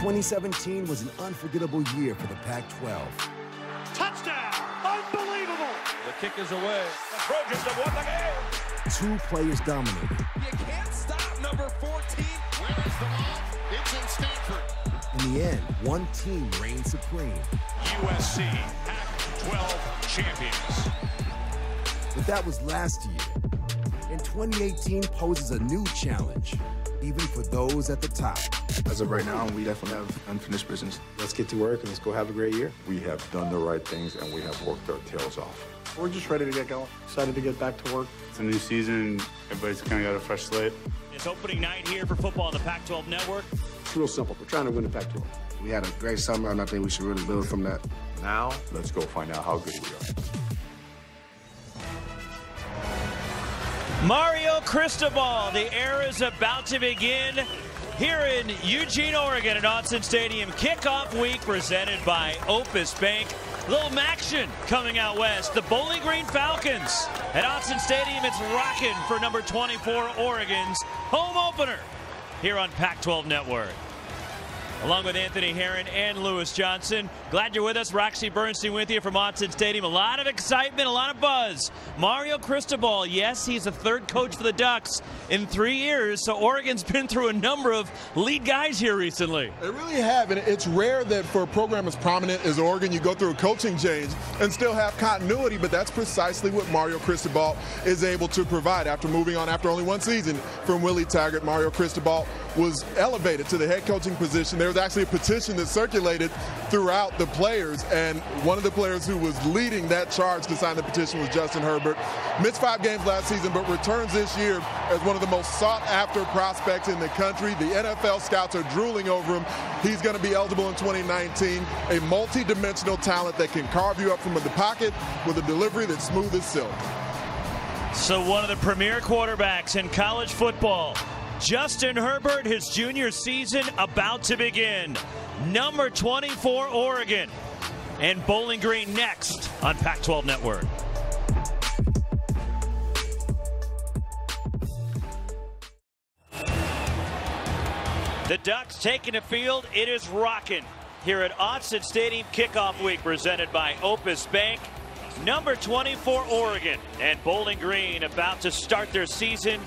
2017 was an unforgettable year for the Pac-12. Touchdown! Unbelievable! The kick is away. The Trojans have won the game. Two players dominated. You can't stop number 14. Where is the ball? It's in Stanford. In the end, one team reigned supreme. USC Pac-12 champions. But that was last year. And 2018 poses a new challenge, even for those at the top. As of right now, we definitely have unfinished business. Let's get to work and let's go have a great year. We have done the right things and we have worked our tails off. We're just ready to get going. Excited to get back to work. It's a new season. Everybody's kind of got a fresh slate. It's opening night here for football on the Pac-12 Network. It's real simple. We're trying to win the Pac-12. We had a great summer, and I think we should really build from that. Now, let's go find out how good we are. Mario Cristobal, the era is about to begin here in Eugene, Oregon at Autzen Stadium. Kickoff week presented by Opus Bank. Little action coming out west. The Bowling Green Falcons at Autzen Stadium. It's rocking for number 24 Oregon's home opener here on Pac-12 Network along with Anthony Herron and Lewis Johnson. Glad you're with us. Roxy Bernstein with you from Autzen Stadium. A lot of excitement, a lot of buzz. Mario Cristobal, yes, he's the third coach for the Ducks in three years, so Oregon's been through a number of lead guys here recently. They really have, and it's rare that for a program as prominent as Oregon, you go through a coaching change and still have continuity, but that's precisely what Mario Cristobal is able to provide after moving on after only one season from Willie Taggart. Mario Cristobal was elevated to the head coaching position. There was actually a petition that circulated throughout the players, and one of the players who was leading that charge to sign the petition was Justin Herbert. Missed five games last season, but returns this year as one of the most sought after prospects in the country. The NFL scouts are drooling over him. He's going to be eligible in 2019. A multi dimensional talent that can carve you up from the pocket with a delivery that's smooth as silk. So, one of the premier quarterbacks in college football Justin Herbert, his junior season about to begin. Number 24, Oregon. And Bowling Green next on Pac 12 Network. The Ducks taking the field. It is rocking here at Autzen Stadium kickoff week presented by Opus Bank. Number 24, Oregon. And Bowling Green about to start their season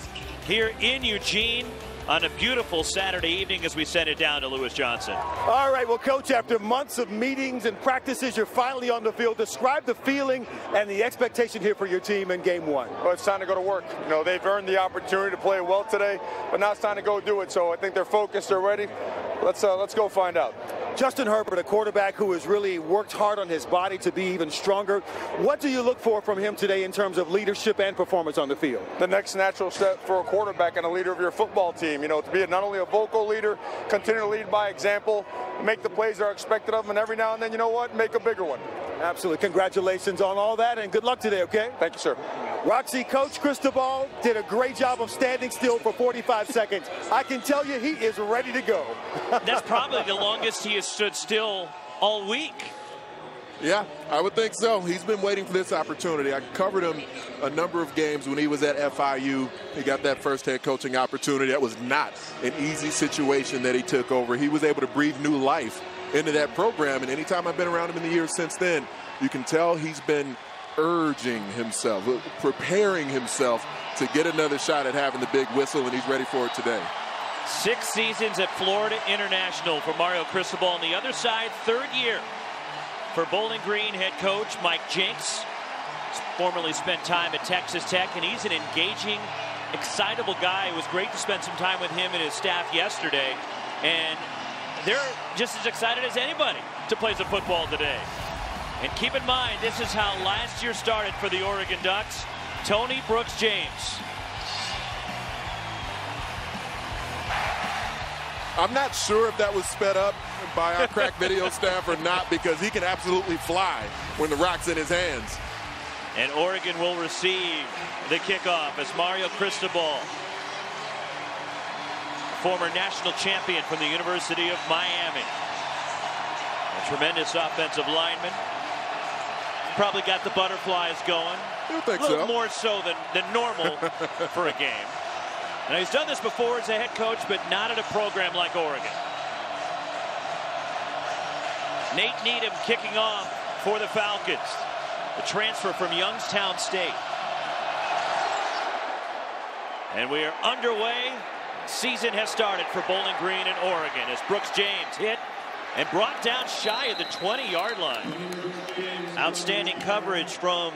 here in Eugene on a beautiful Saturday evening as we send it down to Lewis Johnson. All right, well, Coach, after months of meetings and practices, you're finally on the field. Describe the feeling and the expectation here for your team in game one. Well, it's time to go to work. You know, they've earned the opportunity to play well today, but now it's time to go do it. So I think they're focused, they're ready. Let's, uh, let's go find out. Justin Herbert, a quarterback who has really worked hard on his body to be even stronger. What do you look for from him today in terms of leadership and performance on the field? The next natural step for a quarterback and a leader of your football team, you know, to be not only a vocal leader, continue to lead by example, make the plays that are expected of them, and every now and then, you know what, make a bigger one. Absolutely. Congratulations on all that, and good luck today, okay? Thank you, sir. Roxy, Coach Cristobal did a great job of standing still for 45 seconds. I can tell you he is ready to go. That's probably the longest he has stood still all week. Yeah, I would think so. He's been waiting for this opportunity. I covered him a number of games when he was at FIU. He got that first head coaching opportunity. That was not an easy situation that he took over. He was able to breathe new life into that program, and anytime I've been around him in the years since then, you can tell he's been urging himself, preparing himself to get another shot at having the big whistle, and he's ready for it today. Six seasons at Florida International for Mario Cristobal. On the other side, third year for Bowling Green head coach Mike Jinks. Formerly spent time at Texas Tech, and he's an engaging, excitable guy. It was great to spend some time with him and his staff yesterday. And they're just as excited as anybody to play some football today. And keep in mind, this is how last year started for the Oregon Ducks. Tony Brooks James. I'm not sure if that was sped up by our crack video staff or not because he can absolutely fly when the rock's in his hands. And Oregon will receive the kickoff as Mario Cristobal, former national champion from the University of Miami. A tremendous offensive lineman. Probably got the butterflies going. I think a little so. more so than, than normal for a game. Now, he's done this before as a head coach, but not at a program like Oregon. Nate Needham kicking off for the Falcons. The transfer from Youngstown State. And we are underway. Season has started for Bowling Green and Oregon as Brooks James hit and brought down shy of the 20-yard line. Outstanding coverage from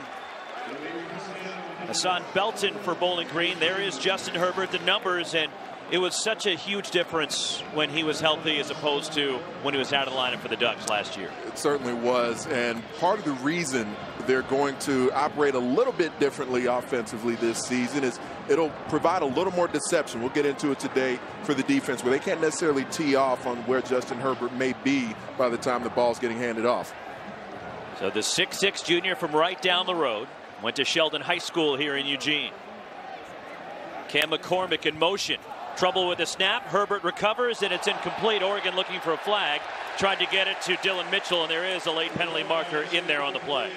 Hassan Belton for Bowling Green. There is Justin Herbert, the numbers, and it was such a huge difference when he was healthy as opposed to when he was out of the lineup for the Ducks last year. It certainly was, and part of the reason they're going to operate a little bit differently offensively this season is it'll provide a little more deception. We'll get into it today for the defense where they can't necessarily tee off on where Justin Herbert may be by the time the ball's getting handed off. So the 6'6 junior from right down the road went to Sheldon High School here in Eugene. Cam McCormick in motion. Trouble with the snap. Herbert recovers and it's incomplete. Oregon looking for a flag. Tried to get it to Dillon Mitchell and there is a late penalty marker in there on the play.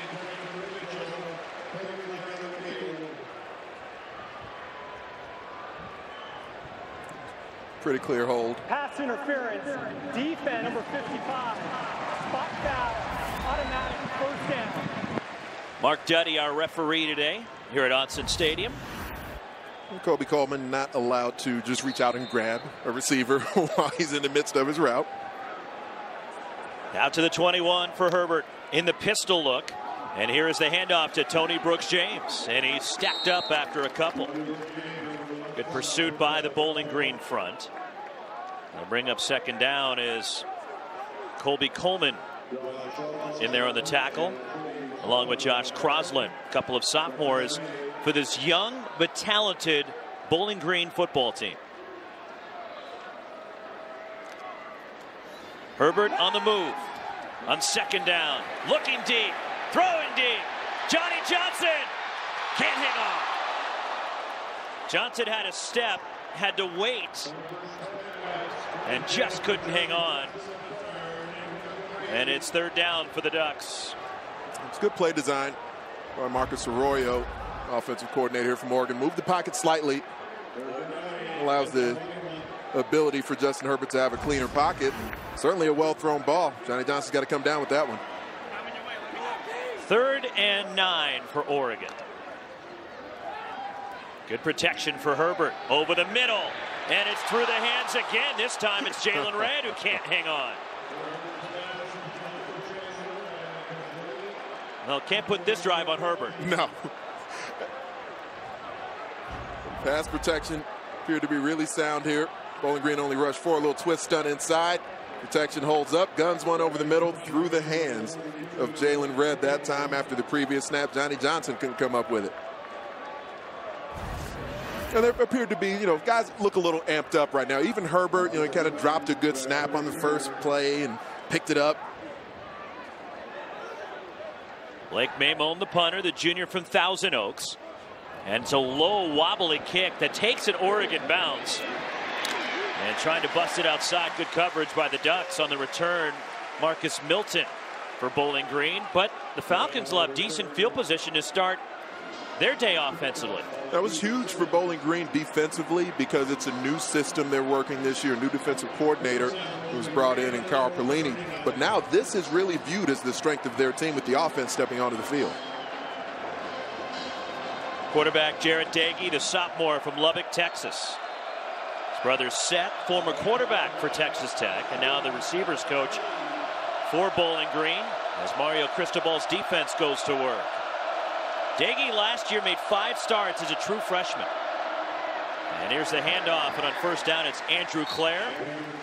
Pretty clear hold. Pass interference. Defense number 55. Spot foul. Automatic first down. Mark Duddy, our referee today here at Autzen Stadium. Kobe Coleman not allowed to just reach out and grab a receiver while he's in the midst of his route. Out to the 21 for Herbert in the pistol look. And here is the handoff to Tony Brooks James. And he's stacked up after a couple. Good pursuit by the Bowling Green front. They'll bring up second down is Colby Coleman in there on the tackle, along with Josh Crosland, a couple of sophomores for this young but talented Bowling Green football team. Herbert on the move. On second down. Looking deep. Throwing deep. Johnny Johnson can't hang on. Johnson had a step, had to wait, and just couldn't hang on. And it's third down for the Ducks. It's good play design by Marcus Arroyo, offensive coordinator here from Oregon. Move the pocket slightly. Allows the ability for Justin Herbert to have a cleaner pocket. Certainly a well-thrown ball. Johnny Johnson's got to come down with that one. Third and nine for Oregon. Good protection for Herbert over the middle. And it's through the hands again. This time it's Jaylon Redd who can't hang on. Well, can't put this drive on Herbert. No. Pass protection appeared to be really sound here. Bowling Green only rushed four. A little twist stunt inside. Protection holds up. Guns one over the middle through the hands of Jaylon Redd that time after the previous snap. Johnny Johnson couldn't come up with it. And there appeared to be, you know, guys look a little amped up right now. Even Herbert, you know, he kind of dropped a good snap on the first play and picked it up. Blake Maimone, the punter, the junior from Thousand Oaks. And it's a low, wobbly kick that takes an Oregon bounce. And trying to bust it outside. Good coverage by the Ducks on the return. Marcus Milton for Bowling Green. But the Falcons will have decent field position to start their day offensively. That was huge for Bowling Green defensively because it's a new system they're working this year. New defensive coordinator who was brought in in Carl Pelini. But now this is really viewed as the strength of their team with the offense stepping onto the field. Quarterback Jarret Doege, the sophomore from Lubbock, Texas. His brother Seth, former quarterback for Texas Tech, and now the receivers coach for Bowling Green as Mario Cristobal's defense goes to work. Doege last year made five starts as a true freshman. And here's the handoff, and on first down, it's Andrew Clair.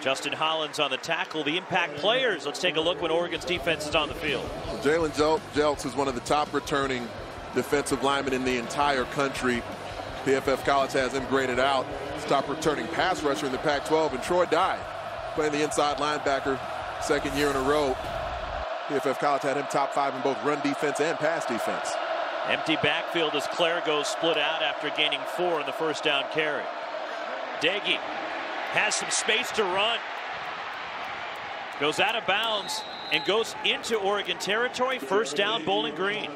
Justin Hollins on the tackle. The impact players. Let's take a look when Oregon's defense is on the field. Jalen Jelks is one of the top returning defensive linemen in the entire country. PFF College has him graded out. He's top returning pass rusher in the Pac-12, and Troy Dye playing the inside linebacker second year in a row. PFF College had him top five in both run defense and pass defense. Empty backfield as Clair goes split out after gaining four in the first down carry. Doege has some space to run. Goes out of bounds and goes into Oregon territory. First down, Bowling Green.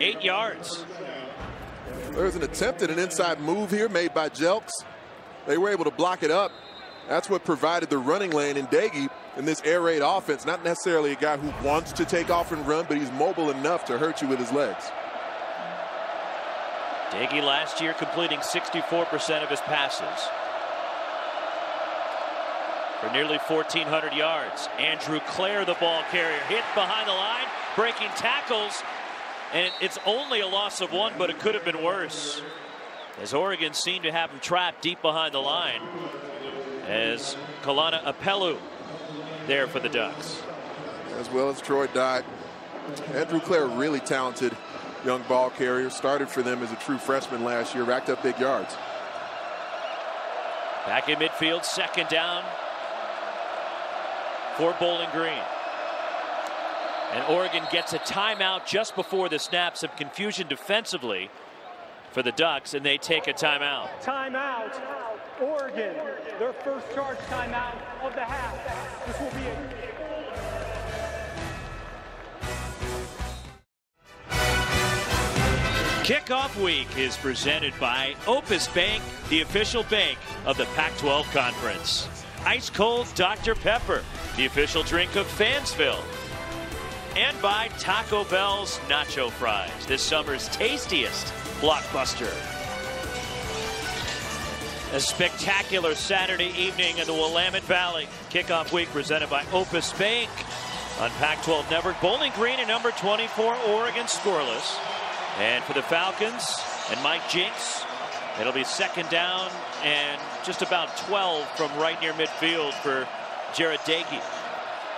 Eight yards. There's an attempt at an inside move here made by Jelks. They were able to block it up. That's what provided the running lane, in Doege in this air raid offense. Not necessarily a guy who wants to take off and run, but he's mobile enough to hurt you with his legs. Doege last year completing 64% of his passes for nearly 1,400 yards. Andrew Clair, the ball carrier, hit behind the line, breaking tackles, and it's only a loss of one, but it could have been worse. As Oregon seemed to have him trapped deep behind the line, as Kaulana Apelu there for the Ducks. As well as Troy Dye. Andrew Clair, really talented young ball carrier, started for them as a true freshman last year, racked up big yards. Back in midfield, second down for Bowling Green. And Oregon gets a timeout just before the snap. Some confusion defensively for the Ducks, and they take a timeout. Timeout. Oregon, their first charge timeout of the half. This will be a Kickoff week is presented by Opus Bank, the official bank of the Pac 12 Conference. Ice cold Dr. Pepper, the official drink of Fansville. And by Taco Bell's Nacho Fries, this summer's tastiest blockbuster. A spectacular Saturday evening in the Willamette Valley. Kickoff week presented by Opus Bank on Pac 12 Network. Bowling Green and number 24, Oregon scoreless. And for the Falcons and Mike Jinks, it'll be second down and just about 12 from right near midfield for Jarret Doege,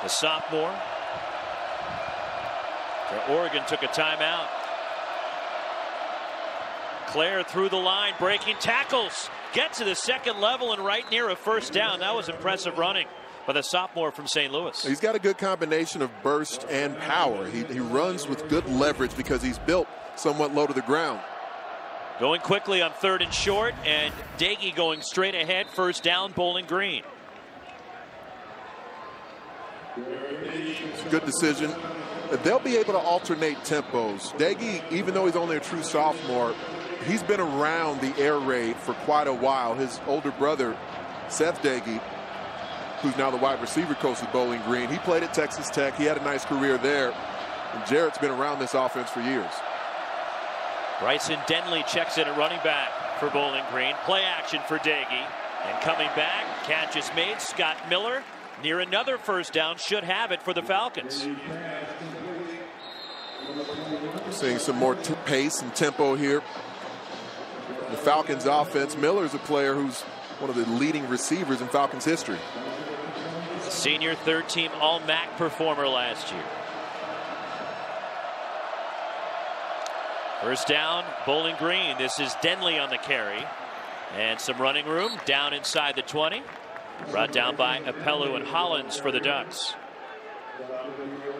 the sophomore. Oregon took a timeout. Clair through the line, breaking tackles, gets to the second level and right near a first down. That was impressive running by the sophomore from St. Louis. He's got a good combination of burst and power. He, he runs with good leverage because he's built somewhat low to the ground. Going quickly on third and short, and Doege going straight ahead, first down, Bowling Green. Good decision. They'll be able to alternate tempos. Doege, even though he's only a true sophomore, he's been around the air raid for quite a while. His older brother, Seth Doege, who's now the wide receiver coach at Bowling Green, he played at Texas Tech. He had a nice career there. And Jarret's been around this offense for years. Bryson Denley checks in at running back for Bowling Green. Play action for Doege. And coming back, catch is made. Scott Miller near another first down. Should have it for the Falcons. Seeing some more pace and tempo here. The Falcons offense. Miller is a player who's one of the leading receivers in Falcons history. Senior third team All MAC performer last year. First down, Bowling Green. This is Denley on the carry. And some running room down inside the 20. Brought down by Apelu and Hollins for the Ducks.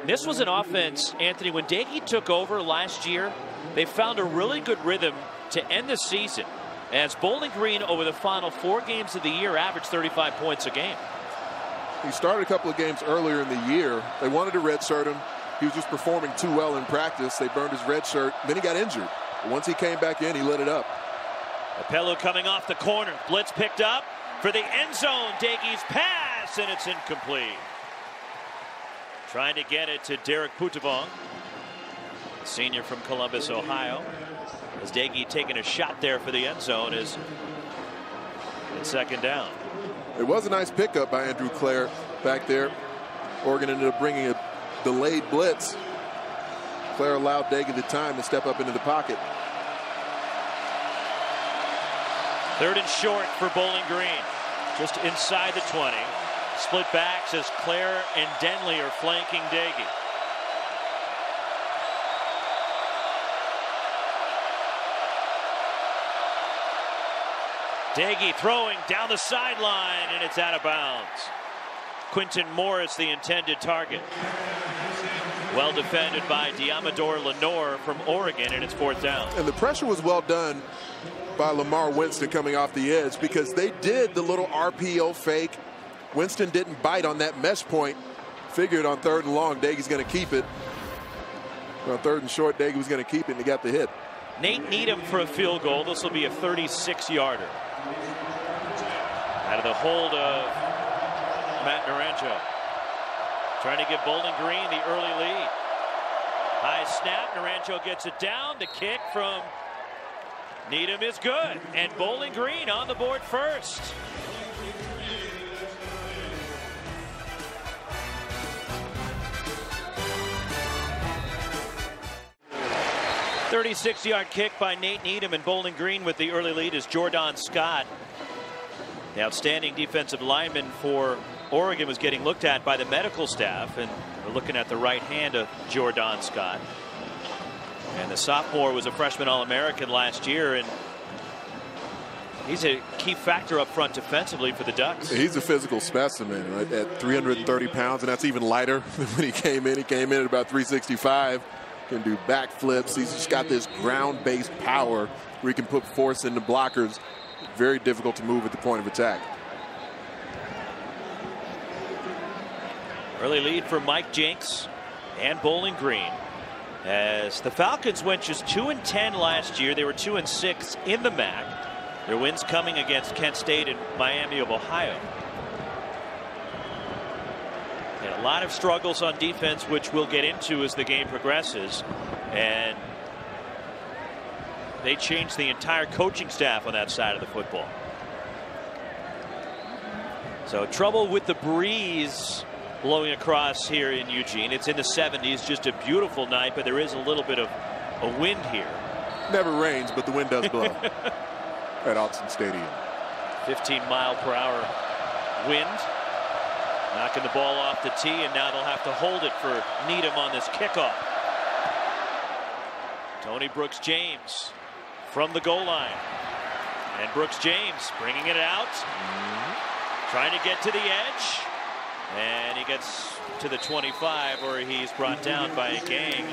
This was an offense, Anthony, when Doege took over last year, they found a really good rhythm to end the season as Bowling Green over the final four games of the year averaged 35 points a game. He started a couple of games earlier in the year. They wanted to redshirt him. He was just performing too well in practice. They burned his red shirt. Then he got injured. Once he came back in, he lit it up. Apelu coming off the corner. Blitz picked up for the end zone. Doege's pass, and it's incomplete. Trying to get it to Derek Putavong, senior from Columbus, Ohio. As Doege taking a shot there for the end zone is in second down. It was a nice pickup by Andrew Clair back there. Oregon ended up bringing a delayed blitz. Clair allowed Doege the time to step up into the pocket. Third and short for Bowling Green. Just inside the 20. Split backs as Clair and Denley are flanking Doege. Doege throwing down the sideline, and it's out of bounds. Quintin Morris, the intended target. Well defended by Deommodore Lenoir from Oregon, and it's fourth down. And the pressure was well done by Lamar Winston coming off the edge because they did the little RPO fake. Winston didn't bite on that mesh point. Figured on third and long, Doege's going to keep it. On third and short, Doege was going to keep it, and he got the hit. Nate Needham for a field goal. This will be a 36-yarder. Out of the hold of Matt Naranjo. Trying to give Bowling Green the early lead. High snap. Naranjo gets it down. The kick from Needham is good. And Bowling Green on the board first. 36-yard kick by Nate Needham and Bowling Green with the early lead is Jordan Scott. The outstanding defensive lineman for Oregon was getting looked at by the medical staff, and we're looking at the right hand of Jordan Scott. And the sophomore was a freshman All-American last year, and he's a key factor up front defensively for the Ducks. He's a physical specimen right? at 330 pounds, and that's even lighter than when he came in. He came in at about 365 can do backflips. He's just got this ground-based power where he can put force into blockers. Very difficult to move at the point of attack. Early lead for Mike Jinks and Bowling Green. As the Falcons went just 2 and 10 last year, they were 2 and 6 in the MAC. Their wins coming against Kent State and Miami of Ohio. And a lot of struggles on defense, which we'll get into as the game progresses. And they changed the entire coaching staff on that side of the football. So trouble with the breeze blowing across here in Eugene. It's in the 70s, just a beautiful night, but there is a little bit of a wind here. Never rains, but the wind does blow at Autzen Stadium. 15 mile per hour wind. Knocking the ball off the tee, and now they'll have to hold it for Needham on this kickoff. Tony Brooks James from the goal line. And Brooks James bringing it out. Trying to get to the edge. And he gets to the 25 where he's brought down by a gang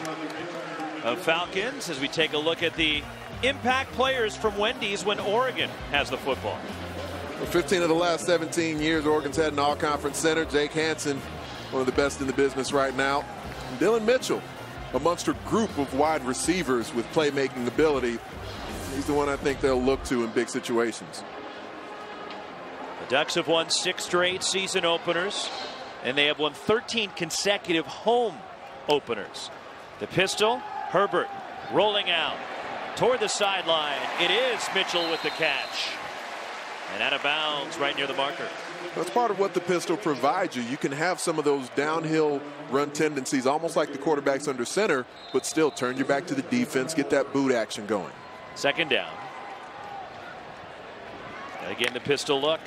of Falcons as we take a look at the impact players from Wendy's when Oregon has the football. 15 of the last 17 years, Oregon's had an all-conference center. Jake Hanson, one of the best in the business right now. And Dillon Mitchell, amongst a group of wide receivers with playmaking ability. He's the one I think they'll look to in big situations. The Ducks have won six straight season openers, and they have won 13 consecutive home openers. The pistol, Herbert rolling out toward the sideline. It is Mitchell with the catch. And out of bounds right near the marker. That's part of what the pistol provides you. You can have some of those downhill run tendencies, almost like the quarterbacks under center, but still turn your back to the defense, get that boot action going. Second down. Again, the pistol look.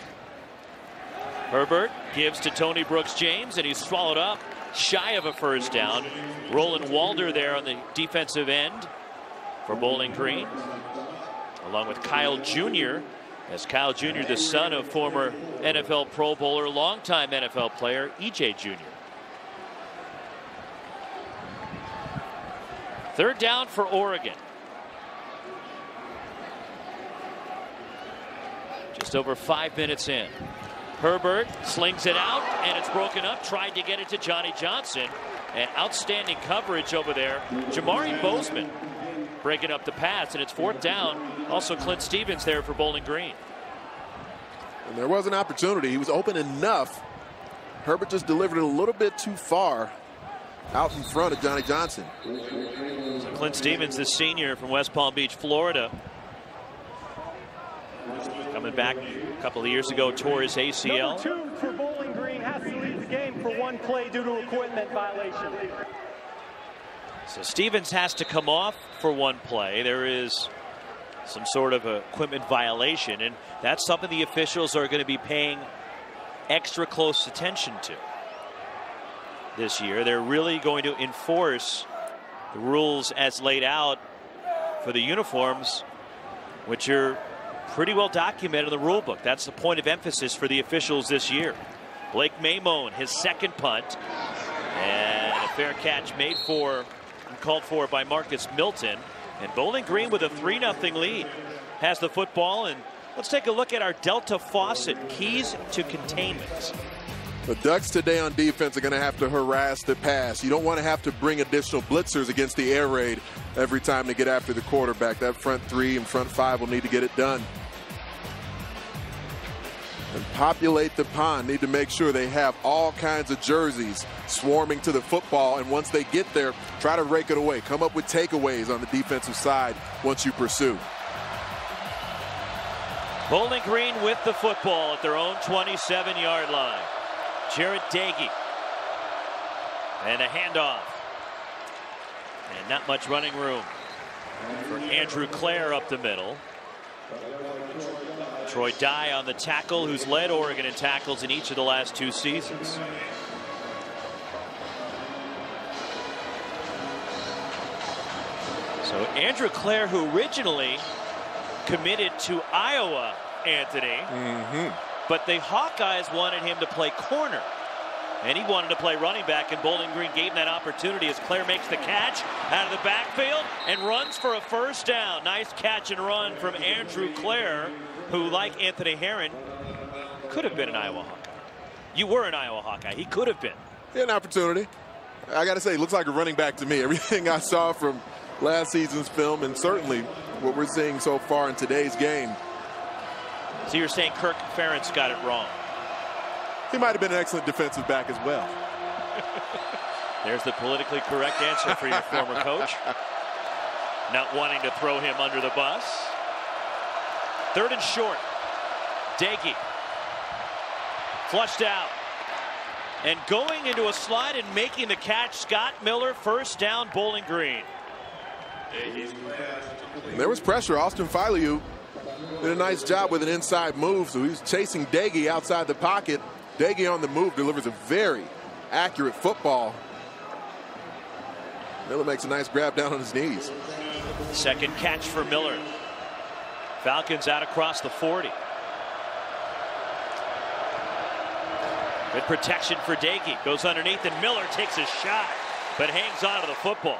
Herbert gives to Tony Brooks James, and he's swallowed up shy of a first down. Roland Walder there on the defensive end for Bowling Green, along with Kyle Jr. As Kyle Jr., the son of former NFL Pro Bowler, longtime NFL player, E.J. Jr. Third down for Oregon. Just over five minutes in. Herbert slings it out, and it's broken up. Tried to get it to Johnny Johnson. And outstanding coverage over there. Jamari Bozeman breaking up the pass, and it's fourth down. Also, Clint Stevens there for Bowling Green. And there was an opportunity. He was open enough. Herbert just delivered it a little bit too far out in front of Johnny Johnson. So Clint Stevens, the senior from West Palm Beach, Florida. Coming back a couple of years ago, tore his ACL. Number two for Bowling Green has to leave the game for one play due to equipment violation. So Stevens has to come off for one play. There is some sort of equipment violation, and that's something the officials are going to be paying extra close attention to this year. They're really going to enforce the rules as laid out for the uniforms, which are pretty well documented in the rule book. That's the point of emphasis for the officials this year. Blake Maimone, his second punt, and a fair catch made for called for by Marcus Milton. And Bowling Green with a 3 0 lead has the football. And let's take a look at our Delta Faucet keys to containment. The Ducks today on defense are going to have to harass the pass. You don't want to have to bring additional blitzers against the air raid every time they get after the quarterback. That front three and front five will need to get it done. And populate the pond. Need to make sure they have all kinds of jerseys swarming to the football. And once they get there, try to rake it away. Come up with takeaways on the defensive side once you pursue. Bowling Green with the football at their own 27 yard line. Jarret Doege. And a handoff. And not much running room for Andrew Clair up the middle. Troy Dye on the tackle, who's led Oregon in tackles in each of the last two seasons. So Andrew Clair, who originally committed to Iowa, Anthony, mm-hmm. but the Hawkeyes wanted him to play corner. And he wanted to play running back, and Bowling Green gave him that opportunity as Clair makes the catch out of the backfield and runs for a first down. Nice catch and run from Andrew Clair, who, like Anthony Herron, could have been an Iowa Hawkeye. You were an Iowa Hawkeye. He could have been. Yeah, an opportunity. I got to say, looks like a running back to me. Everything I saw from last season's film, and certainly what we're seeing so far in today's game. So you're saying Kirk Ferentz got it wrong? He might have been an excellent defensive back as well. There's the politically correct answer for your former coach. Not wanting to throw him under the bus. Third and short. Doege. Flushed out. And going into a slide and making the catch, Scott Miller, first down, Bowling Green. There was pressure. Austin Faoliu did a nice job with an inside move, so he was chasing Doege outside the pocket. Doege on the move delivers a very accurate football. Miller makes a nice grab down on his knees. Second catch for Miller. Falcons out across the 40. Good protection for Doege. Goes underneath and Miller takes a shot, but hangs on to the football.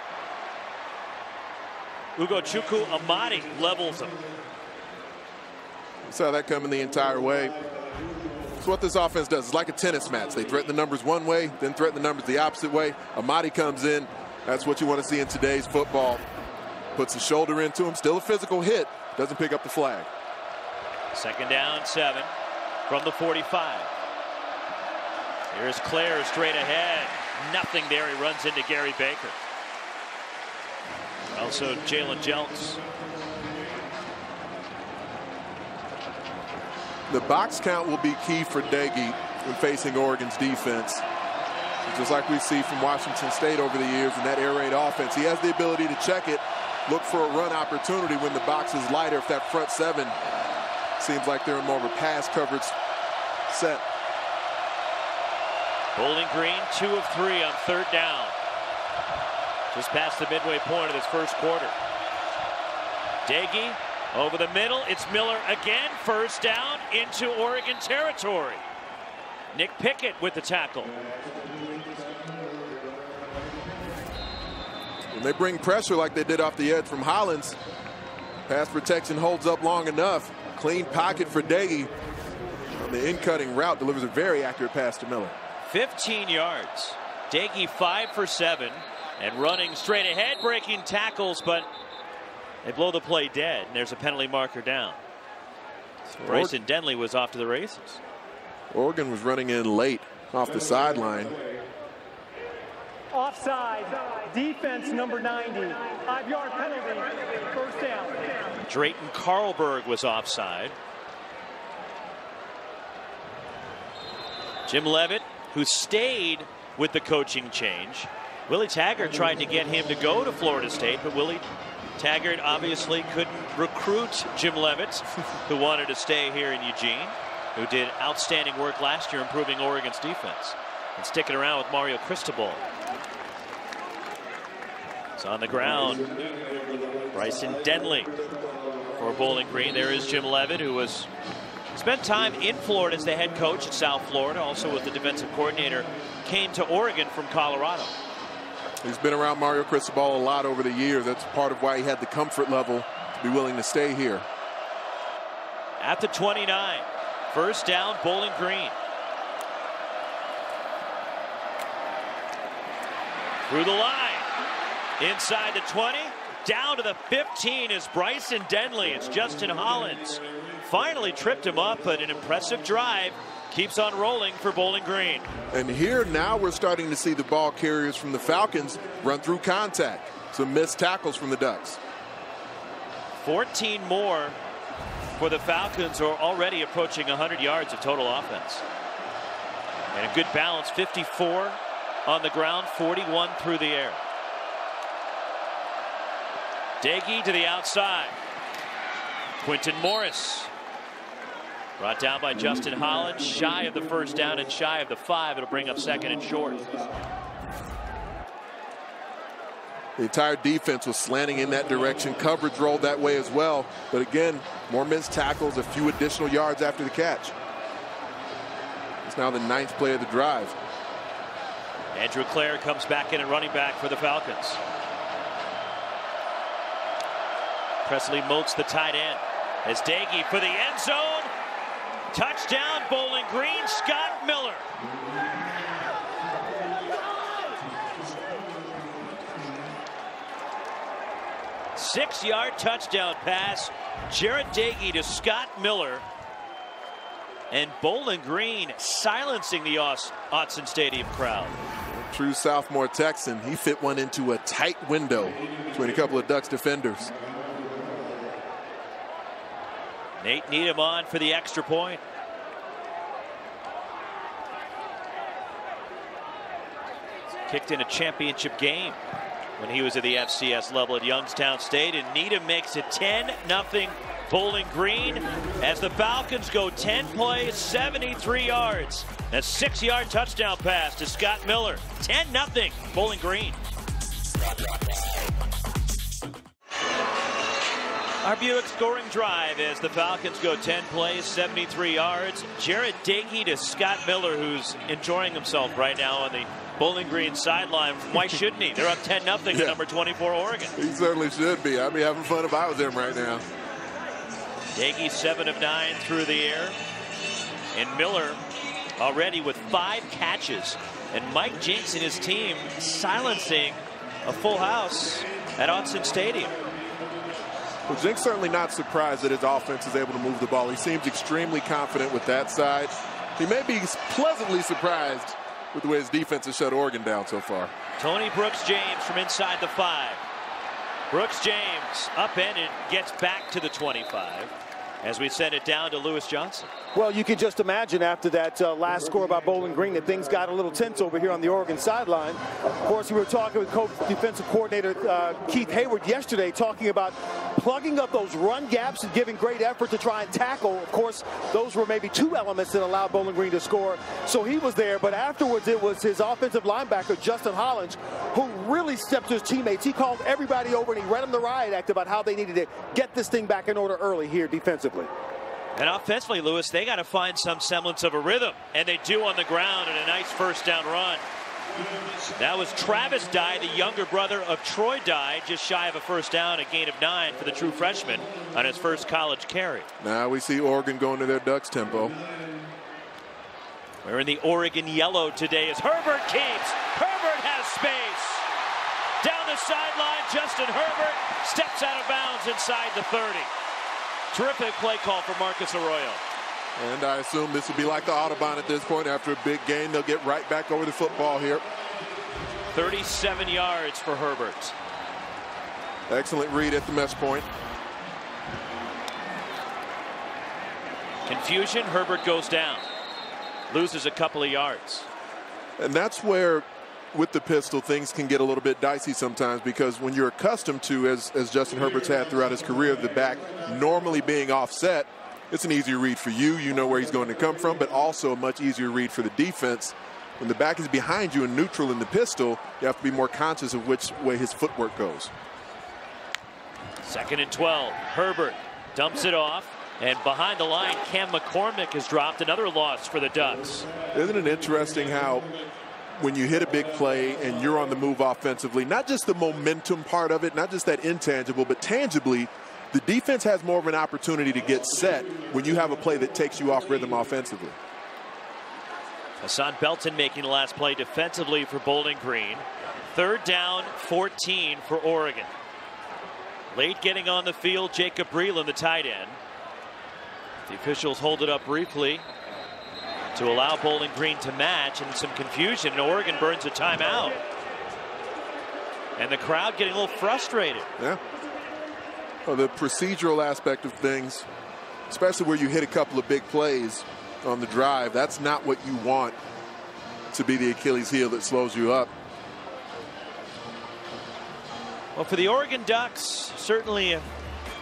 Ugo Ugochukwu Amadi levels him. Saw that coming the entire way. It's what this offense does. It's like a tennis match. They threaten the numbers one way, then threaten the numbers the opposite way. Amadi comes in. That's what you want to see in today's football. Puts the shoulder into him. Still a physical hit. Doesn't pick up the flag. Second down, seven from the 45. Here's Clair straight ahead. Nothing there. He runs into Gary Baker. Also, Jalen Jelks. The box count will be key for Doege when facing Oregon's defense. Just like we see from Washington State over the years in that air raid offense. He has the ability to check it, look for a run opportunity when the box is lighter. If that front seven seems like they're in more of a pass coverage set. Bowling Green, two of three on third down. Just past the midway point of this first quarter. Doege over the middle. It's Miller again. First down into Oregon territory. Nick Pickett with the tackle. When they bring pressure like they did off the edge from Hollins, pass protection holds up long enough. Clean pocket for Doege. On the in-cutting route delivers a very accurate pass to Miller. 15 yards. Doege five for seven and running straight ahead, breaking tackles, but they blow the play dead. And there's a penalty marker down. So Bryson Denley was off to the races. Oregon was running in late off the sideline. Offside. Defense number 90. Five yard penalty. First down. Drayton Carlberg was offside. Jim Leavitt, who stayed with the coaching change. Willie Taggart tried to get him to go to Florida State, but Willie Taggart obviously couldn't recruit Jim Leavitt, who wanted to stay here in Eugene, who did outstanding work last year improving Oregon's defense and sticking around with Mario Cristobal. It's on the ground. Bryson Denley for Bowling Green. There is Jim Leavitt, who was spent time in Florida as the head coach at South Florida, also was the defensive coordinator, came to Oregon from Colorado. He's been around Mario Cristobal a lot over the years. That's part of why he had the comfort level to be willing to stay here. At the 29, first down, Bowling Green. Through the line, inside the 20, down to the 15 is Bryson Denley. It's Justin Hollins finally tripped him up, but an impressive drive keeps on rolling for Bowling Green. And here now we're starting to see the ball carriers from the Falcons run through contact. Some missed tackles from the Ducks. 14 more for the Falcons are already approaching 100 yards of total offense. And a good balance, 54 on the ground, 41 through the air. Doege to the outside. Quintin Morris. Brought down by Justin Hollins, shy of the first down and shy of the five. It'll bring up second and short. The entire defense was slanting in that direction. Coverage rolled that way as well. But again, more missed tackles, a few additional yards after the catch. It's now the ninth play of the drive. Andrew Clair comes back in and running back for the Falcons. Presley Moats, the tight end. As Doege for the end zone. Touchdown, Bowling Green, Scott Miller. Six yard touchdown pass. Jarret Doege to Scott Miller. And Bowling Green silencing the Autzen Stadium crowd. True sophomore Texan. He fit one into a tight window between a couple of Ducks defenders. Nate Needham on for the extra point. Kicked in a championship game when he was at the FCS level at Youngstown State, and Needham makes it 10 0 Bowling Green as the Falcons go 10 plays, 73 yards. A six yard touchdown pass to Scott Miller. 10 0 Bowling Green. Our Buick scoring drive as the Falcons go 10 plays, 73 yards. Jarret Doege to Scott Miller, who's enjoying himself right now on the Bowling Green sideline. Why shouldn't he? They're up 10 0 yeah. number 24 Oregon. He certainly should be. I'd be having fun if I was him right now. Doege 7 of 9 through the air. And Miller already with five catches. And Mike Jinks and his team silencing a full house at Autzen Stadium. Well, Jinks certainly not surprised that his offense is able to move the ball. He seems extremely confident with that side. He may be pleasantly surprised with the way his defense has shut Oregon down so far. Tony Brooks James from inside the five. Brooks James upended, gets back to the 25 as we send it down to Lewis Johnson. Well, you can just imagine after that uh, last score by Bowling Green that things got a little tense over here on the Oregon sideline. Of course, we were talking with coach defensive coordinator uh, Keith Heyward yesterday talking about plugging up those run gaps and giving great effort to try and tackle. Of course, those were maybe two elements that allowed Bowling Green to score. So he was there, but afterwards it was his offensive linebacker, Justin Hollins, who really stepped to his teammates. He called everybody over and he read them the riot act about how they needed to get this thing back in order early here defensively. And offensively, Lewis, they got to find some semblance of a rhythm, and they do on the ground in a nice first down run. That was Travis Dye, the younger brother of Troy Dye, just shy of a first down, a gain of nine for the true freshman on his first college carry. Now we see Oregon going to their Ducks tempo. We're in the Oregon yellow today as Herbert keeps. Herbert has space. Down the sideline, Justin Herbert steps out of bounds inside the 30. Terrific play call for Marcus Arroyo. And I assume this will be like the Audubon at this point. After a big game, they'll get right back over the football here. 37 yards for Herbert. Excellent read at the mesh point. Confusion, Herbert goes down. Loses a couple of yards. And that's where with the pistol, things can get a little bit dicey sometimes because when you're accustomed to, as, as Justin Herbert's had throughout his career, the back normally being offset, it's an easier read for you. You know where he's going to come from, but also a much easier read for the defense. When the back is behind you and neutral in the pistol, you have to be more conscious of which way his footwork goes. Second and 12. Herbert dumps it off. And behind the line, Cam McCormick has dropped another loss for the Ducks. Isn't it interesting how when you hit a big play and you're on the move offensively, not just the momentum part of it, not just that intangible, but tangibly, the defense has more of an opportunity to get set when you have a play that takes you off rhythm offensively. Hassan Belton making the last play defensively for Bowling Green. Third down, 14 for Oregon. Late getting on the field, Jacob Breeland, the tight end. The officials hold it up briefly to allow Bowling Green to match and some confusion. And Oregon burns a timeout. And the crowd getting a little frustrated. Yeah. Well, the procedural aspect of things, especially where you hit a couple of big plays on the drive, that's not what you want to be the Achilles heel that slows you up. Well, for the Oregon Ducks, certainly a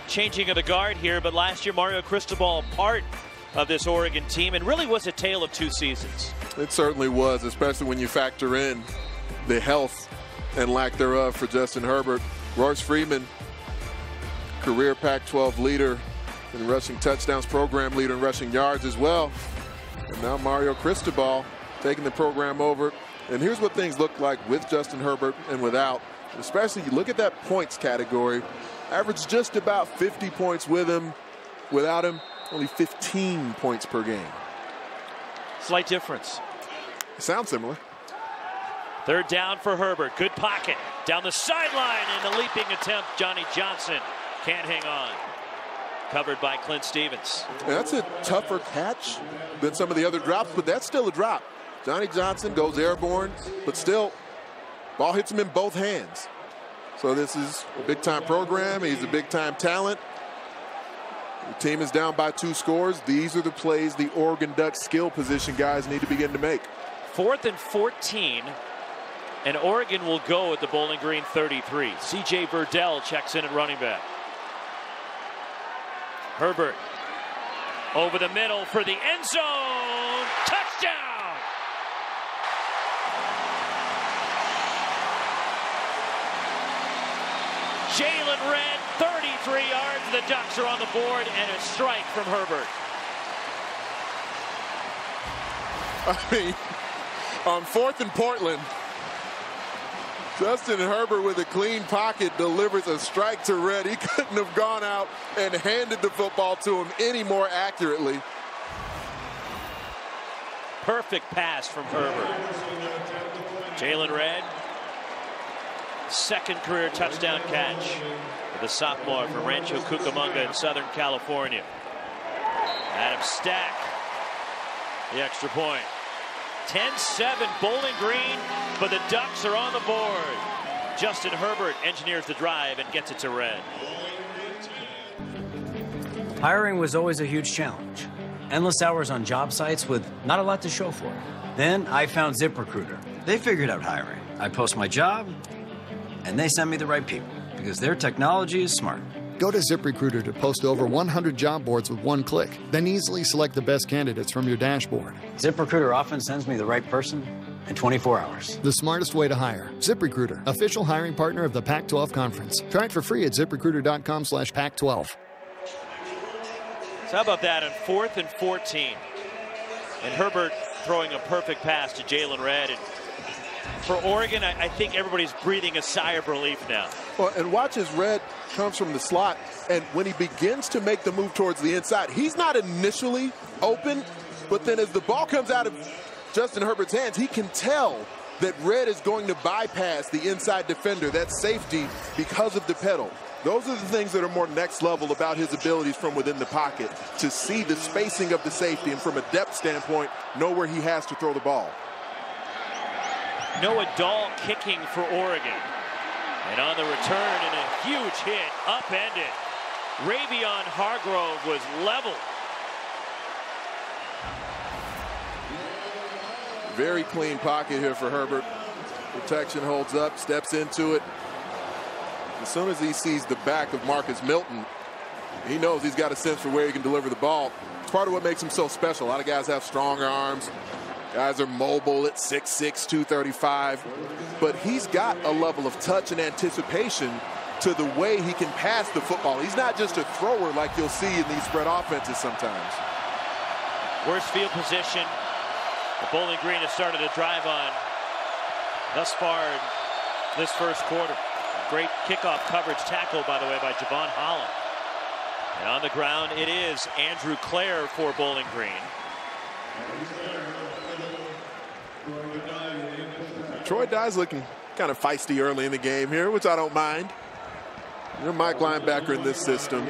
changing of the guard here, but last year Mario Cristobal part of this Oregon team and really was a tale of two seasons. It certainly was, especially when you factor in the health and lack thereof for Justin Herbert. Royce Freeman, career Pac-12 leader in rushing touchdowns, program leader in rushing yards as well. And now Mario Cristobal taking the program over. And here's what things look like with Justin Herbert and without. Especially, you look at that points category. Averaged just about 50 points with him. Without him, only 15 points per game. Slight difference. Sounds similar. Third down for Herbert. Good pocket. Down the sideline in the leaping attempt. Johnny Johnson can't hang on. Covered by Clint Stevens. that's a tougher catch than some of the other drops, but that's still a drop. Johnny Johnson goes airborne, but still, ball hits him in both hands. So this is a big time program. He's a big time talent. The team is down by two scores. These are the plays the Oregon Ducks skill position guys need to begin to make. Fourth and 14. And Oregon will go at the Bowling Green 33. CJ Verdell checks in at running back. Herbert over the middle for the end zone. Touchdown! Jaylon Redd, 33 yards. The Ducks are on the board and a strike from Herbert. I mean, on fourth and Portland, Justin Herbert with a clean pocket delivers a strike to Redd. He couldn't have gone out and handed the football to him any more accurately. Perfect pass from Herbert. Jaylon Redd, second career touchdown catch the sophomore from Rancho Cucamonga in Southern California. Adam Stack, the extra point. 10-7 Bowling Green, but the Ducks are on the board. Justin Herbert engineers the drive and gets it to Redd. Hiring was always a huge challenge. Endless hours on job sites with not a lot to show for it. Then I found ZipRecruiter. They figured out hiring. I post my job, and they send me the right people because their technology is smart. Go to ZipRecruiter to post over 100 job boards with one click. Then easily select the best candidates from your dashboard. ZipRecruiter often sends me the right person in 24 hours. The smartest way to hire. ZipRecruiter, official hiring partner of the Pac-12 Conference. Try it for free at ziprecruiter.com slash Pac-12. So how about that on fourth and 14? And Herbert throwing a perfect pass to Jaylon Redd. And for Oregon, I, I, think everybody's breathing a sigh of relief now. And watch as Redd comes from the slot, and when he begins to make the move towards the inside, he's not initially open, but then as the ball comes out of Justin Herbert's hands, he can tell that Redd is going to bypass the inside defender, that safety, because of the pedal. Those are the things that are more next level about his abilities from within the pocket to see the spacing of the safety and from a depth standpoint, know where he has to throw the ball. Noah Dahl kicking for Oregon. And on the return, and a huge hit, upended. Ravion Hargrove was leveled. Very clean pocket here for Herbert. Protection holds up, steps into it. As soon as he sees the back of Marcus Milton, he knows he's got a sense for where he can deliver the ball. It's part of what makes him so special. A lot of guys have stronger arms. Guys are mobile at 6'6", 235. But he's got a level of touch and anticipation to the way he can pass the football. He's not just a thrower like you'll see in these spread offenses sometimes. Worst field position. The Bowling Green has started to drive on thus far in this first quarter. Great kickoff coverage tackle, by the way, by Jevon Holland. And on the ground, it is Andrew Clair for Bowling Green. Troy Dye's looking kind of feisty early in the game here, which I don't mind. You're Mike linebacker in this system.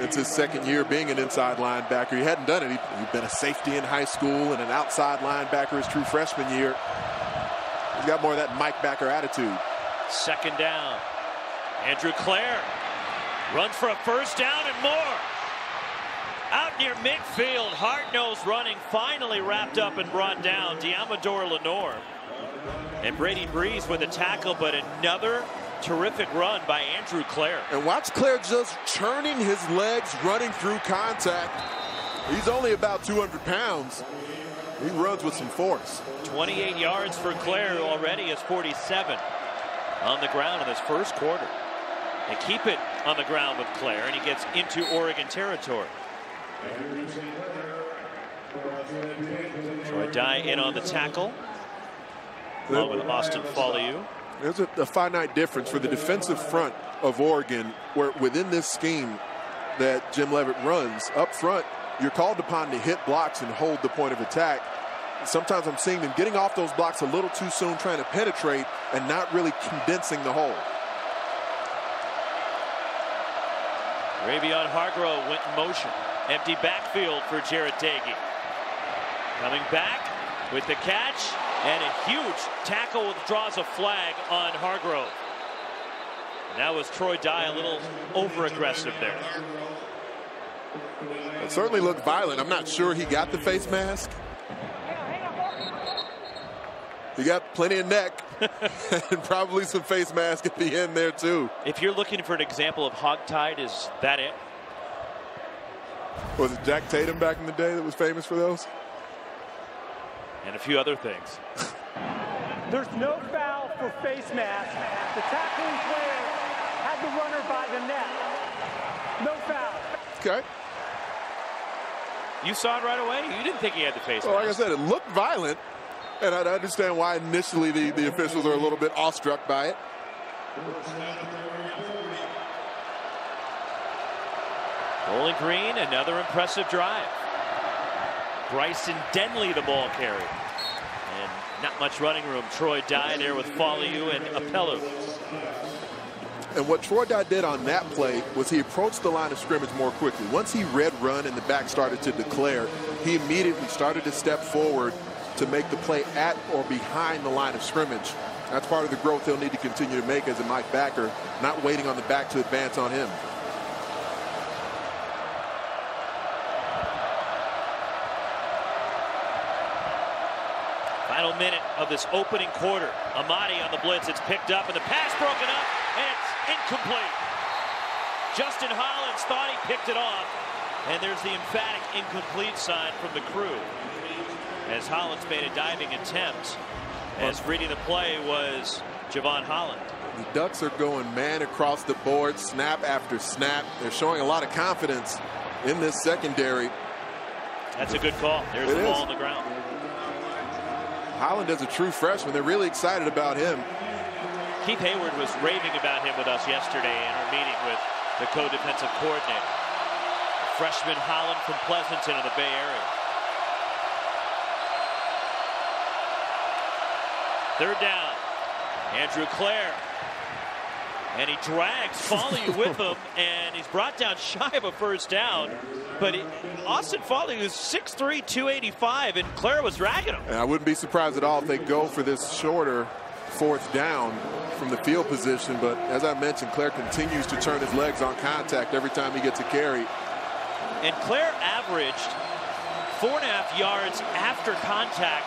It's his second year being an inside linebacker. He hadn't done it. He, he'd been a safety in high school and an outside linebacker his true freshman year. He's got more of that Mike Backer attitude. Second down. Andrew Clair runs for a first down and more. Out near midfield, hard-nosed running, finally wrapped up and brought down. Deommodore Lenoir. And Brady Breeze with a tackle, but another terrific run by Andrew Clair. And watch Clair just churning his legs, running through contact. He's only about 200 pounds. He runs with some force. 28 yards for Clair already is 47 on the ground in this first quarter. They keep it on the ground with Clair, and he gets into Oregon territory. Troy Dye in on the tackle, along with Austin Faoliu. There's a, a, finite difference for the defensive front of Oregon, where within this scheme that Jim Leavitt runs, up front, you're called upon to hit blocks and hold the point of attack. Sometimes I'm seeing them getting off those blocks a little too soon, trying to penetrate and not really condensing the hole. Ravion Hargrove went in motion. Empty backfield for Jarret Doege. Coming back with the catch and a huge tackle draws a flag on Hargrove. That was Troy Dye a little over aggressive there. It certainly looked violent. I'm not sure he got the face mask. He got plenty of neck and probably some face mask at the end there too. If you're looking for an example of hogtied, is that it? Was it Jack Tatum back in the day that was famous for those? And a few other things. There's no foul for face mask. The tackling player had the runner by the neck. No foul. Okay. You saw it right away? You didn't think he had the face well, mask. Like I said, it looked violent. And I understand why initially the, the officials are a little bit awestruck by it. Bowling Green, another impressive drive. Bryson Denley, the ball carrier. Not much running room. Troy Dye there with Faoliu and Apelu. And what Troy Dye did on that play was he approached the line of scrimmage more quickly. Once he read run and the back started to declare, he immediately started to step forward to make the play at or behind the line of scrimmage. That's part of the growth he'll need to continue to make as a Mike Backer, not waiting on the back to advance on him. Final minute of this opening quarter. Amadi on the blitz. It's picked up and the pass broken up and it's incomplete. Justin Hollins thought he picked it off. And there's the emphatic incomplete sign from the crew. As Hollins made a diving attempt. As reading the play was Jevon Holland. The Ducks are going man across the board, snap after snap. They're showing a lot of confidence in this secondary. That's a good call. There's it the is. ball on the ground. Holland is a true freshman. They're really excited about him. Keith Heyward was raving about him with us yesterday in our meeting with the co-defensive coordinator. Freshman Holland from Pleasanton in the Bay Area. Third down. Andrew Clair. And he drags Faoliu with him, and he's brought down shy of a first down. But he, Austin Faoliu was 6'3", 285, and Clair was dragging him. And I wouldn't be surprised at all if they go for this shorter fourth down from the field position. But as I mentioned, Clair continues to turn his legs on contact every time he gets a carry. And Clair averaged four and a half yards after contact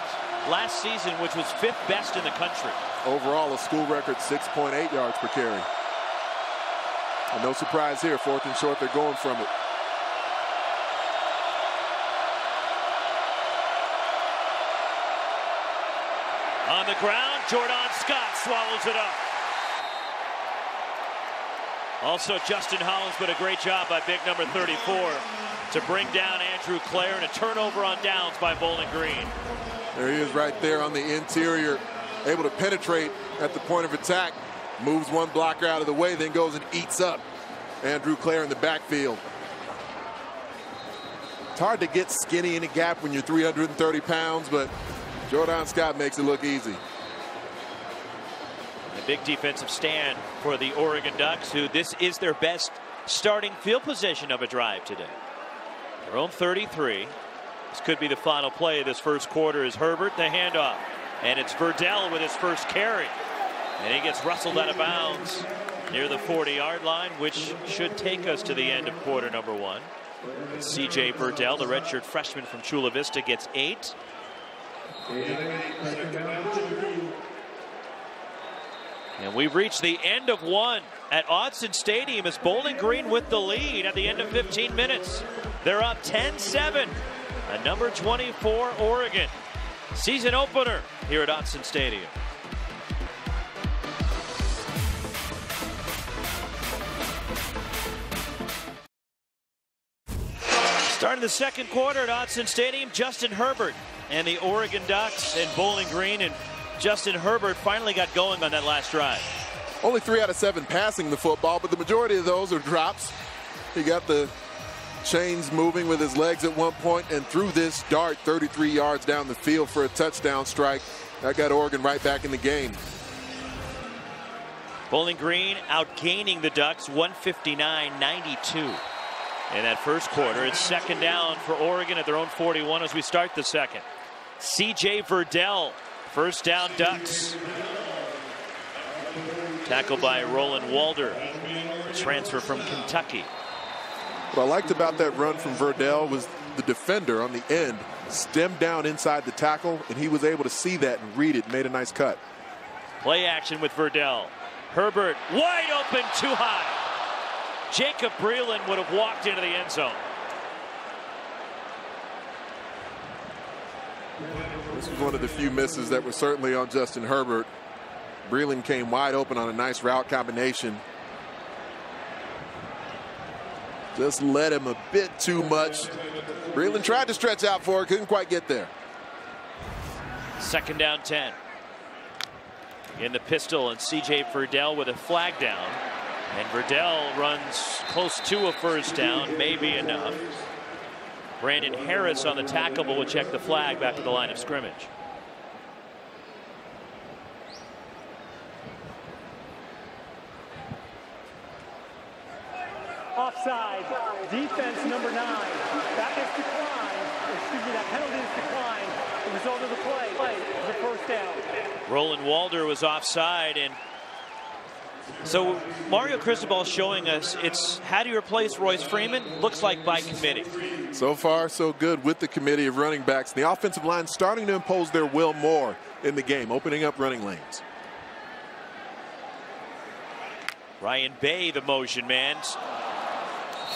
last season, which was fifth best in the country. Overall, a school record 6.8 yards per carry. And no surprise here, fourth and short, they're going from it. On the ground, Jordan Scott swallows it up. Also, Justin Hollins, but a great job by big number 34 to bring down Andrew Clair and a turnover on downs by Bowling Green. There he is right there on the interior, able to penetrate at the point of attack. Moves one blocker out of the way, then goes and eats up Andrew Clair in the backfield. It's hard to get skinny in a gap when you're 330 pounds, but Jordan Scott makes it look easy. A big defensive stand for the Oregon Ducks, who this is their best starting field position of a drive today. Their own 33. This could be the final play of this first quarter is Herbert, the handoff. And it's Verdell with his first carry. And he gets rustled out of bounds near the 40-yard line, which should take us to the end of quarter number one. C.J. Verdell, the redshirt freshman from Chula Vista, gets eight. And we've reached the end of one at Autzen Stadium as Bowling Green with the lead at the end of 15 minutes. They're up 10-7. A number 24 Oregon. Season opener here at Autzen Stadium. Starting the second quarter at Autzen Stadium, Justin Herbert and the Oregon Ducks and Bowling Green and Justin Herbert finally got going on that last drive. Only three out of seven passing the football, but the majority of those are drops. He got the chains moving with his legs at one point and threw this dart 33 yards down the field for a touchdown strike. That got Oregon right back in the game. Bowling Green outgaining the Ducks 159-92 in that first quarter. It's second down for Oregon at their own 41 as we start the second. C.J. Verdell, first down Ducks. Tackled by Roland Walder, transfer from Kentucky. What I liked about that run from Verdell was the defender on the end stemmed down inside the tackle, and he was able to see that and read it, made a nice cut. Play action with Verdell. Herbert wide open, too high. Jacob Breeland would have walked into the end zone. This was one of the few misses that were certainly on Justin Herbert. Breeland came wide open on a nice route combination. Just led him a bit too much. Breeland tried to stretch out for it, couldn't quite get there. Second down 10. In the pistol, and C.J. Verdell with a flag down. And Verdell runs close to a first down, maybe enough. Brandon Harris on the tackle, will check the flag back to the line of scrimmage. Offside. Defense number nine. That is declined. Excuse me, that penalty is declined. The result of the play is a first down. Roland Walder was offside and so Mario Cristobal showing us it's how do you replace Royce Freeman? Looks like by committee. So far, so good with the committee of running backs. The offensive line starting to impose their will more in the game, opening up running lanes. Ryan Bay, the motion man.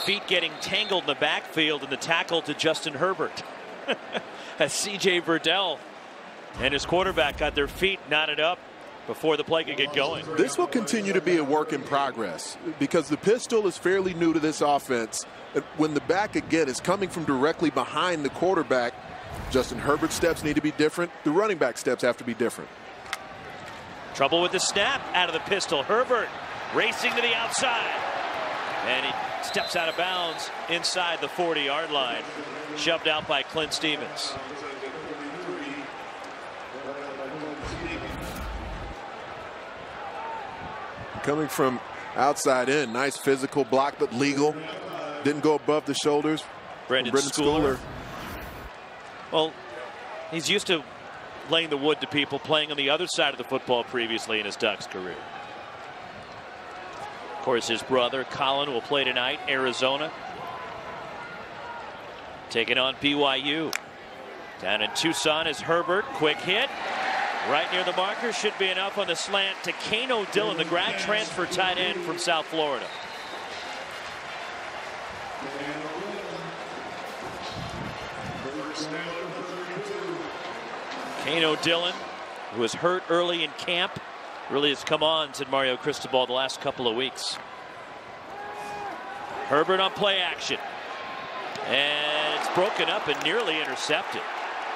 Feet getting tangled in the backfield and the tackle to Justin Herbert. As C.J. Verdell and his quarterback got their feet knotted up before the play could get going. This will continue to be a work in progress because the pistol is fairly new to this offense. When the back again is coming from directly behind the quarterback, Justin Herbert's steps need to be different. The running back steps have to be different. Trouble with the snap out of the pistol. Herbert racing to the outside. And he steps out of bounds inside the 40 yard line. Shoved out by Clint Stevens. coming from outside in. Nice physical block, but legal. Didn't go above the shoulders. Brenden, Brenden Schooler. Schooler. Well, he's used to laying the wood to people playing on the other side of the football previously in his Ducks career. Of course, his brother Colin will play tonight, Arizona. Taking on BYU. Down in Tucson is Herbert. Quick hit. Right near the marker should be enough on the slant to Kano Dillon, the grad transfer tight end from South Florida. Kano Dillon, who was hurt early in camp, really has come on, said Mario Cristobal, the last couple of weeks. Herbert on play action. And it's broken up and nearly intercepted.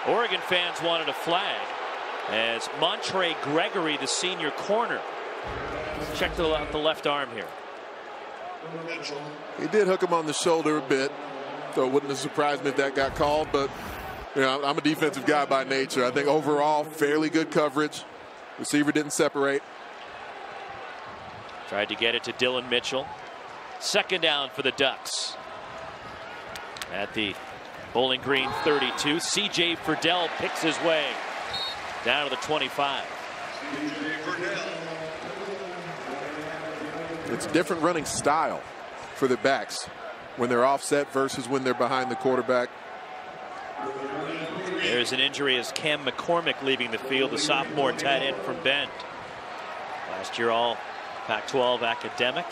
Oregon fans wanted a flag as Montre Gregory, the senior corner. Check the, the left arm here. He did hook him on the shoulder a bit, so it wouldn't have surprised me if that got called, but you know, I'm a defensive guy by nature. I think overall, fairly good coverage. Receiver didn't separate. Tried to get it to Dillon Mitchell. Second down for the Ducks. At the Bowling Green 32, CJ Verdell picks his way down to the 25. It's different running style for the backs when they're offset versus when they're behind the quarterback. There's an injury as Cam McCormick leaving the field, the sophomore tight end from Bend. Last year all Pac-12 academic.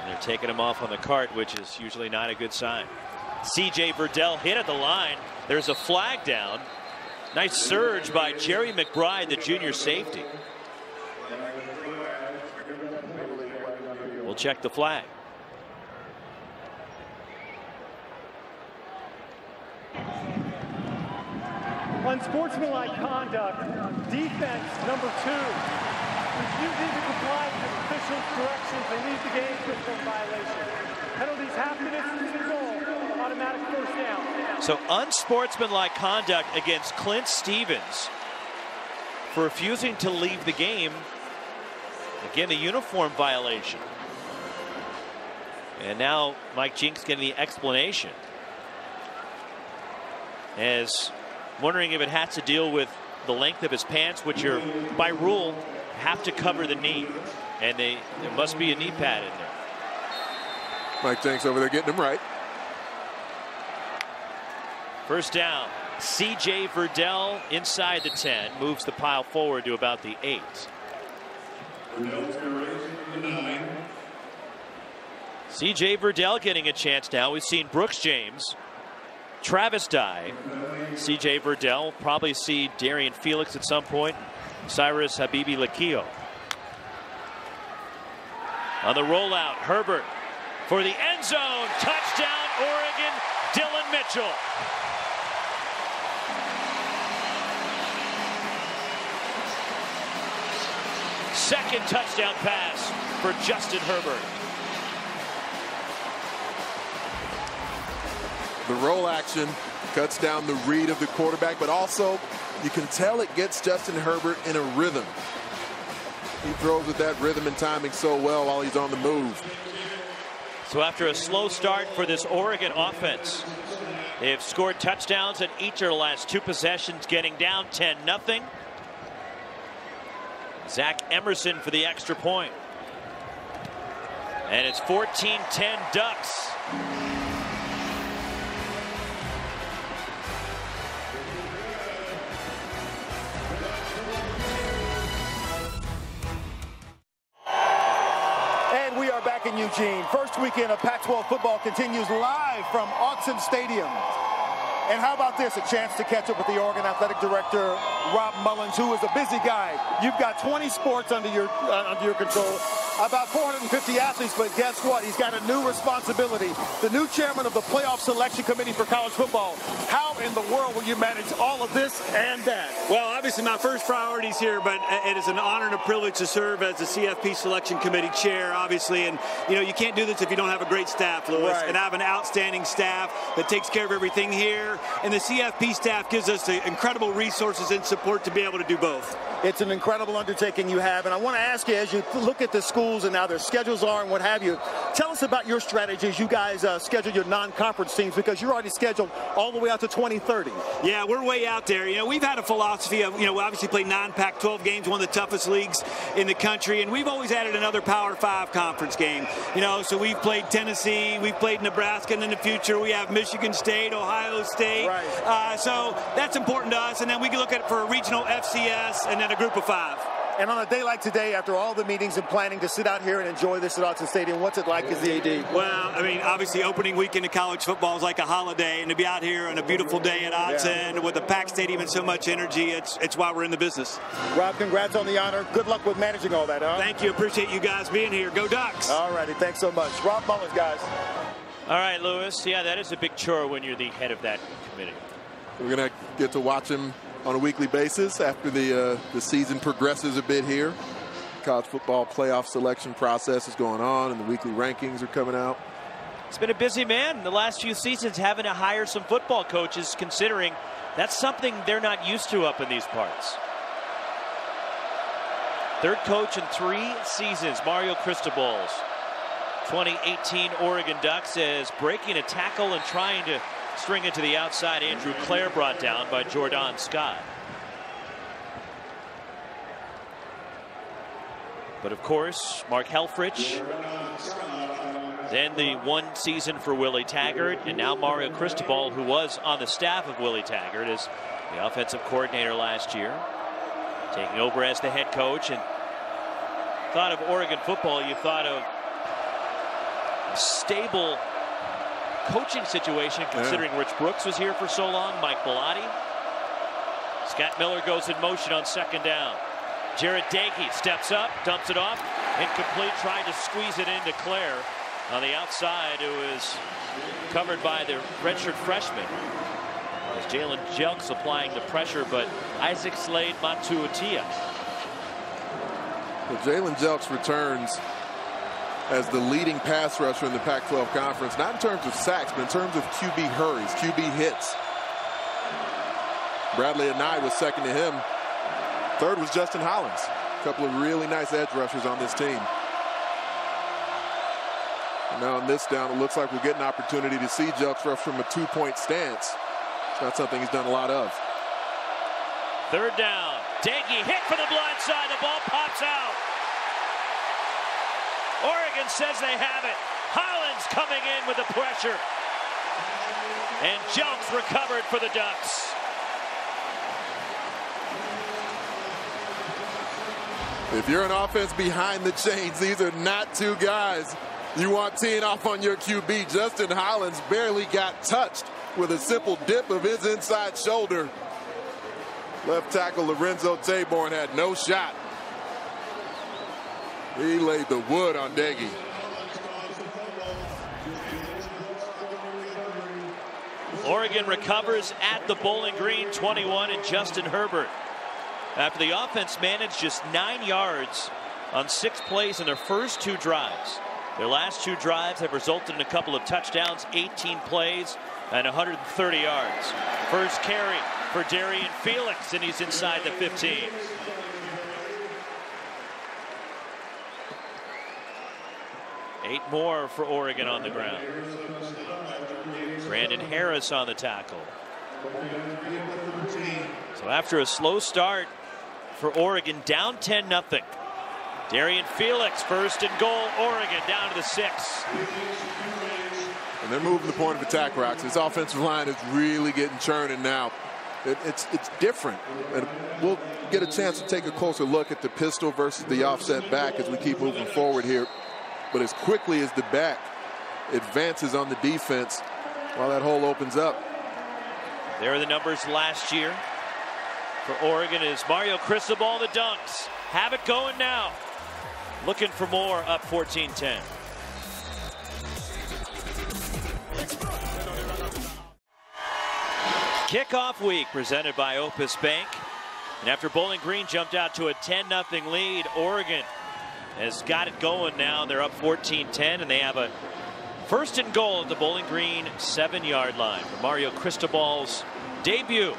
And they're taking him off on the cart, which is usually not a good sign. C.J. Verdell hit at the line. There's a flag down. Nice surge by Jerry McBride, the junior safety. We'll check the flag. Unsportsmanlike conduct, defense number two, refusing to comply with official directions and leave the game for violation. Penalties half minutes to goal, automatic first down. So unsportsmanlike conduct against Clint Stevens for refusing to leave the game. Again, a uniform violation. And now Mike Jinks getting the explanation. As wondering if it has to deal with the length of his pants, which are by rule have to cover the knee, and they there must be a knee pad in there. Mike Jinks over there getting him right. First down. C.J. Verdell inside the 10 moves the pile forward to about the 8. C.J. Verdell getting a chance now. We've seen Brooks James Travis Dye, CJ Verdell, probably see Darian Felix at some point, Cyrus Habibi-Likio. On the rollout, Herbert for the end zone, touchdown Oregon, Dillon Mitchell. Second touchdown pass for Justin Herbert. The roll action cuts down the read of the quarterback, but also you can tell it gets Justin Herbert in a rhythm. He throws with that rhythm and timing so well while he's on the move. So after a slow start for this Oregon offense, they've scored touchdowns in each of the last two possessions, getting down 10 0 Zach Emerson for the extra point. And it's 14 10 Ducks. in Eugene. First weekend of Pac-12 football continues live from Autzen Stadium. And how about this? A chance to catch up with the Oregon Athletic Director, Rob Mullens, who is a busy guy. You've got 20 sports under your uh, under your control about 450 athletes, but guess what? He's got a new responsibility. The new chairman of the playoff selection committee for college football. How in the world will you manage all of this and that? Well, obviously my first priority is here, but it is an honor and a privilege to serve as the CFP selection committee chair, obviously. And, you know, you can't do this if you don't have a great staff, Louis. Right. And I have an outstanding staff that takes care of everything here. And the CFP staff gives us the incredible resources and support to be able to do both. It's an incredible undertaking you have. And I want to ask you, as you look at the schools and how their schedules are and what have you, tell us about your strategies. You guys uh, schedule your non-conference teams because you're already scheduled all the way out to 2030. Yeah, we're way out there. You know, we've had a philosophy of, you know, we obviously play non-Pac 12 games, one of the toughest leagues in the country, and we've always added another Power 5 conference game. You know, so we've played Tennessee, we've played Nebraska, and in the future we have Michigan State, Ohio State. Right. Uh, so that's important to us, and then we can look at it for a regional FCS and then a group of five. And on a day like today, after all the meetings and planning to sit out here and enjoy this at Autzen Stadium, what's it like as the AD? Well, I mean, obviously, opening weekend of college football is like a holiday, and to be out here on a beautiful day at Autzen yeah. with a packed stadium and so much energy, it's it's why we're in the business. Rob, congrats on the honor. Good luck with managing all that. Huh? Thank you. Appreciate you guys being here. Go Ducks. All righty. Thanks so much. Rob Mullens, guys. All right, Lewis. Yeah, that is a big chore when you're the head of that committee. We're going to get to watch him on a weekly basis after the uh, the season progresses a bit here. College football playoff selection process is going on, and the weekly rankings are coming out. It's been a busy man the last few seasons having to hire some football coaches, considering that's something they're not used to up in these parts. Third coach in three seasons, Mario Cristobal's 2018 Oregon Ducks is breaking a tackle and trying to string it to the outside. Andrew Clair brought down by Jordan Scott. But of course, Mark Helfrich. Then the one season for Willie Taggart, and now Mario Cristobal, who was on the staff of Willie Taggart as the offensive coordinator last year, taking over as the head coach. And thought of Oregon football, you thought of stable coaching situation, considering yeah. Rich Brooks was here for so long, Mike Bellotti. Scott Miller goes in motion on second down. Jarret Doege steps up, dumps it off, incomplete, trying to squeeze it into Clair on the outside, who is covered by the redshirt freshman. As Jalen Jelks applying the pressure, but Isaac Slade-Matautia. Well, Jalen Jelks returns as the leading pass rusher in the Pac-12 conference, not in terms of sacks, but in terms of QB hurries, QB hits. Bradlee Anae was second to him Third was Justin Hollins. A couple of really nice edge rushers on this team. Now on this down, it looks like we'll get an opportunity to see Jelks rush from a two-point stance. It's not something he's done a lot of. Third down. Doege hit for the blind side. The ball pops out. Oregon says they have it. Hollins coming in with the pressure. And Jelks recovered for the Ducks. If you're an offense behind the chains, these are not two guys you want teeing off on your QB. Justin Hollins barely got touched with a simple dip of his inside shoulder. Left tackle Lorenzo Taborn had no shot. He laid the wood on Doege. Oregon recovers at the Bowling Green 21 and Justin Herbert after the offense managed just nine yards on six plays in their first two drives. Their last two drives have resulted in a couple of touchdowns, 18 plays, and 130 yards. First carry for Darian Felix, and he's inside the 15. Eight more for Oregon on the ground. Brandon Harris on the tackle. So after a slow start, for Oregon, down 10 nothing. Darian Felix, first and goal, Oregon down to the six. And they're moving the point of attack, Rocks. This offensive line is really getting churning now. It, it's it's different. And we'll get a chance to take a closer look at the pistol versus the offset back as we keep moving forward here. But as quickly as the back advances on the defense, while that hole opens up. There are the numbers last year for Oregon is Mario Cristobal, the Dunks. Have it going now. Looking for more, up 14-10. Kickoff week presented by Opus Bank. And after Bowling Green jumped out to a 10-0 lead, Oregon has got it going now. They're up 14-10, and they have a first and goal at the Bowling Green seven-yard line for Mario Cristobal's debut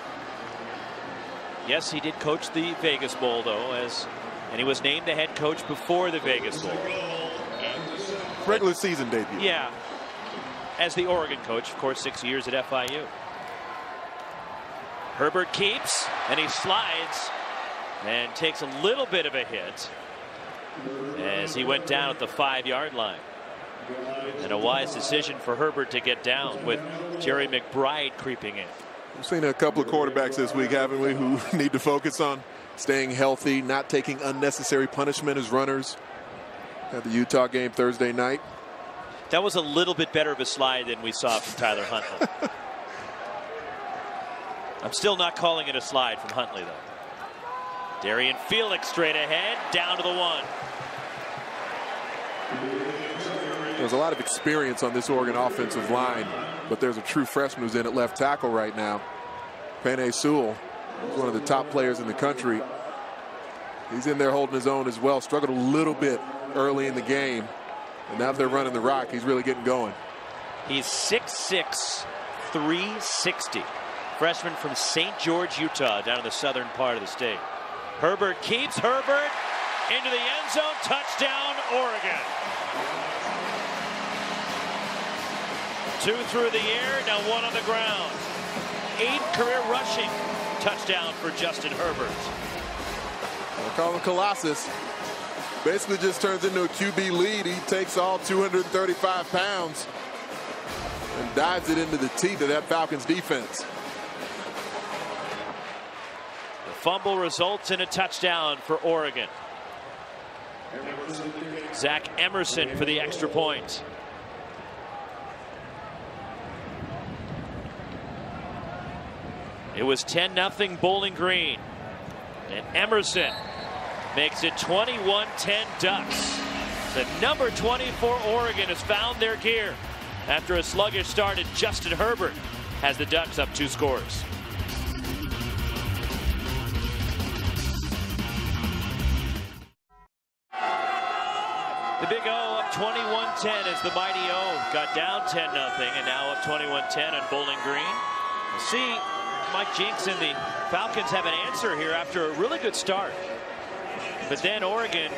Yes, he did coach the Vegas Bowl, though, as and he was named the head coach before the Vegas Bowl. Regular season debut. Yeah. As the Oregon coach, of course, six years at FIU. Herbert keeps, and he slides, and takes a little bit of a hit as he went down at the five-yard line. And a wise decision for Herbert to get down with Jerry McBride creeping in. We've seen a couple of quarterbacks this week, haven't we, who need to focus on staying healthy, not taking unnecessary punishment as runners. At the Utah game Thursday night. That was a little bit better of a slide than we saw from Tyler Huntley. I'm still not calling it a slide from Huntley, though. Darian Felix straight ahead, down to the one. There's a lot of experience on this Oregon offensive line, but there's a true freshman who's in at left tackle right now. Penei Sewell, one of the top players in the country. He's in there holding his own as well. Struggled a little bit early in the game. And now they're running the rock, he's really getting going. He's 6'6", 360. Freshman from St. George, Utah, down in the southern part of the state. Herbert keeps. Herbert into the end zone. Touchdown, Oregon. Two through the air, now one on the ground. Eight career rushing touchdown for Justin Herbert. Call him Colossus. Basically just turns into a QB lead. He takes all 235 pounds and dives it into the teeth of that Falcons defense. The fumble results in a touchdown for Oregon. Zach Emerson for the extra point. It was 10 0 Bowling Green. And Emerson makes it 21 10 Ducks. The number 24 Oregon has found their gear after a sluggish start, and Justin Herbert has the Ducks up two scores. The Big O up 21-10 as the Mighty O got down 10-0 and now up 21-10 on Bowling Green. We'll see Mike Jinks and the Falcons have an answer here after a really good start. But then Oregon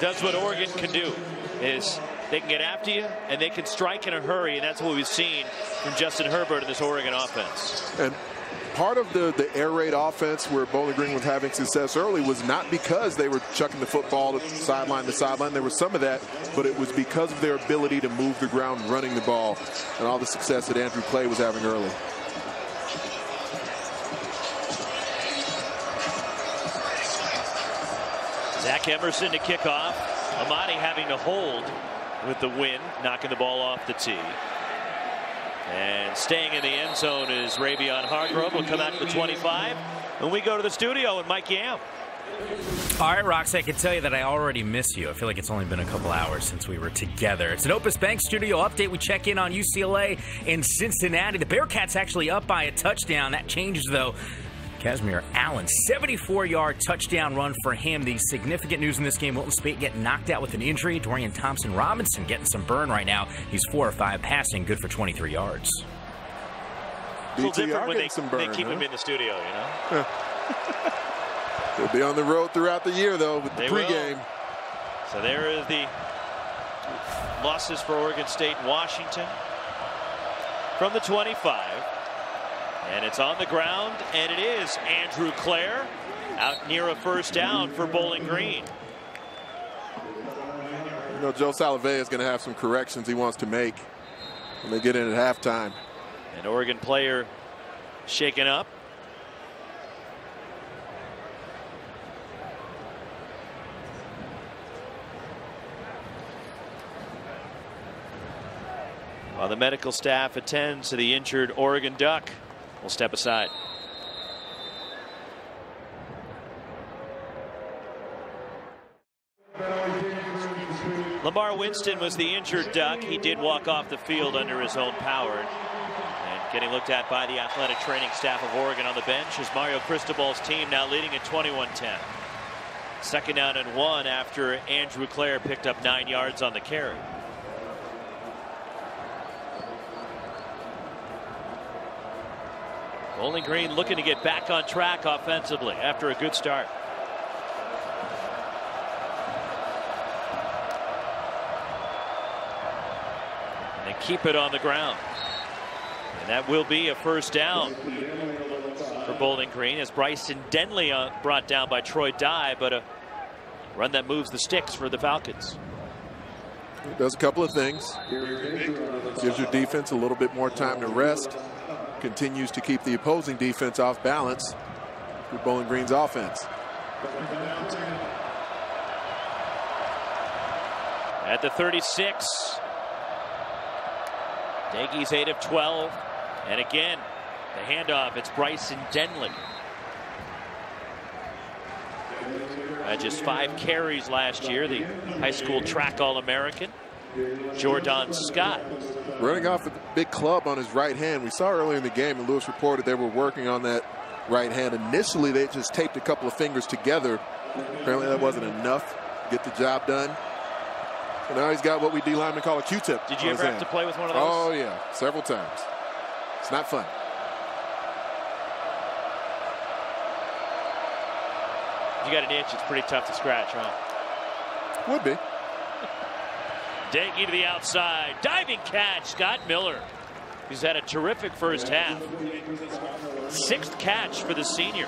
does what Oregon can do is they can get after you and they can strike in a hurry and that's what we've seen from Justin Herbert in this Oregon offense. And part of the, the air raid offense where Bowling Green was having success early was not because they were chucking the football sideline to sideline. There was some of that, but it was because of their ability to move the ground running the ball and all the success that Andrew Clair was having early. Zach Emerson to kick off. Amadi having to hold with the wind, knocking the ball off the tee. And staying in the end zone is Ravion Hargrove. We'll come out to the 25. And we go to the studio and Mike Yam. All right, Roxy, I can tell you that I already miss you. I feel like it's only been a couple hours since we were together. It's an Opus Bank studio update. We check in on UCLA in Cincinnati. The Bearcats actually up by a touchdown. That changes, though. Kazmeir Allen, 74-yard touchdown run for him. The significant news in this game, Wilton Speight getting knocked out with an injury. Dorian Thompson Robinson getting some burn right now. He's 4 or 5 passing, good for 23 yards. It's a little different when they, burn, they keep huh? him in the studio, you know? They'll be on the road throughout the year, though, with the they pregame. Will. So there is the losses for Oregon State and Washington from the 25. And it's on the ground, and it is Andrew Clair out near a first down for Bowling Green. You know, Joe Salave'a is going to have some corrections he wants to make when they get in at halftime. An Oregon player shaken up. While the medical staff attends to the injured Oregon Duck will step aside. Lamar Winston was the injured duck. He did walk off the field under his own power. And getting looked at by the athletic training staff of Oregon on the bench is Mario Cristobal's team now leading at 21-10. Second down and one after Andrew Clair picked up nine yards on the carry. Bowling Green looking to get back on track offensively after a good start. And they keep it on the ground. And that will be a first down for Bowling Green as Bryson Denley uh, brought down by Troy Dye, but a run that moves the sticks for the Falcons. It does a couple of things. Gives your defense a little bit more time to rest continues to keep the opposing defense off balance with Bowling Green's offense. At the 36, Doege's 8 of 12. And again, the handoff, it's Bryson Denley. Uh, just five carries last year, the high school track All-American. Jordan Scott. Running off a big club on his right hand. We saw earlier in the game, and Lewis reported they were working on that right hand. Initially, they just taped a couple of fingers together. Apparently, that wasn't enough to get the job done. So now he's got what we D linemen call a Q-tip. Did you ever have hand. to play with one of those? Oh, yeah, several times. It's not fun. you got an itch, it's pretty tough to scratch, huh? Would be. Doege to the outside. Diving catch, Scott Miller. He's had a terrific first half. Sixth catch for the senior.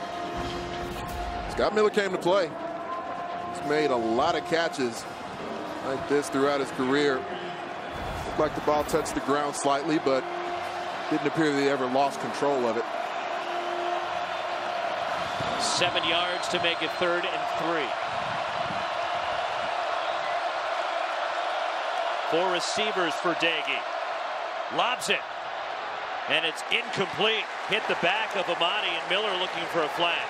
Scott Miller came to play. He's made a lot of catches like this throughout his career. Looked like the ball touched the ground slightly, but didn't appear that he ever lost control of it. Seven yards to make it third and three. Four receivers for Doege. Lobs it. And it's incomplete. Hit the back of Amadi and Miller looking for a flag.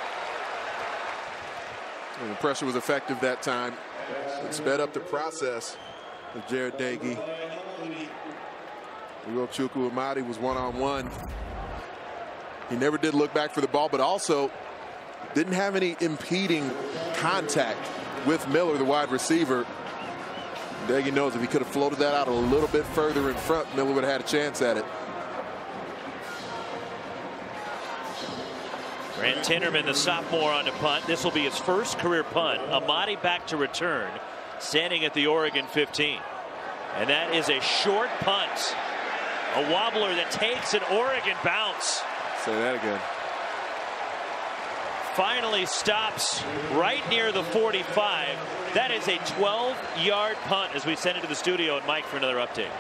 And the pressure was effective that time. It sped up the process of Jarret Doege. Chukwu Amadi was one-on-one. -on -one. He never did look back for the ball, but also didn't have any impeding contact with Miller, the wide receiver. Doege knows if he could have floated that out a little bit further in front, Miller would have had a chance at it. Grant Tinnerman, the sophomore, on the punt. This will be his first career punt. Amadi back to return, standing at the Oregon 15. And that is a short punt. A wobbler that takes an Oregon bounce. Say that again. Finally stops right near the 45. That is a 12-yard punt as we send it to the studio and Mike for another update.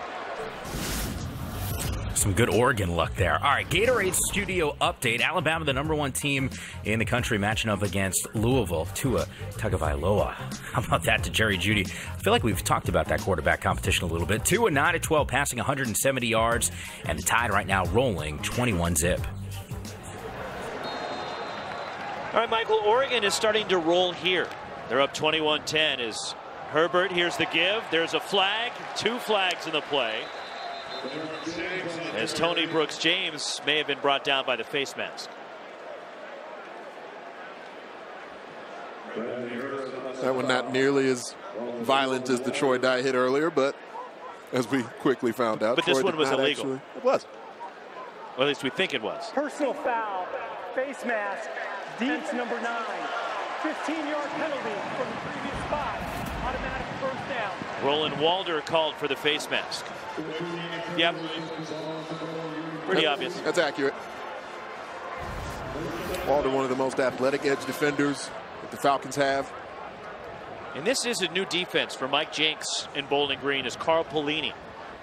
Some good Oregon luck there. All right, Gatorade Studio update. Alabama, the number one team in the country, matching up against Louisville. Tua Tagovailoa. How about that to Jerry Jeudy? I feel like we've talked about that quarterback competition a little bit. Tua 9 to 12, passing 170 yards, and the tide right now rolling 21 zip. All right, Michael, Oregon is starting to roll here. They're up 21-10 as Herbert, here's the give. There's a flag, two flags in the play. As Tony Brooks James may have been brought down by the face mask. That one not nearly as violent as the Troy Dye hit earlier, but as we quickly found out. But Troy this one was illegal. Actually, it was. Well, at least we think it was. Personal foul, face mask, Defense number nine. 15-yard penalty from the previous spot. Automatic first down. Roland Walder called for the face mask. Yep. Pretty that, obvious. That's accurate. Walder, one of the most athletic edge defenders that the Falcons have. And this is a new defense for Mike Jinks in Bowling Green as Carl Pelini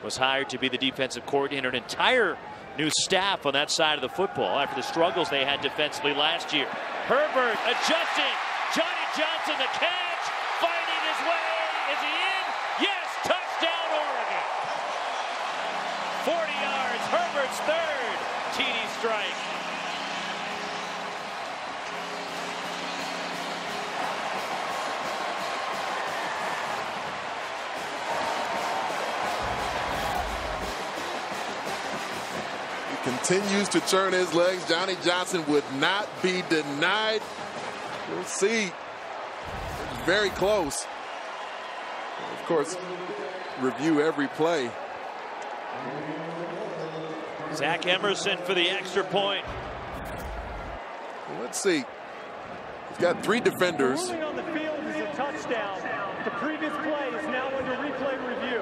was hired to be the defensive coordinator. An entire new staff on that side of the football after the struggles they had defensively last year. Herbert adjusting. Johnny Johnson the catch. fighting his way. Is he in? Yes. Touchdown Oregon. 40 yards. Herbert's third. TD strike. He continues to turn his legs. Johnny Johnson would not be denied. We'll see. Very close. Of course, review every play. Zach Emerson for the extra point. Let's see. He's got three defenders. The ruling on the field is a touchdown. The previous play is now under replay review.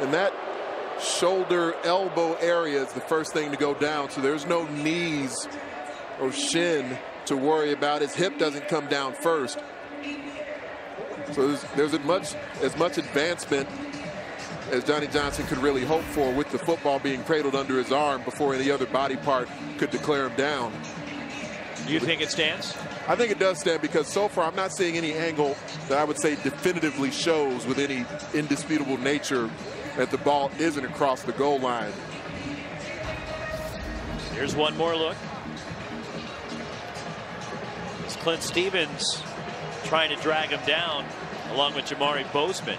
And that shoulder elbow area is the first thing to go down. So there's no knees or shin to worry about. His hip doesn't come down first. So there's, there's as much as much advancement as Johnny Johnson could really hope for with the football being cradled under his arm before any other body part could declare him down. Do you think it stands? I think it does stand because so far I'm not seeing any angle that I would say definitively shows with any indisputable nature that the ball isn't across the goal line. Here's one more look. It's Clint Stevens trying to drag him down along with Jamari Bozeman.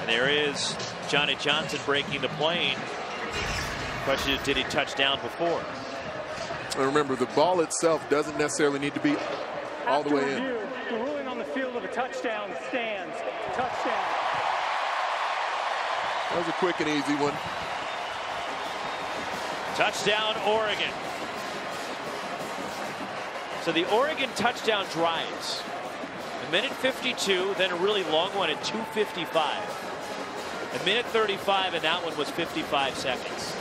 And there is Johnny Johnson breaking the plane. Question is, did he touch down before? And remember, the ball itself doesn't necessarily need to be all After the way review, in. The ruling on the field of a touchdown stands. Touchdown. That was a quick and easy one. Touchdown, Oregon. So the Oregon touchdown drives. A minute 52, then a really long one at 2.55. A minute 35, and that one was 55 seconds.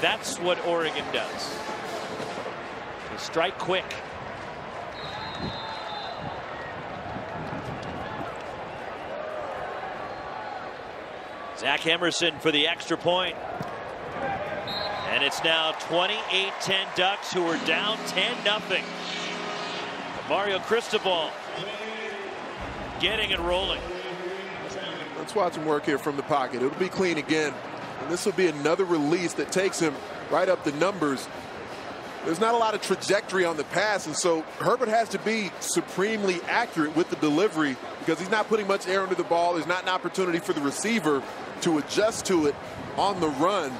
That's what Oregon does. They strike quick. Zach Emerson for the extra point. And it's now 28-10 Ducks who are down 10-0. Mario Cristobal getting and rolling. Let's watch him work here from the pocket. It'll be clean again. And this will be another release that takes him right up the numbers. There's not a lot of trajectory on the pass, and so Herbert has to be supremely accurate with the delivery because he's not putting much air under the ball. There's not an opportunity for the receiver to adjust to it on the run.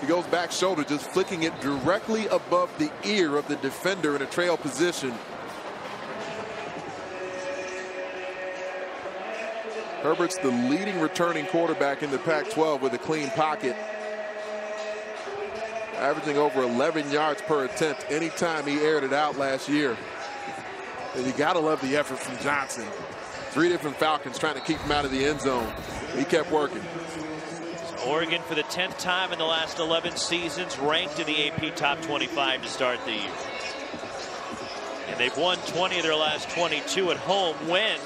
He goes back shoulder, just flicking it directly above the ear of the defender in a trail position. Herbert's the leading returning quarterback in the Pac-12 with a clean pocket. Averaging over 11 yards per attempt anytime he aired it out last year. And you got to love the effort from Johnson. Three different Falcons trying to keep him out of the end zone. He kept working. Oregon for the 10th time in the last 11 seasons ranked in the AP top 25 to start the year. And they've won 20 of their last 22 at home when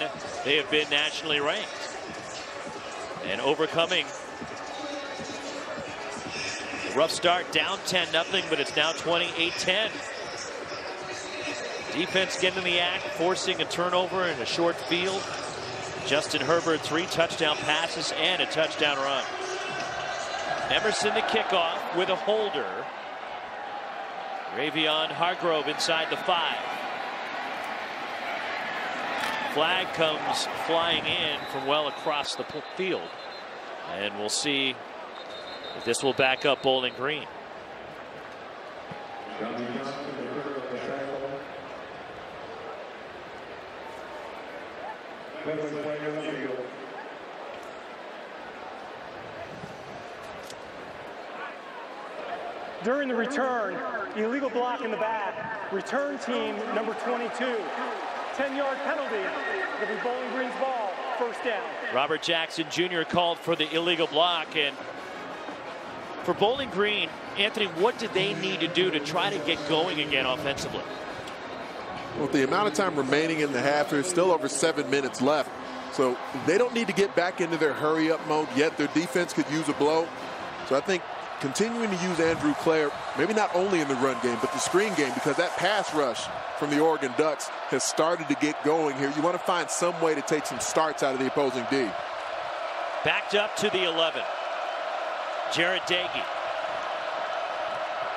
they have been nationally ranked. And overcoming rough start down 10 nothing, but it's now 28-10. Defense getting in the act, forcing a turnover in a short field. Justin Herbert, three touchdown passes and a touchdown run. Emerson the kickoff with a holder. Ravion Hargrove inside the five. Flag comes flying in from well across the field. And we'll see if this will back up Bowling Green. During the return, illegal block in the back, return team number 22, 10-yard penalty, it'll be Bowling Green's ball, first down. Robert Jackson Jr. called for the illegal block, and for Bowling Green, Anthony, what did they need to do to try to get going again offensively? Well, the amount of time remaining in the half, there's still over seven minutes left. So they don't need to get back into their hurry-up mode yet. Their defense could use a blow. So I think continuing to use Andrew Clair, maybe not only in the run game, but the screen game, because that pass rush from the Oregon Ducks has started to get going here. You want to find some way to take some starts out of the opposing D. Backed up to the 11. Jarret Doege.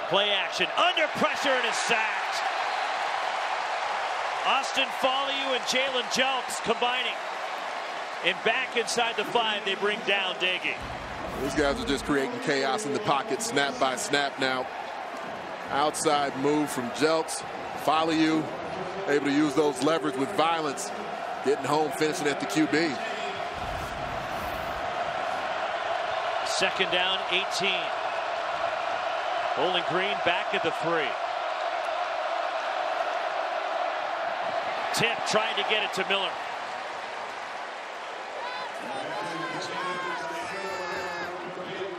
Play action, under pressure and is sacked. Austin Faoliu and Jalen Jelks combining. And back inside the five, they bring down Doege. These guys are just creating chaos in the pocket, snap by snap now. Outside move from Jelks. you, able to use those levers with violence. Getting home, finishing at the QB. Second down, 18. Bowling Green back at the three. Tip trying to get it to Miller.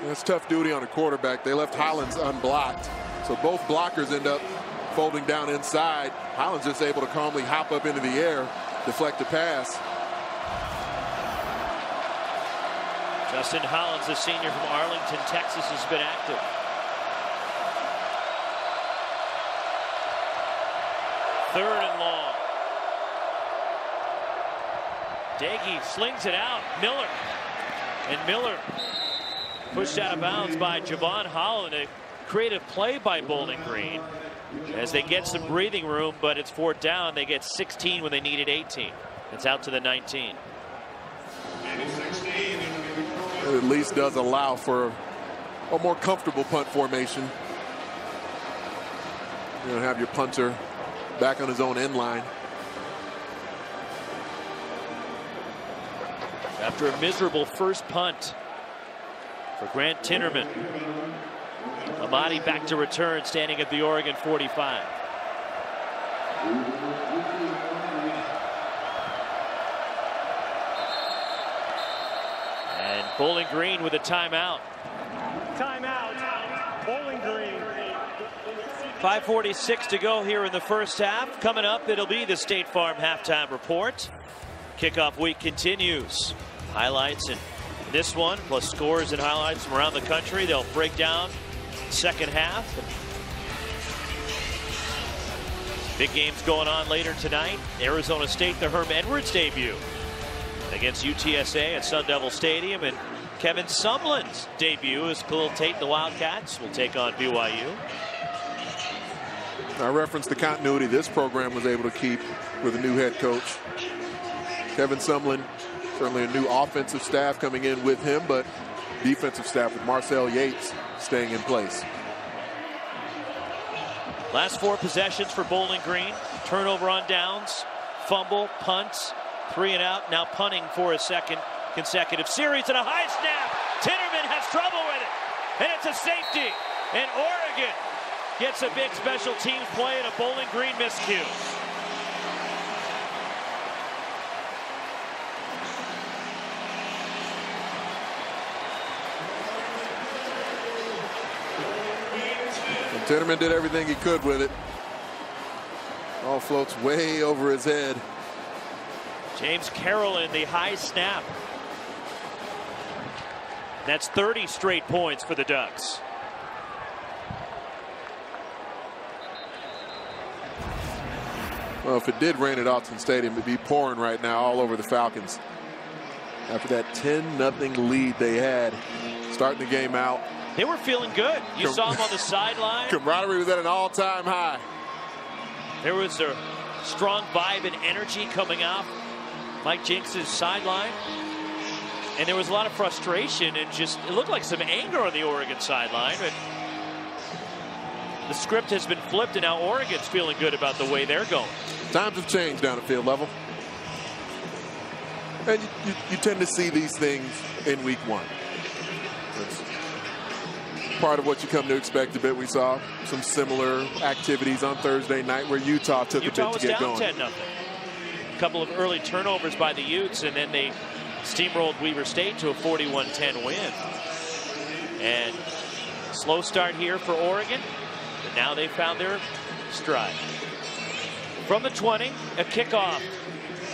That's tough duty on a quarterback. They left Hollins unblocked. So both blockers end up folding down inside. Hollins just able to calmly hop up into the air, deflect the pass. Justin Hollins, a senior from Arlington, Texas, has been active. Third and long. Doege slings it out. Miller. And Miller pushed out of bounds by Jevon Holland. A creative play by Bowling Green as they get some breathing room, but it's fourth down. They get 16 when they needed 18. It's out to the 19. It at least does allow for a more comfortable punt formation. You don't have your punter back on his own end line. After a miserable first punt for Grant Tinnerman. Amadi back to return, standing at the Oregon 45. And Bowling Green with a timeout. Timeout. Bowling Green. 5.46 to go here in the first half. Coming up, it'll be the State Farm halftime report. Kickoff week continues. Highlights in this one, plus scores and highlights from around the country. They'll break down second half. Big games going on later tonight. Arizona State, the Herm Edwards debut against UTSA at Sun Devil Stadium. And Kevin Sumlin's debut as Khalil Tate and the Wildcats will take on BYU. I referenced the continuity this program was able to keep with a new head coach. Kevin Sumlin, certainly a new offensive staff coming in with him, but defensive staff with Marcel Yates staying in place. Last four possessions for Bowling Green. Turnover on downs, fumble, punts, three and out. Now punting for a second consecutive series and a high snap. Tinnerman has trouble with it, and it's a safety. And Oregon gets a big special teams play and a Bowling Green miscue. Tinnerman did everything he could with it. All floats way over his head. James Carroll in the high snap. That's 30 straight points for the Ducks. Well, if it did rain at Autzen Stadium, it'd be pouring right now all over the Falcons. After that 10-0 lead they had, starting the game out. They were feeling good. You saw them on the sideline. Camaraderie was at an all-time high. There was a strong vibe and energy coming out Mike Jinks' sideline. And there was a lot of frustration and just, it looked like some anger on the Oregon sideline. But the script has been flipped and now Oregon's feeling good about the way they're going. Times have changed down at field level. And you, you, you tend to see these things in week one. Part of what you come to expect a bit. We saw some similar activities on Thursday night where Utah took Utah a bit to get going. Utah was down going. 10 nothing. A couple of early turnovers by the Utes, and then they steamrolled Weber State to a 41-10 win. And slow start here for Oregon, but now they found their stride. From the 20, a kickoff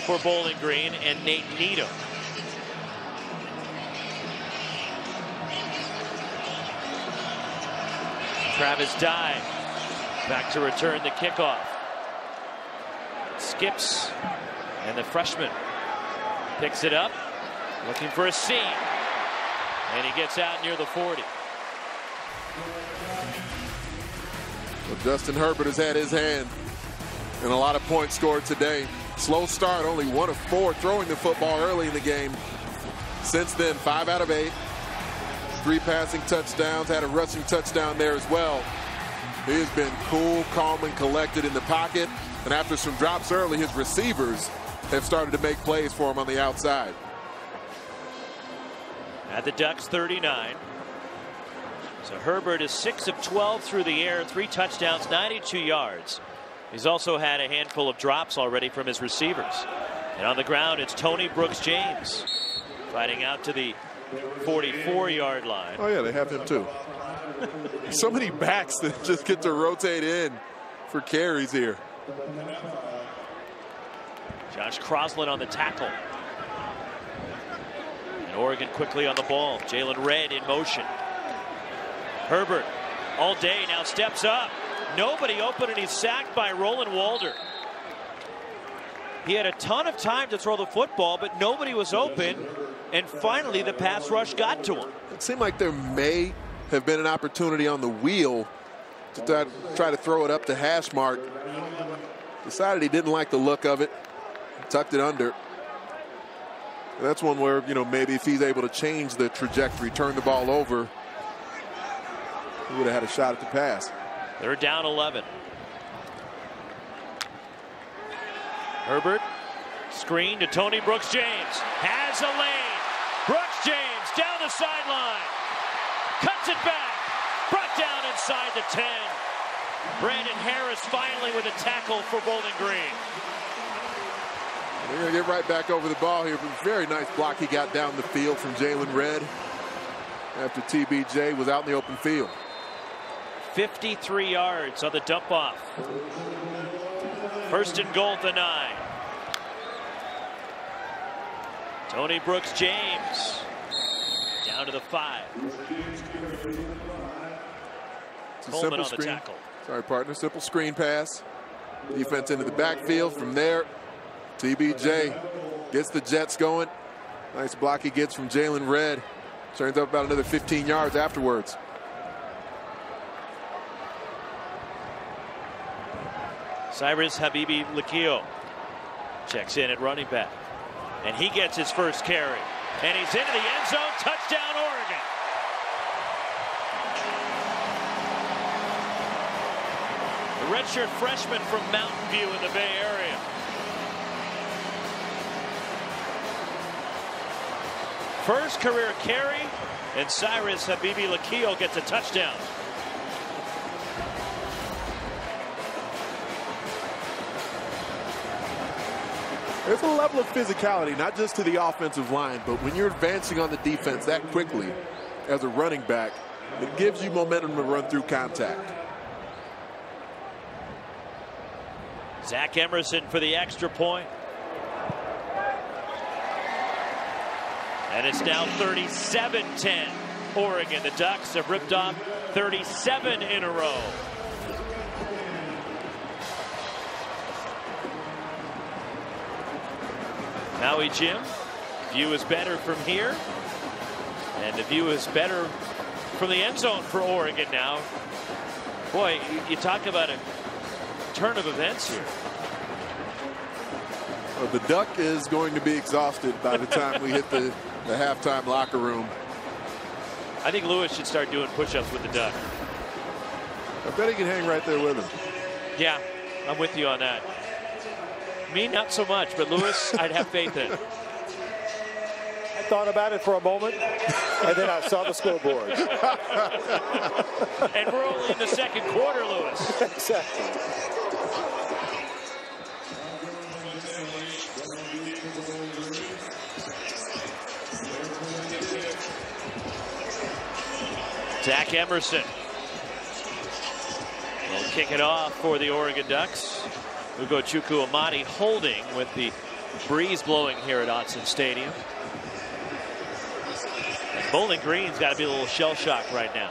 for Bowling Green and Nate Needham. Travis Dye back to return the kickoff. Skips, and the freshman picks it up, looking for a seam, and he gets out near the 40. Well, Justin Herbert has had his hand and a lot of points scored today. Slow start, only one of four throwing the football early in the game. Since then, five out of eight. Three passing touchdowns, had a rushing touchdown there as well. He has been cool, calm, and collected in the pocket. And after some drops early, his receivers have started to make plays for him on the outside. At the Ducks 39. So Herbert is 6 of 12 through the air, three touchdowns, 92 yards. He's also had a handful of drops already from his receivers. And on the ground, it's Tony Brooks James fighting out to the 44 yard line. Oh, yeah, they have him too. so many backs that just get to rotate in for carries here. Josh Croslin on the tackle. And Oregon quickly on the ball. Jaylon Redd in motion. Herbert all day now steps up. Nobody open and he's sacked by Roland Walder. He had a ton of time to throw the football, but nobody was open. And finally, the pass rush got to him. It seemed like there may have been an opportunity on the wheel to try, to throw it up to hash mark. Decided he didn't like the look of it. Tucked it under. And that's one where, you know, maybe if he's able to change the trajectory, turn the ball over, he would have had a shot at the pass. They're down 11. Herbert, screen to Tony Brooks James. Has a lane. Brooks James down the sideline. Cuts it back. Brought down inside the 10. Brandon Harris finally with a tackle for Bowling Green. They're going to get right back over the ball here. But Very nice block he got down the field from Jaylon Redd after TBJ was out in the open field. 53 yards on the dump off. First and goal at the nine. Tony Brooks James to the five. The tackle. Sorry, partner. Simple screen pass. Defense into the backfield. From there, TBJ gets the Jets going. Nice block he gets from Jaylon Redd. Turns up about another 15 yards afterwards. Cyrus Habibi Likio checks in at running back. And he gets his first carry. And he's into the end zone. Touchdown, Oregon. The redshirt freshman from Mountain View in the Bay Area. First career carry, and Cyrus Habibi Likio gets a touchdown. There's a level of physicality, not just to the offensive line, but when you're advancing on the defense that quickly as a running back, it gives you momentum to run through contact. Zach Emerson for the extra point. And it's now 37-10. Oregon, the Ducks have ripped off 37 in a row. Maui Jim, view is better from here. And the view is better from the end zone for Oregon now. Boy, you, talk about a turn of events here. Well, the duck is going to be exhausted by the time we hit the, the halftime locker room. I think Lewis should start doing push-ups with the duck. I bet he can hang right there with him. Yeah, I'm with you on that. Me, not so much, but Lewis, I'd have faith in. I thought about it for a moment, and then I saw the scoreboard. and we're only in the second quarter, Lewis. exactly. Zach Emerson will kick it off for the Oregon Ducks. Ugochukwu Amadi holding with the breeze blowing here at Autzen Stadium. And Bowling Green's got to be a little shell shocked right now.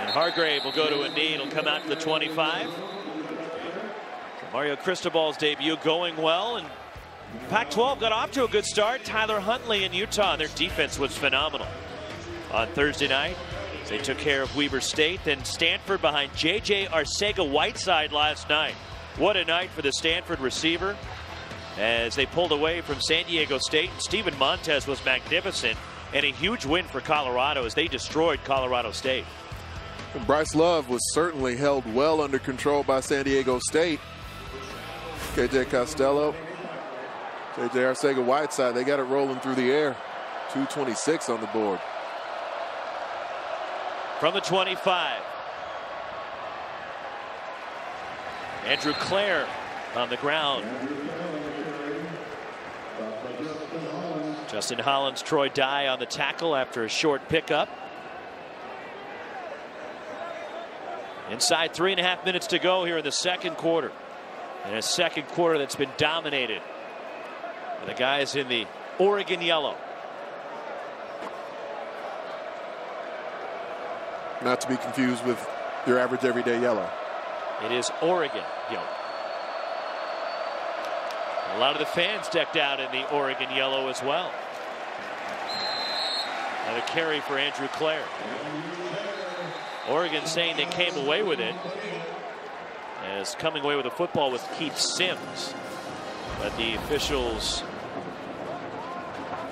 And Hargrave will go to a knee. It'll come out to the 25. Mario Cristobal's debut going well. And Pac-12 got off to a good start. Tyler Huntley in Utah. Their defense was phenomenal. On Thursday night, they took care of Weber State. Then Stanford behind J.J. Arcega-Whiteside last night. What a night for the Stanford receiver as they pulled away from San Diego State. Steven Montez was magnificent and a huge win for Colorado as they destroyed Colorado State. And Bryce Love was certainly held well under control by San Diego State. KJ Costello, JJ Arcega Whiteside, they got it rolling through the air. 226 on the board. From the 25. Andrew Clair on the ground. Justin Hollins, Troy Dye on the tackle after a short pickup. Inside three and a half minutes to go here in the second quarter. And a second quarter that's been dominated by the guys in the Oregon yellow. Not to be confused with your average everyday yellow. It is Oregon yellow. A lot of the fans decked out in the Oregon yellow as well. Another carry for Andrew Clair. Oregon saying they came away with it as coming away with a football with Keith Sims. But the officials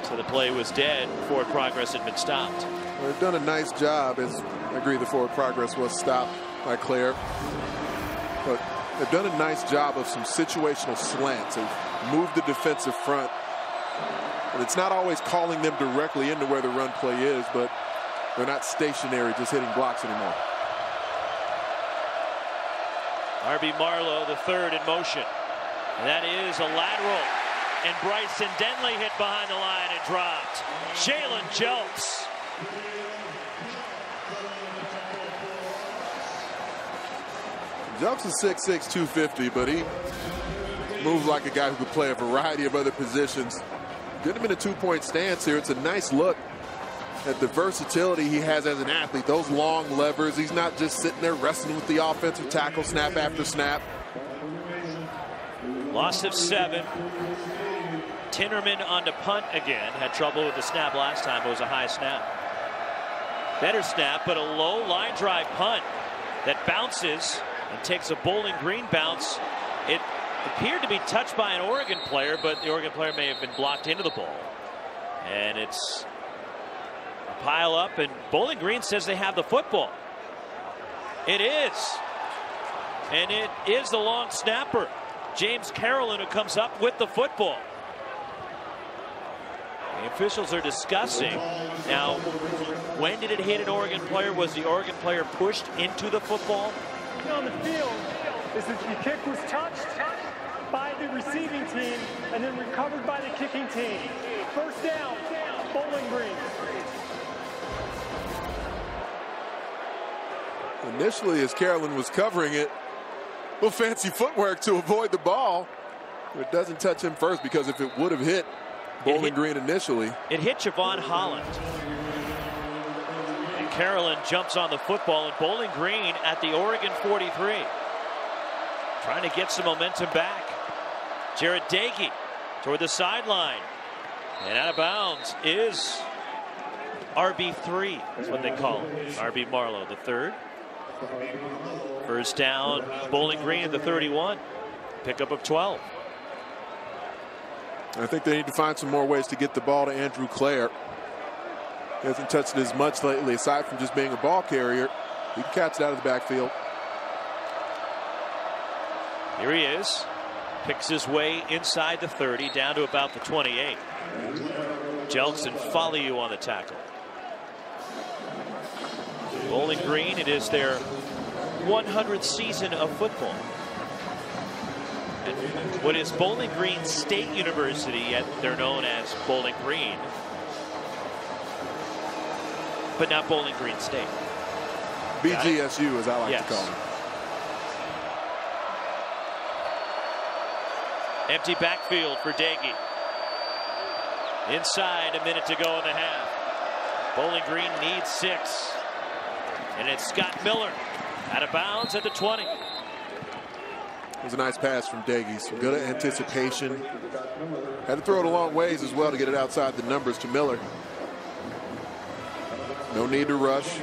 said the play was dead before progress had been stopped. Well, they've done a nice job. As I agree, the forward progress was stopped by Clair. But they've done a nice job of some situational slants. They've moved the defensive front. And it's not always calling them directly into where the run play is, but They're not stationary, just hitting blocks anymore. Arby Marlowe, the third in motion. And that is a lateral. And Bryson Denley hit behind the line and dropped. Jalen Jelks. Is 6'6", 250, but he moves like a guy who could play a variety of other positions. Get him in a two-point stance here. It's a nice look at the versatility he has as an athlete. Those long levers. He's not just sitting there wrestling with the offensive tackle snap after snap. Loss of seven. Tinnerman on to punt again. Had trouble with the snap last time. It was a high snap. Better snap, but a low line drive punt that bounces and takes a Bowling Green bounce. It appeared to be touched by an Oregon player, but the Oregon player may have been blocked into the ball. And it's a pile up, and Bowling Green says they have the football. It is. And it is the long snapper, James Carolyn, who comes up with the football. The officials are discussing. Now, when did it hit an Oregon player? Was the Oregon player pushed into the football? On the field is that the kick was touched by the receiving team and then recovered by the kicking team. First down, Bowling Green. Initially, as Carolyn was covering it, a little fancy footwork to avoid the ball. It doesn't touch him first because if it would have hit Bowling hit, Green initially. It hit Jevon Holland. Carolyn jumps on the football and Bowling Green at the Oregon 43. Trying to get some momentum back. Jarret Doege toward the sideline. And out of bounds is RB3. That's what they call it. Arby Marlowe, the third. First down, Bowling Green at the 31. Pickup of 12. I think they need to find some more ways to get the ball to Andrew Clair. He hasn't touched it as much lately, aside from just being a ball carrier. He can catch it out of the backfield. Here he is. Picks his way inside the 30, down to about the 28. Jelks and Faoliu on the tackle. Bowling Green, it is their 100th season of football. And what is Bowling Green State University, yet they're known as Bowling Green, but not Bowling Green State. BGSU, as I like yes. to call them. Empty backfield for Doege. Inside, a minute to go in the half. Bowling Green needs six. And it's Scott Miller out of bounds at the 20. It was a nice pass from Doege. Some good anticipation. Had to throw it a long ways as well to get it outside the numbers to Miller. No need to rush.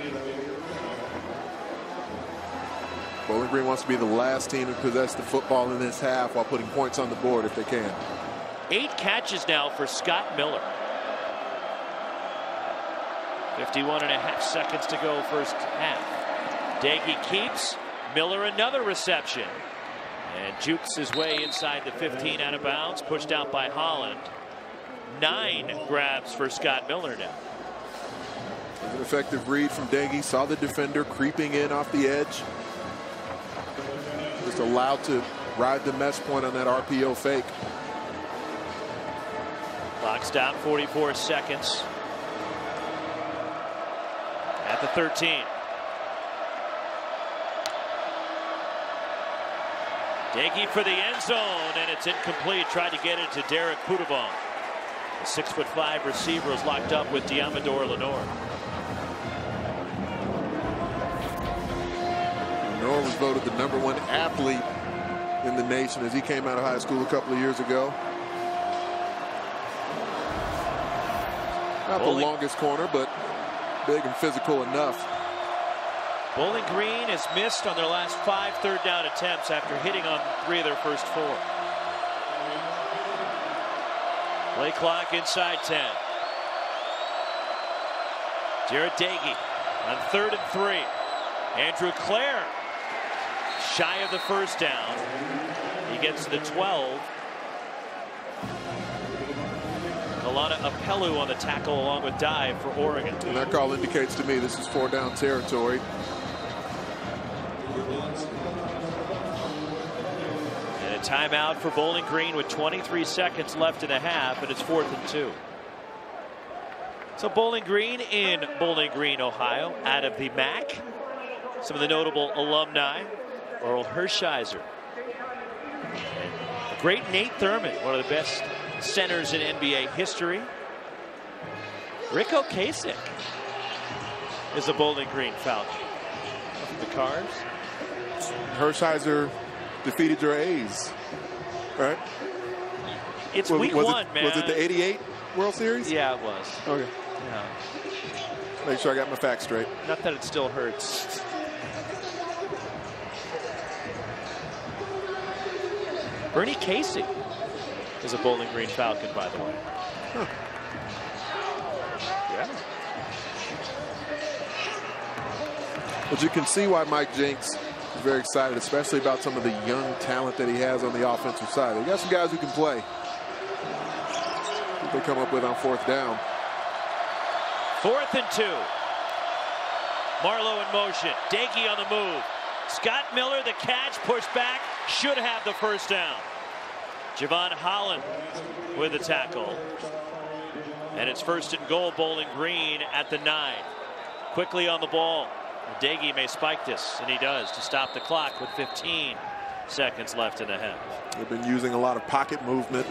Bowling Green wants to be the last team to possess the football in this half while putting points on the board if they can. Eight catches now for Scott Miller. 51 and a half seconds to go first half. Doege keeps. Miller another reception. And jukes his way inside the 15 out of bounds. Pushed out by Holland. Nine grabs for Scott Miller now. An effective read from Doege. Saw the defender creeping in off the edge. Just allowed to ride the mesh point on that RPO fake. Clock stop 44 seconds at the 13. Doege for the end zone, and it's incomplete. Tried to get it to Derek Pudebaum. The six foot five receiver is locked up with Deommodore Lenoir. Was voted the number one athlete in the nation as he came out of high school a couple of years ago. Not the longest corner, but big and physical enough. Bowling Green has missed on their last five third down attempts after hitting on three of their first four. Play clock inside 10. Jarret Doege on third and three. Andrew Clair shy of the first down. He gets the 12. Alana Apelu on the tackle along with Dye for Oregon. And that call indicates to me this is four down territory. And a timeout for Bowling Green with 23 seconds left in a half, and it's fourth and two. So Bowling Green in Bowling Green, Ohio, out of the MAC. Some of the notable alumni, Orel Hershiser. And great Nate Thurmond, one of the best centers in NBA history. Ric Ocasek is a Bowling Green Falcon. The Cars. Hershiser defeated your A's, right? It's was, week was one, it, man. Was it the 88 World Series? Yeah, it was. Okay. Yeah. Make sure I got my facts straight. Not that it still hurts. Bernie Casey is a Bowling Green Falcon, by the way. Huh. Yeah. But you can see why Mike Jinks is very excited, especially about some of the young talent that he has on the offensive side. They got some guys who can play. They come up with on fourth down. Fourth and two. Marlowe in motion. Doege on the move. Scott Miller, the catch, pushed back, should have the first down. Jevon Holland with the tackle. And it's first and goal, Bowling Green at the nine. Quickly on the ball. Doege may spike this, and he does to stop the clock with 15 seconds left in the half. They've been using a lot of pocket movement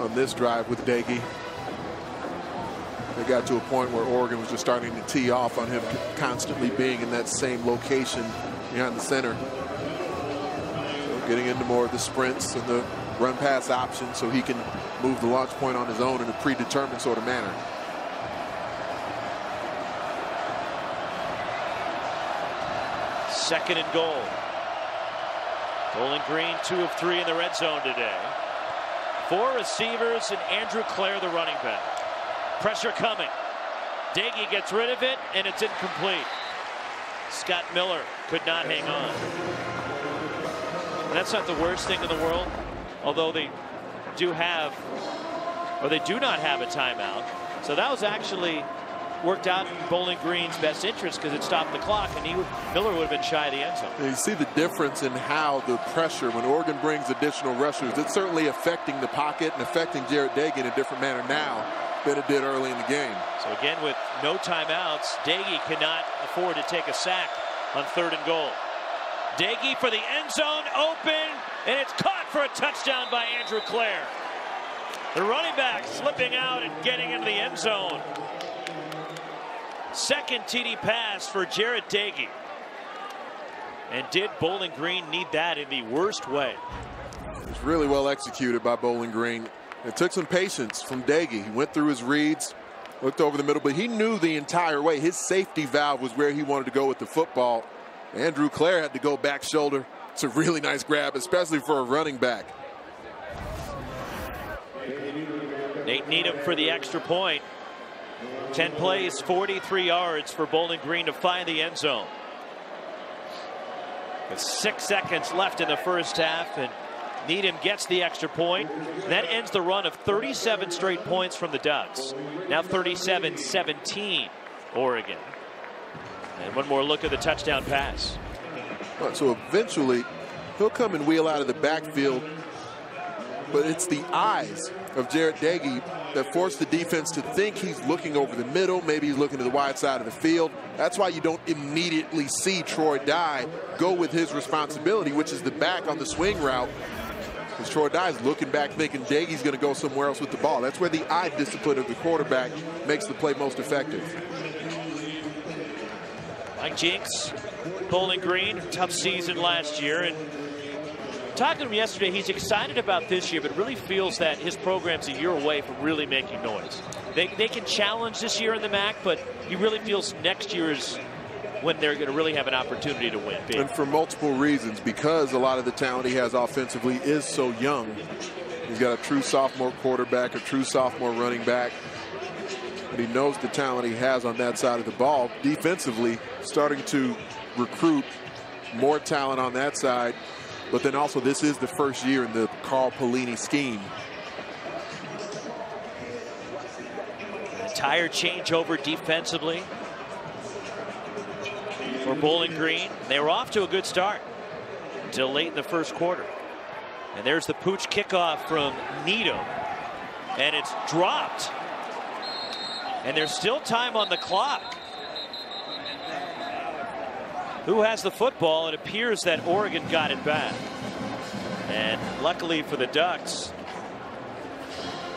on this drive with Doege. They got to a point where Oregon was just starting to tee off on him constantly being in that same location behind the center. Getting into more of the sprints and the run pass options so he can move the launch point on his own in a predetermined sort of manner. Second and goal. Bowling Green, two of three in the red zone today. Four receivers and Andrew Clair, the running back. Pressure coming. Doege gets rid of it, and it's incomplete. Scott Miller could not hang on. And that's not the worst thing in the world, although they do have, or they do not have a timeout. So that was actually worked out in Bowling Green's best interest because it stopped the clock, and he Miller would have been shy of the end zone. You see the difference in how the pressure, when Oregon brings additional rushers, it's certainly affecting the pocket and affecting Jarret Doege in a different manner now than it did early in the game. So again, with no timeouts, Doege cannot afford to take a sack on third and goal. Doege for the end zone, open, and it's caught for a touchdown by Andrew Clair. The running back slipping out and getting into the end zone. Second TD pass for Jarret Doege. And did Bowling Green need that in the worst way? It was really well executed by Bowling Green. It took some patience from Doege. He went through his reads, looked over the middle, but he knew the entire way. His safety valve was where he wanted to go with the football. Andrew Clair had to go back shoulder. It's a really nice grab, especially for a running back. Nate Needham for the extra point. 10 plays, 43 yards for Bowling Green to find the end zone. With six seconds left in the first half, and Needham gets the extra point. That ends the run of 37 straight points from the Ducks. Now 37-17, Oregon. And one more look at the touchdown pass. So eventually, he'll come and wheel out of the backfield, but it's the eyes of Jarret Doege that force the defense to think he's looking over the middle. Maybe he's looking to the wide side of the field. That's why you don't immediately see Troy Dye go with his responsibility, which is the back on the swing route. Because Troy Dye is looking back thinking Doege's going to go somewhere else with the ball. That's where the eye discipline of the quarterback makes the play most effective. Mike Jinks, Bowling Green, tough season last year. And talking to him yesterday, he's excited about this year, but really feels that his program's a year away from really making noise. They, they can challenge this year in the MAC, but he really feels next year is when they're going to really have an opportunity to win big. And for multiple reasons, because a lot of the talent he has offensively is so young. He's got a true sophomore quarterback, a true sophomore running back. But he knows the talent he has on that side of the ball. Defensively, starting to recruit more talent on that side. But then also, this is the first year in the Carl Pelini scheme. Entire changeover defensively for Bowling Green. They were off to a good start until late in the first quarter. And there's the pooch kickoff from Needham. And it's dropped. And there's still time on the clock. Who has the football? It appears that Oregon got it back. And luckily for the Ducks,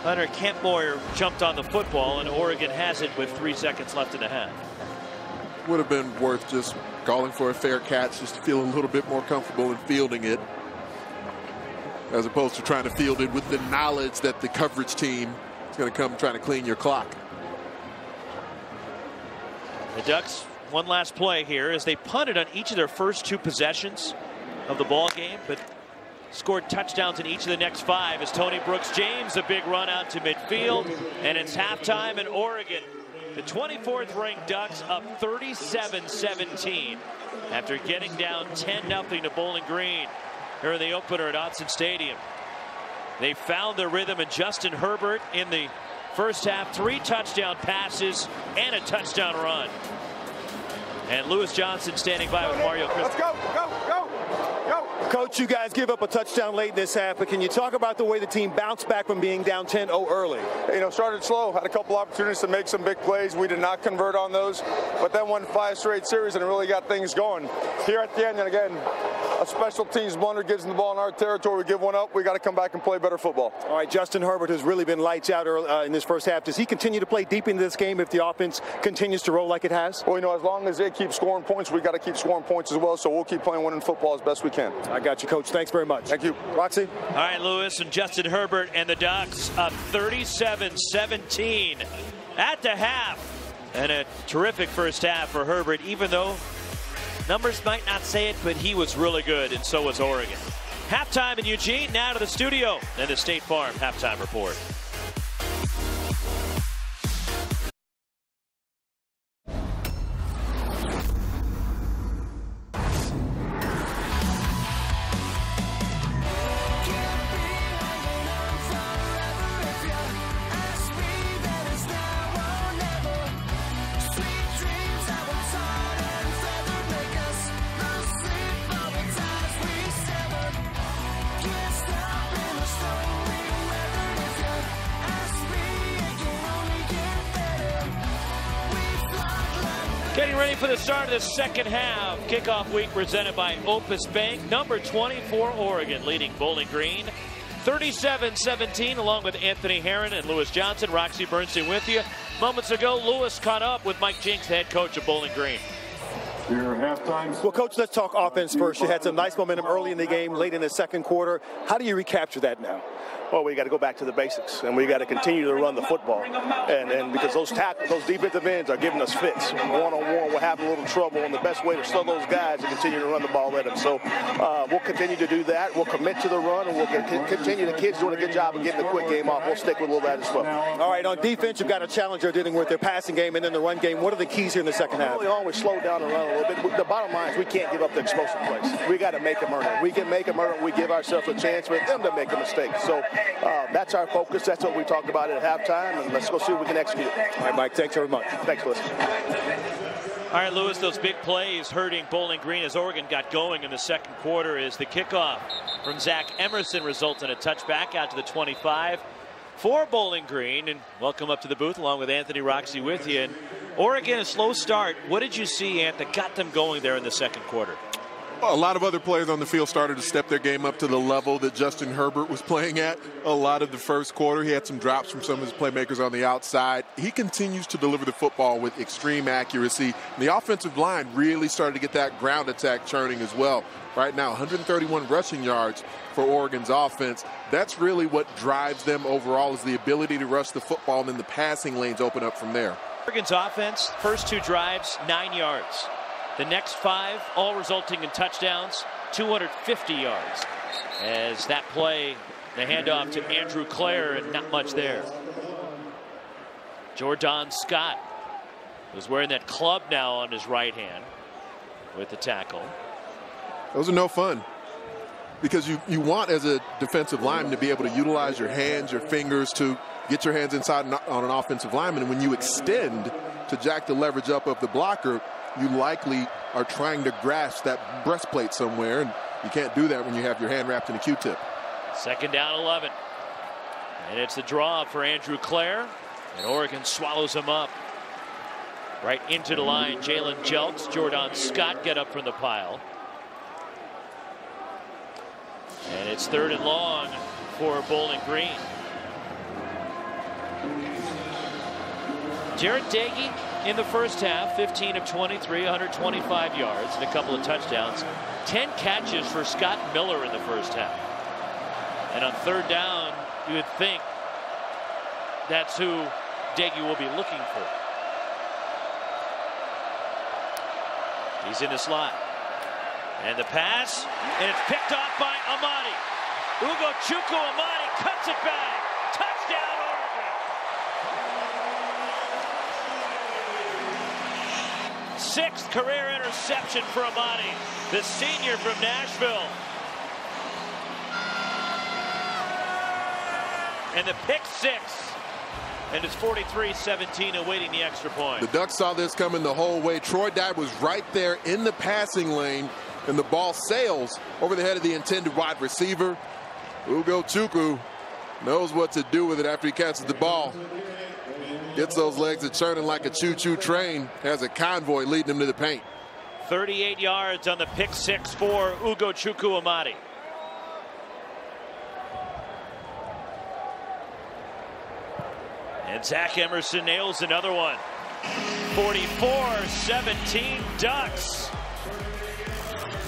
Hunter Kampmoyer jumped on the football, and Oregon has it with three seconds left in the half. Would have been worth just calling for a fair catch just to feel a little bit more comfortable in fielding it as opposed to trying to field it with the knowledge that the coverage team is going to come trying to clean your clock. The Ducks, one last play here as they punted on each of their first two possessions of the ball game, but scored touchdowns in each of the next five as Tony Brooks James a big run out to midfield and it's halftime in Oregon the 24th ranked Ducks up 37-17 after getting down 10-0 to Bowling Green here in the opener at Autzen Stadium. They found their rhythm and Justin Herbert in the first half three touchdown passes and a touchdown run. And Lewis Johnson standing by with Mario. Let's go, go, go. Coach, you guys give up a touchdown late in this half, but can you talk about the way the team bounced back from being down 10-0 early? You know, started slow, had a couple opportunities to make some big plays. We did not convert on those, but then won five straight series and really got things going. Here at the end, and again, a special teams blunder gives them the ball in our territory. We give one up. We got to come back and play better football. All right, Justin Herbert has really been lights out uh, in this first half. Does he continue to play deep into this game if the offense continues to roll like it has? Well, you know, as long as they keep scoring points, we got to keep scoring points as well. So we'll keep playing winning football as best we can. I got you, Coach. Thanks very much. Thank you. Roxy. All right, Lewis and Justin Herbert and the Ducks up 37-17 at the half. And a terrific first half for Herbert, even though numbers might not say it, but he was really good, and so was Oregon. Halftime in Eugene, now to the studio and the State Farm halftime report. For the start of the second half. Kickoff week presented by Opus Bank. Number 24, Oregon, leading Bowling Green. 37-17, along with Anthony Herron and Lewis Johnson. Roxy Bernstein with you. Moments ago, Lewis caught up with Mike Jinks, head coach of Bowling Green. Your halftime. Well, Coach, let's talk offense first. You had some nice momentum early in the game, late in the second quarter. How do you recapture that now? Well, we got to go back to the basics, and we got to continue to run the football. And, and because those tackles, those defensive ends are giving us fits. One on one, we're having a little trouble, and the best way to slow those guys is to continue to run the ball at them. So uh, we'll continue to do that. We'll commit to the run, and we'll continue. The kids doing a good job of getting the quick game off. We'll stick with all that as well. All right, on defense, you've got a challenge they're dealing with their passing game and then the run game. What are the keys here in the second half? We always slow down and run a little bit. The bottom line is we can't give up the explosive plays. We got to make them earn it. We can make them earn it. We give ourselves a chance for them to make a mistake. So uh, that's our focus. That's what we talked about at halftime, and let's go see if we can execute. All right, Mike. Thanks very much. Thanks, Lewis. All right, Lewis, those big plays hurting Bowling Green as Oregon got going in the second quarter is the kickoff from Zach Emerson results in a touchback out to the 25 for Bowling Green. And welcome up to the booth along with Anthony Roxy with you. And Oregon, a slow start. What did you see, Ant, that got them going there in the second quarter? A lot of other players on the field started to step their game up to the level that Justin Herbert was playing at. A lot of the first quarter, he had some drops from some of his playmakers on the outside. He continues to deliver the football with extreme accuracy. The offensive line really started to get that ground attack churning as well. Right now, 131 rushing yards for Oregon's offense. That's really what drives them overall is the ability to rush the football and then the passing lanes open up from there. Oregon's offense, first two drives, nine yards. The next five, all resulting in touchdowns, 250 yards. As that play, the handoff to Andrew Clair, and not much there. Jordan Scott was wearing that club now on his right hand with the tackle. Those are no fun because you, you want as a defensive lineman to be able to utilize your hands, your fingers to get your hands inside on an offensive lineman. And when you extend to jack the leverage up of the blocker, you likely are trying to grasp that breastplate somewhere. And you can't do that when you have your hand wrapped in a Q-tip. Second down 11. And it's the draw for Andrew Clair, And Oregon swallows him up. Right into the line. Jalen Jelks, Jordan Scott get up from the pile. And it's third and long for Bowling Green. Jarret Doege in the first half, 15 of 23, 125 yards and a couple of touchdowns. 10 catches for Scott Miller in the first half. And on third down, you would think that's who Doege will be looking for. He's in the slot. And the pass, and it's picked off by Amadi. Ugochukwu Amadi cuts it back. Touchdown, Oregon. Sixth career interception for Amadi, the senior from Nashville. And the pick six. And it's 43-17 awaiting the extra point. The Ducks saw this coming the whole way. Troy Dye was right there in the passing lane, and the ball sails over the head of the intended wide receiver. Ugo Ugochukwu knows what to do with it after he catches the ball. Gets those legs a churning like a choo-choo train. Has a convoy leading him to the paint. 38 yards on the pick six for Ugochukwu Amadi. And Zach Emerson nails another one. 44-17 Ducks.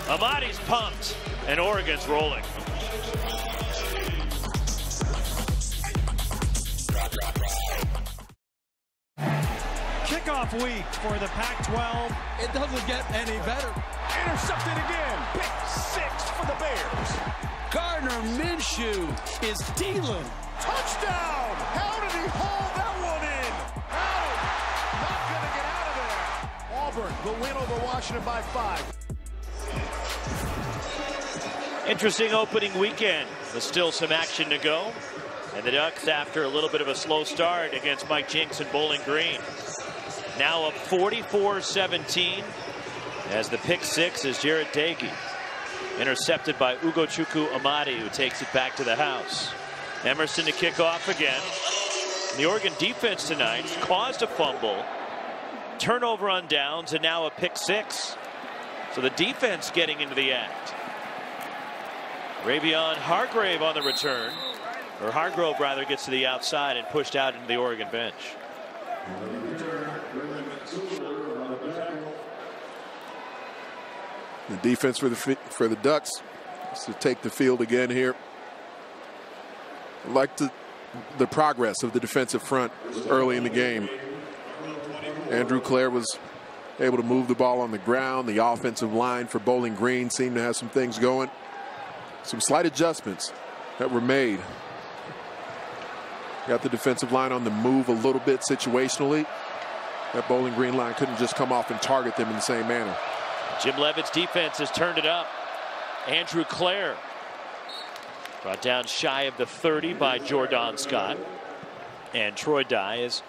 Amadi's pumped, and Oregon's rolling. Kickoff week for the Pac-12. It doesn't get any better. Intercepted again. Pick six for the Bears. Gardner Minshew is dealing. Touchdown! How did he haul that one in? Out! Not going to get out of there. Auburn the win over Washington by five. Interesting opening weekend. There's still some action to go. And the Ducks, after a little bit of a slow start against Mike Jinks and Bowling Green, now up 44-17 as the pick six is Jarret Doege. Intercepted by Ugo Ugochukwu Amadi, who takes it back to the house. Emerson to kick off again. The Oregon defense tonight caused a fumble, turnover on downs, and now a pick six. So the defense getting into the act. Ravion Hargrave on the return, or Hargrove rather gets to the outside and pushed out into the Oregon bench. The defense for the for the Ducks is to take the field again here. I like the the progress of the defensive front early in the game. Andrew Clair was able to move the ball on the ground. The offensive line for Bowling Green seemed to have some things going. Some slight adjustments that were made. Got the defensive line on the move a little bit situationally. That Bowling Green line couldn't just come off and target them in the same manner. Jim Leavitt's defense has turned it up. Andrew Clair brought down shy of the 30 by Jordan Scott. And Troy Dye is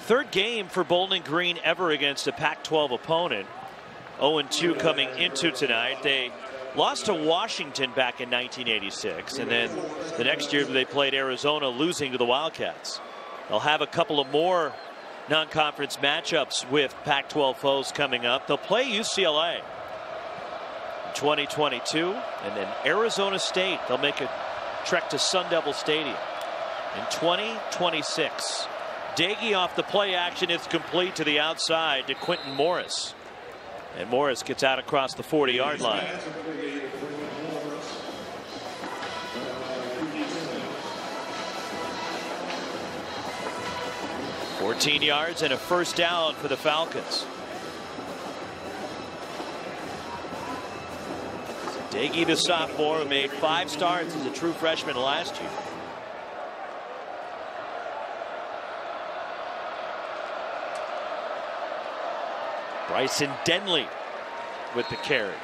third game for Bowling Green ever against a Pac-12 opponent. 0-2 coming into tonight. They lost to Washington back in 1986. And then the next year they played Arizona, losing to the Wildcats. They'll have a couple of more non-conference matchups with Pac-12 foes coming up. They'll play UCLA in 2022 and then Arizona State. They'll make a trek to Sun Devil Stadium in 2026. Doege off the play action. It's complete to the outside to Quintin Morris. And Morris gets out across the 40-yard line. 14 yards and a first down for the Falcons. Doege, the sophomore, made five starts as a true freshman last year. Bryson Denley with the carry.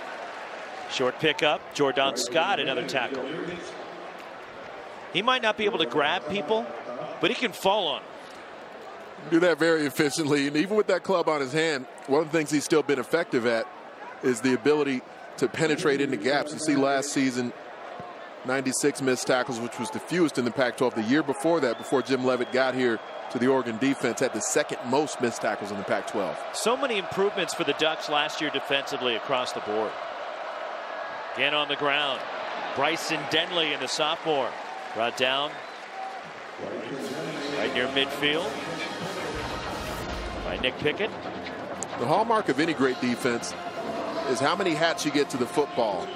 Short pickup. Jordan Scott, another tackle. He might not be able to grab people, but he can fall on him. Do that very efficiently. And even with that club on his hand, one of the things he's still been effective at is the ability to penetrate into gaps. You see last season, 96 missed tackles, which was the fewest in the Pac 12. The year before that, before Jim Leavitt got here to the Oregon defense, had the second most missed tackles in the Pac 12. So many improvements for the Ducks last year defensively across the board. Again on the ground. Bryson Denley in the sophomore. Brought down right near midfield by Nick Pickett. The hallmark of any great defense is how many hats you get to the football.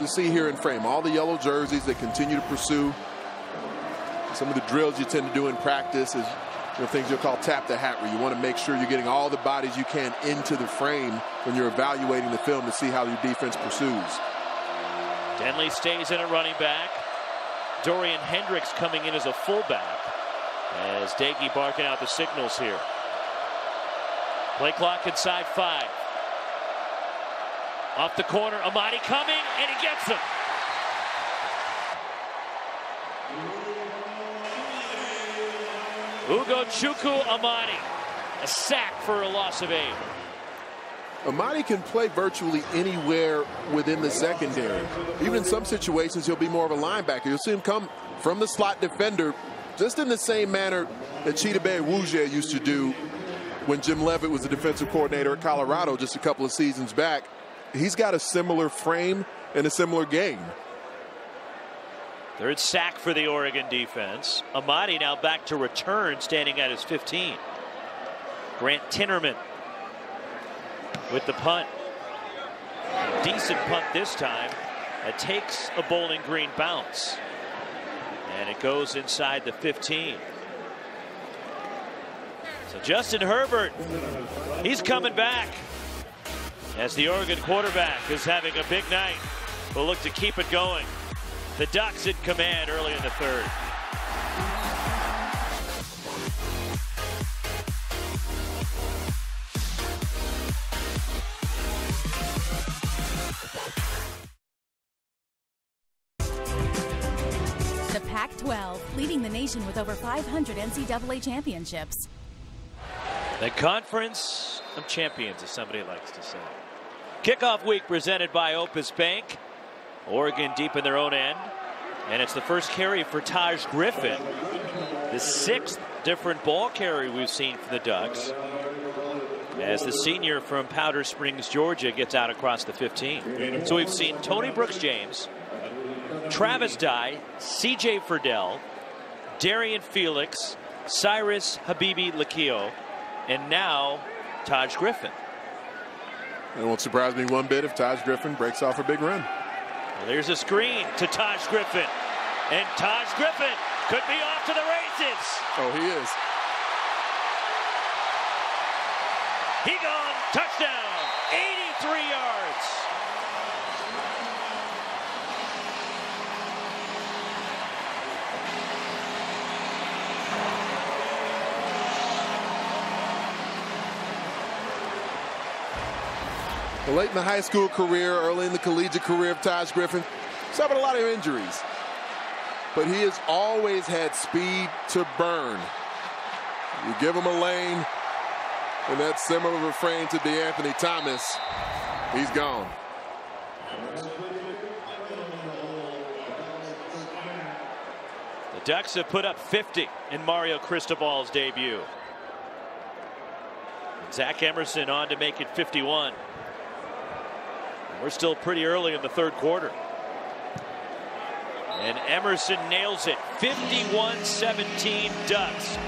You see here in frame all the yellow jerseys that continue to pursue. Some of the drills you tend to do in practice is you know, things you'll call tap the hat, where you want to make sure you're getting all the bodies you can into the frame when you're evaluating the film to see how your defense pursues. Denley stays in at running back. Dorian Hendricks coming in as a fullback as Doege barking out the signals here. Play clock inside five. Off the corner, Amadi coming, and he gets him. Ugochukwu Amadi, a sack for a loss of eight. Amadi can play virtually anywhere within the secondary. Even in some situations, he'll be more of a linebacker. You'll see him come from the slot defender just in the same manner that Chidobe Awuzie used to do when Jim Leavitt was the defensive coordinator at Colorado just a couple of seasons back. He's got a similar frame and a similar game. Third sack for the Oregon defense. Amadi now back to return, standing at his 15. Grant Tinnerman with the punt. Decent punt this time. It takes a Bowling Green bounce. And it goes inside the 15. So Justin Herbert, he's coming back. As the Oregon quarterback is having a big night. Will look to keep it going. The Ducks in command early in the third. The Pac 12, leading the nation with over 500 NCAA championships. The Conference of Champions, as somebody likes to say. Kickoff week presented by Opus Bank. Oregon deep in their own end. And it's the first carry for Taj Griffin. The sixth different ball carry we've seen for the Ducks. As the senior from Powder Springs, Georgia gets out across the 15. So we've seen Tony Brooks James, Travis Dye, CJ Verdell, Darrian Felix, Cyrus Habibi-Likio, and now Taj Griffin. It won't surprise me one bit if Taj Griffin breaks off a big run. Well, there's a screen to Taj Griffin. And Taj Griffin could be off to the races. Oh, he is. He gone. Touchdown. 83 yards. Late in the high school career, early in the collegiate career of Taj Griffin, suffered a lot of injuries. But he has always had speed to burn. You give him a lane, and that similar refrain to DeAnthony Thomas, he's gone. The Ducks have put up 50 in Mario Cristobal's debut. Zach Emerson on to make it 51. We're still pretty early in the third quarter. And Emerson nails it. 51-17 Ducks.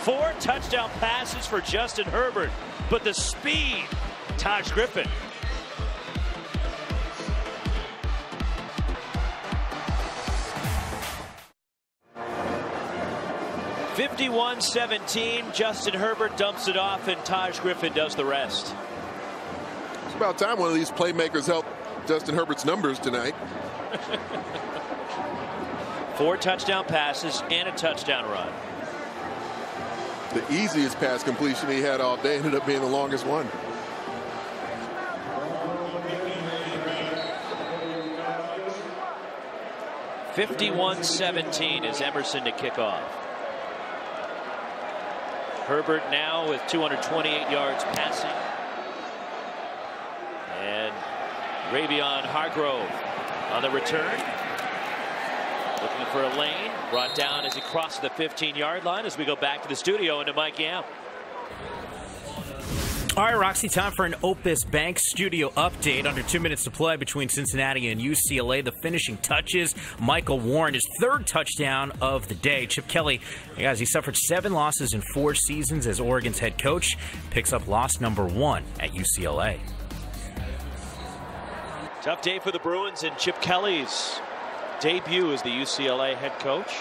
Four touchdown passes for Justin Herbert. But the speed, Taj Griffin. Fifty-one seventeen. Justin Herbert dumps it off, and Taj Griffin does the rest. About time one of these playmakers helped Justin Herbert's numbers tonight. Four touchdown passes and a touchdown run. The easiest pass completion he had all day ended up being the longest one. Fifty-one seventeen is Emerson to kick off. Herbert now with 228 yards passing. And Ravion Hargrove on the return. Looking for a lane. Brought down as he crossed the 15-yard line as we go back to the studio into Mike Yam. All right, Roxy, time for an Opus Bank studio update. Under two minutes to play between Cincinnati and UCLA. The finishing touches. Michael Warren, his third touchdown of the day. Chip Kelly, guys, he suffered seven losses in four seasons as Oregon's head coach. Picks up loss number one at UCLA. Tough day for the Bruins and Chip Kelly's debut as the UCLA head coach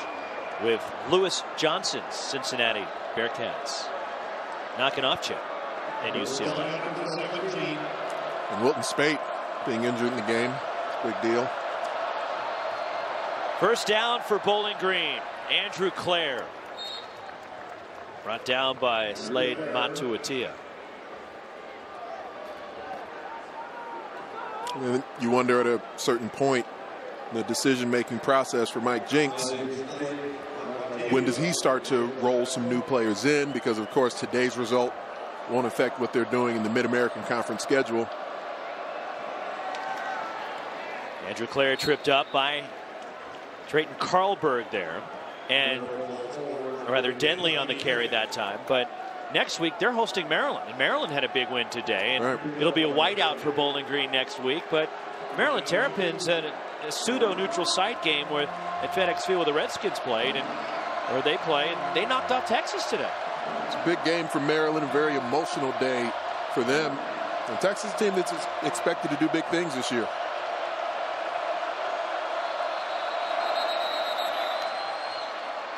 with Lewis Johnson, Cincinnati Bearcats. Knocking off Chip and UCLA. And Wilton Speight being injured in the game, big deal. First down for Bowling Green. Andrew Clair. Brought down by Slade Matuatia. And you wonder at a certain point the decision-making process for Mike Jinks. When does he start to roll some new players in? Because of course today's result won't affect what they're doing in the Mid-American Conference schedule. Andrew Clair tripped up by Drayton Carlberg there. And rather Denley on the carry that time. But next week they're hosting Maryland. And Maryland had a big win today. And right. it'll be a whiteout for Bowling Green next week. But Maryland Terrapins had a, a pseudo-neutral site game where at FedEx Field where the Redskins played and where they play. And they knocked off Texas today. It's a big game for Maryland, a very emotional day for them. And Texas team that's expected to do big things this year.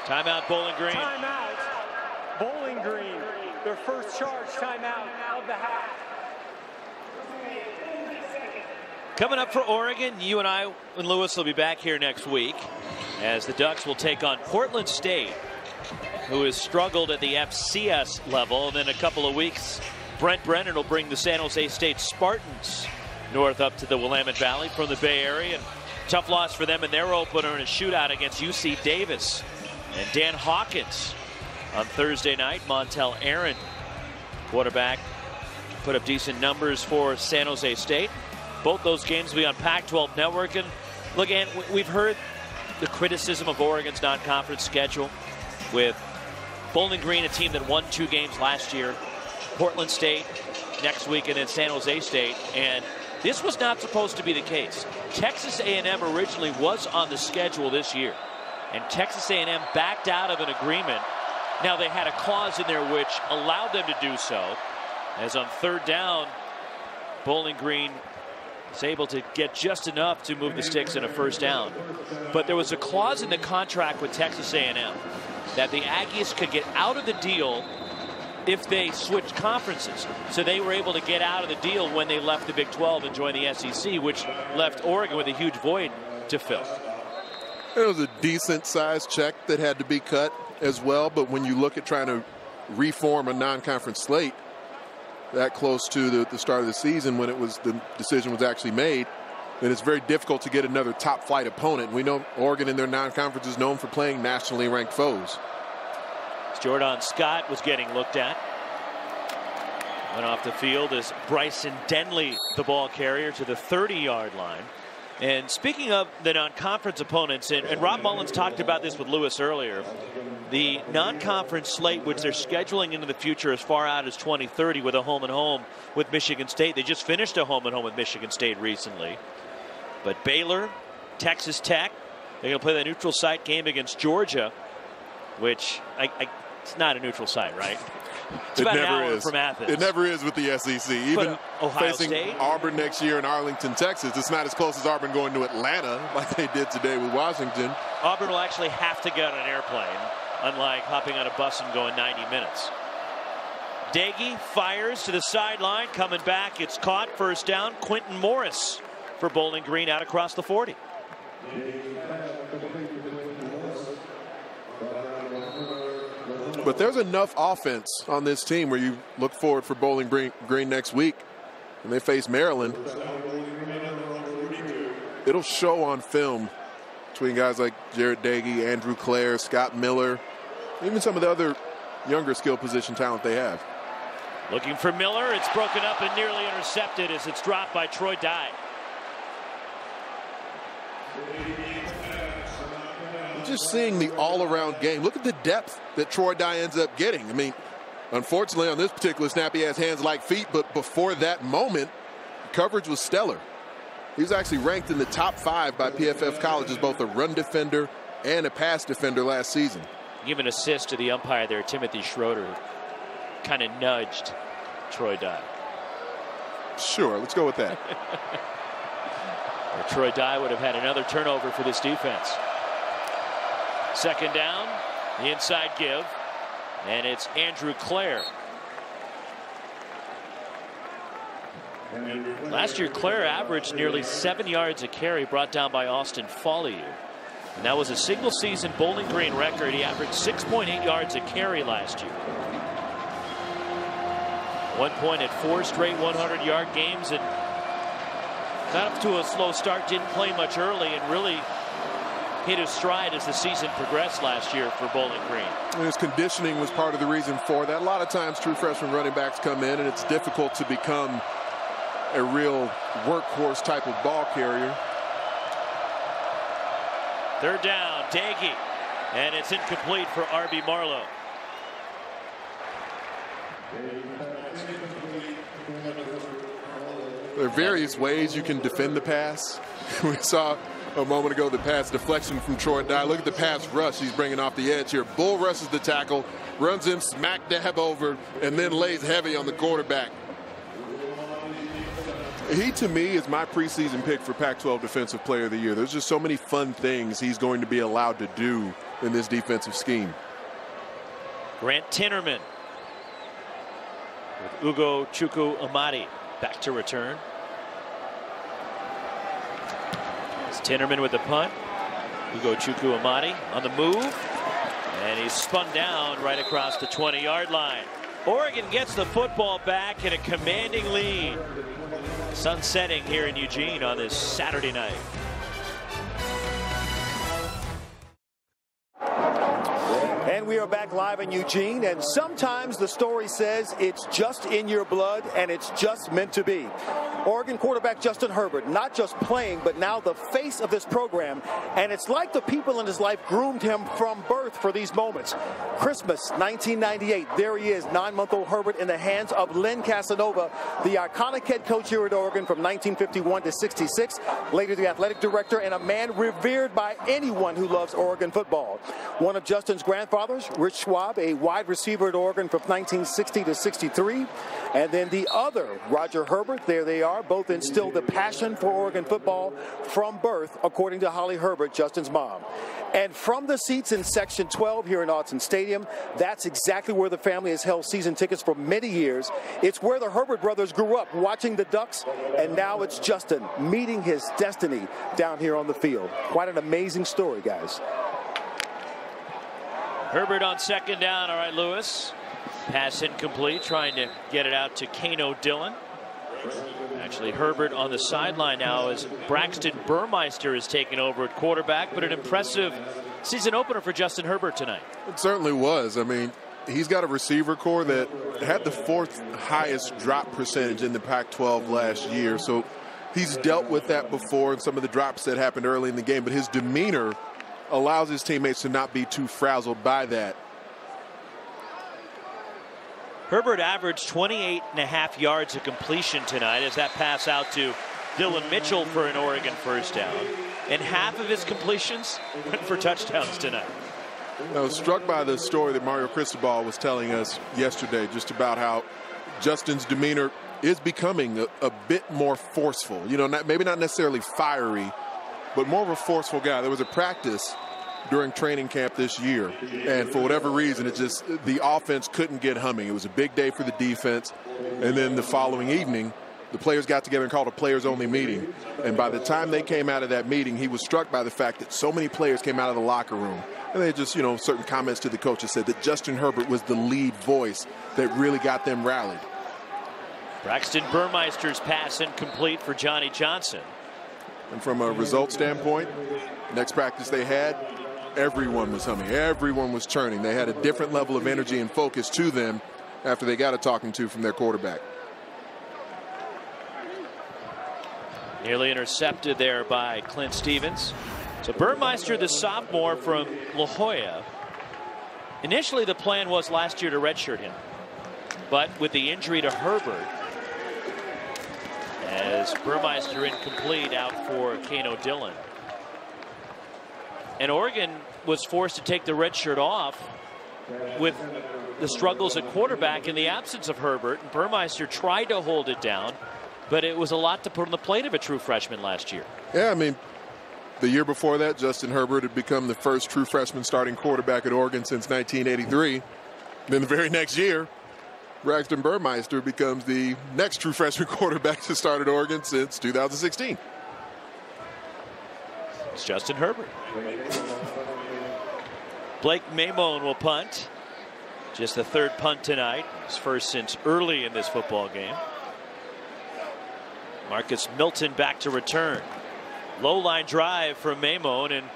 Timeout Bowling Green. Timeout Bowling Green. Their first charge timeout of the half. Coming up for Oregon, you and I and Lewis will be back here next week as the Ducks will take on Portland State, who has struggled at the FCS level. And then a couple of weeks, Brent Brennan will bring the San Jose State Spartans north up to the Willamette Valley from the Bay Area. And tough loss for them in their opener in a shootout against UC Davis. And Dan Hawkins on Thursday night, Montel Aaron, quarterback, put up decent numbers for San Jose State. Both those games will be on Pac-12 Network. And look, and we've heard the criticism of Oregon's non-conference schedule with Bowling Green, a team that won two games last year, Portland State next week, and then San Jose State. And this was not supposed to be the case. Texas A&M originally was on the schedule this year and Texas A&M backed out of an agreement. Now they had a clause in there which allowed them to do so. As on third down, Bowling Green is able to get just enough to move the sticks in a first down. But there was a clause in the contract with Texas A&M that the Aggies could get out of the deal if they switched conferences. So they were able to get out of the deal when they left the Big 12 and joined the SEC, which left Oregon with a huge void to fill. It was a decent sized check that had to be cut as well. But when you look at trying to reform a non-conference slate that close to the, the start of the season when it was the decision was actually made, then it's very difficult to get another top flight opponent. We know Oregon in their non-conference is known for playing nationally ranked foes. Jordan Scott was getting looked at. Went off the field as Bryson Denley, the ball carrier, to the 30-yard line. And speaking of the non-conference opponents, and, and, Rob Mullens talked about this with Lewis earlier, the non-conference slate, which they're scheduling into the future as far out as 2030 with a home and home with Michigan State. They just finished a home and home with Michigan State recently. But Baylor, Texas Tech, they're going to play the neutral site game against Georgia, which I, I, it's not a neutral site, right? It's it never is. from Athens. It never is with the SEC. Even uh, facing State? Auburn next year in Arlington, Texas, it's not as close as Auburn going to Atlanta like they did today with Washington. Auburn will actually have to get on an airplane, unlike hopping on a bus and going 90 minutes. Doege fires to the sideline, coming back. It's caught, first down. Quintin Morris for Bowling Green out across the 40. But there's enough offense on this team where you look forward for Bowling Green next week when they face Maryland. It'll show on film between guys like Jarret Doege, Andrew Clair, Scott Miller, even some of the other younger skill position talent they have. Looking for Miller. It's broken up and nearly intercepted as it's dropped by Troy Dye. Just seeing the all-around game. Look at the depth that Troy Dye ends up getting. I mean, unfortunately on this particular snap he has hands like feet, but before that moment, coverage was stellar. He was actually ranked in the top five by PFF College as both a run defender and a pass defender last season. Give an assist to the umpire there, Timothy Schroeder, kind of nudged Troy Dye. Sure, let's go with that. Troy Dye would have had another turnover for this defense. Second down, the inside give, and it's Andrew Clair. Last year, Clair averaged nearly seven yards a carry, brought down by Austin Faoliu. And that was a single season Bowling Green record. He averaged 6.8 yards a carry last year. One point at four straight 100 yard games and got up to a slow start, didn't play much early, and really hit his stride as the season progressed last year for Bowling Green. His conditioning was part of the reason for that. A lot of times true freshman running backs come in and it's difficult to become a real workhorse type of ball carrier. Third down, Doege. And it's incomplete for R.B. Marlowe. There are various ways you can defend the pass. we saw a moment ago the pass deflection from Troy Dye. Look at the pass rush he's bringing off the edge here. Bull rushes the tackle, runs him smack dab over, and then lays heavy on the quarterback. He, to me, is my preseason pick for Pac-12 Defensive Player of the Year. There's just so many fun things he's going to be allowed to do in this defensive scheme. Grant Tinnerman with Ugochukwu Amadi back to return. It's Tinnerman with the punt. Ugochukwu Amadi on the move. And he's spun down right across the 20-yard line. Oregon gets the football back in a commanding lead. Sun setting here in Eugene on this Saturday night. And we are back live in Eugene, and sometimes the story says it's just in your blood and it's just meant to be. Oregon quarterback Justin Herbert, not just playing, but now the face of this program. And it's like the people in his life groomed him from birth for these moments. Christmas 1998, there he is, nine month old Herbert in the hands of Len Casanova, the iconic head coach here at Oregon from 1951 to 66, later the athletic director, and a man revered by anyone who loves Oregon football. One of Justin's grandfathers, Rich Schwab, a wide receiver at Oregon from 1960 to 63. And then the other, Roger Herbert, there they are, both instilled the passion for Oregon football from birth, according to Holly Herbert, Justin's mom. And from the seats in Section 12 here in Autzen Stadium, that's exactly where the family has held season tickets for many years. It's where the Herbert brothers grew up watching the Ducks, and now it's Justin meeting his destiny down here on the field. Quite an amazing story, guys. Herbert on second down. All right, Lewis. Pass incomplete, trying to get it out to Kano Dillon. Actually, Herbert on the sideline now as Braxton Burmeister is taking over at quarterback, but an impressive season opener for Justin Herbert tonight. It certainly was. I mean, he's got a receiver core that had the fourth highest drop percentage in the Pac 12 last year. So he's dealt with that before and some of the drops that happened early in the game, but his demeanor allows his teammates to not be too frazzled by that. Herbert averaged 28 and a half yards of completion tonight as that pass out to Dillon Mitchell for an Oregon first down. And half of his completions went for touchdowns tonight. I was struck by the story that Mario Cristobal was telling us yesterday just about how Justin's demeanor is becoming a, a bit more forceful. You know, not, maybe not necessarily fiery, but more of a forceful guy. There was a practice during training camp this year. And for whatever reason, it just, the offense couldn't get humming. It was a big day for the defense. And then the following evening, the players got together and called a players only meeting. And by the time they came out of that meeting, he was struck by the fact that so many players came out of the locker room. And they just, you know, certain comments to the coaches said that Justin Herbert was the lead voice that really got them rallied. Braxton Burmeister's pass incomplete for Johnny Johnson. And from a result standpoint, next practice they had, everyone was humming. Everyone was churning. They had a different level of energy and focus to them after they got a talking to from their quarterback. Nearly intercepted there by Clint Stevens. So Burmeister, the sophomore from La Jolla. Initially, the plan was last year to redshirt him. But with the injury to Herbert, as Burmeister incomplete out for Kano Dillon. And Oregon was forced to take the red shirt off with the struggles at quarterback in the absence of Herbert. And Burmeister tried to hold it down, but it was a lot to put on the plate of a true freshman last year. Yeah, I mean, the year before that, Justin Herbert had become the first true freshman starting quarterback at Oregon since 1983. Then the very next year, Braxton Burmeister becomes the next true freshman quarterback to start at Oregon since 2016. It's Justin Herbert. Blake Maimone will punt. Just the third punt tonight. His first since early in this football game. Marcus Milton back to return. Low line drive from Maimone and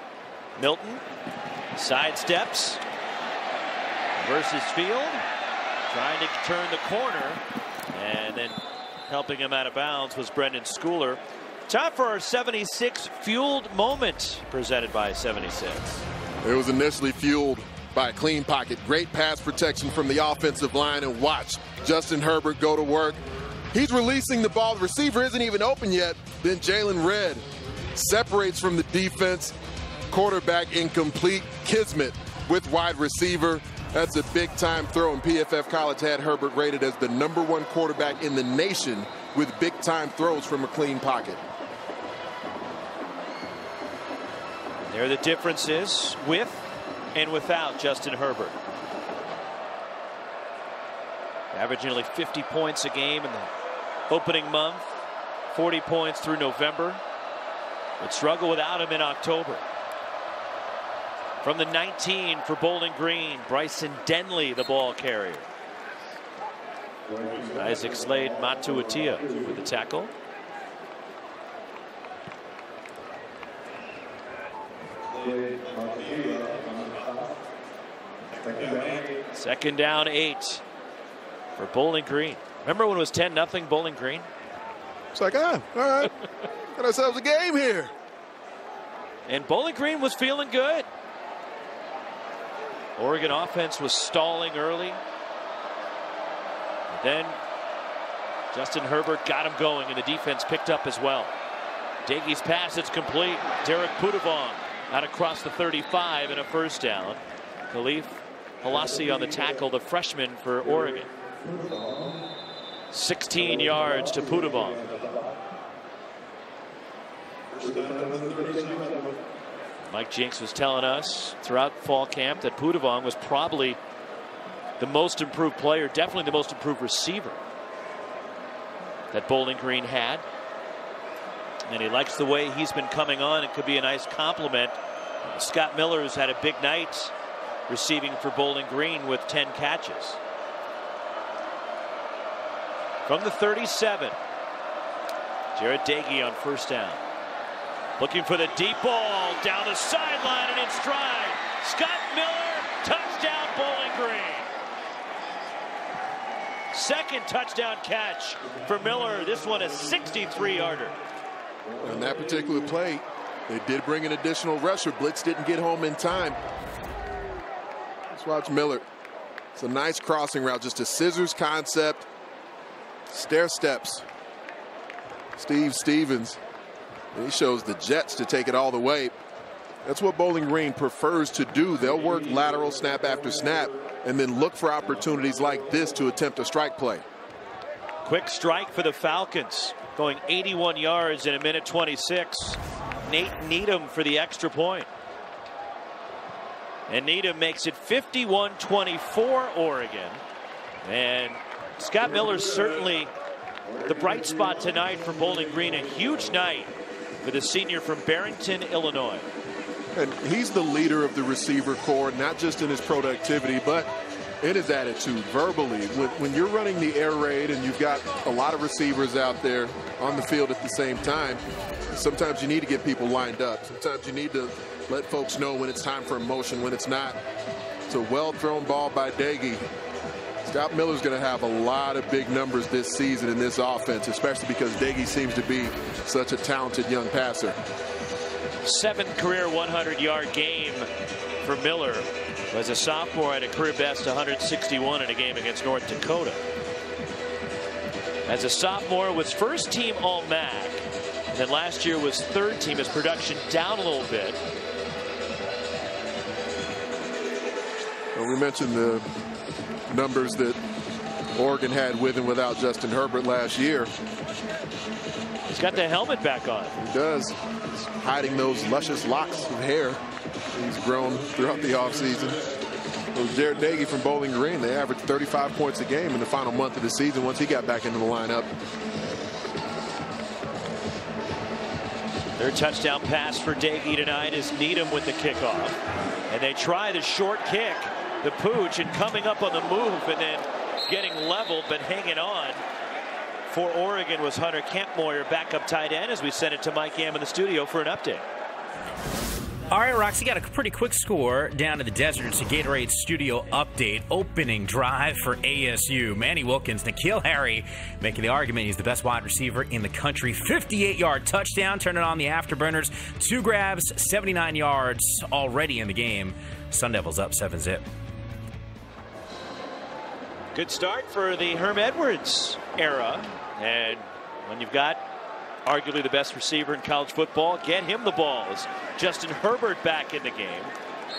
Milton sidesteps versus field. Trying to turn the corner and then helping him out of bounds was Brenden Schooler. Time for our 76 fueled moment presented by 76. It was initially fueled by a clean pocket. Great pass protection from the offensive line. And watch Justin Herbert go to work. He's releasing the ball. The receiver isn't even open yet. Then Jaylon Redd separates from the defense. Quarterback incomplete. Kismet with wide receiver. That's a big time throw. And PFF College had Herbert rated as the number one quarterback in the nation with big time throws from a clean pocket. There are the differences with and without Justin Herbert. Average nearly 50 points a game in the opening month, 40 points through November. Would struggle without him in October. From the 19 for Bowling Green, Bryson Denley, the ball carrier. Isaac Slade-Matautia with the tackle. Second down, eight for Bowling Green. Remember when it was 10 nothing Bowling Green? It's like, ah, all right, got ourselves a game here. And Bowling Green was feeling good. Oregon offense was stalling early. then Justin Herbert got him going, and the defense picked up as well. Doege's pass, it's complete. Derek Putavong out across the 35 and a first down. Khalif Halasi on the tackle, the freshman for Oregon. 16 yards to Putavong. Mike Jinks was telling us throughout fall camp that Putavong was probably the most improved player, definitely the most improved receiver that Bowling Green had. And he likes the way he's been coming on. It could be a nice compliment. Scott Miller's had a big night receiving for Bowling Green with 10 catches. From the 37, Jarret Doege on first down. Looking for the deep ball down the sideline and in stride. Scott Miller, touchdown Bowling Green. Second touchdown catch for Miller. This one a 63 yarder. On that particular play, they did bring an additional rusher. Blitz didn't get home in time. Let's watch Miller. It's a nice crossing route, just a scissors concept. Stair steps. Steve Stephens. And he shows the Jets to take it all the way. That's what Bowling Green prefers to do. They'll work lateral snap after snap and then look for opportunities like this to attempt a strike play. Quick strike for the Falcons, going 81 yards in a minute 26. Nate Needham for the extra point. And Needham makes it 51-24 Oregon. And Scott Miller's certainly the bright spot tonight for Bowling Green. A huge night for the senior from Barrington, Illinois. And he's the leader of the receiver corps, not just in his productivity, but in his attitude, verbally. When, when, you're running the air raid and you've got a lot of receivers out there on the field at the same time, sometimes you need to get people lined up. Sometimes you need to let folks know when it's time for emotion, when it's not. It's a well-thrown ball by Doege. Scott Miller's going to have a lot of big numbers this season in this offense, especially because Doege seems to be such a talented young passer. Seventh career 100-yard game for Miller. As a sophomore, at a career best 161 in a game against North Dakota. As a sophomore, was first team All-MAC. And then last year was third team. His production down a little bit. Well, we mentioned the numbers that Oregon had with and without Justin Herbert last year. He's got the helmet back on. He does. He's hiding those luscious locks of hair he's grown throughout the offseason. Jarret Doege from Bowling Green. They averaged 35 points a game in the final month of the season once he got back into the lineup. Their touchdown pass for Doege tonight is Needham with the kickoff. And they try the short kick, the pooch, and coming up on the move and then getting leveled but hanging on. For Oregon was Hunter Kampmoyer, backup tight end, as we send it to Mike Yam in the studio for an update. All right, Roxy got a pretty quick score down to the desert. It's a Gatorade Studio update. Opening drive for ASU. Manny Wilkins, N'Keal Harry making the argument he's the best wide receiver in the country. 58-yard touchdown, turning on the afterburners. Two grabs, 79 yards already in the game. Sun Devils up 7-zip. Good start for the Herm Edwards era. And when you've got arguably the best receiver in college football. Get him the balls. Justin Herbert back in the game.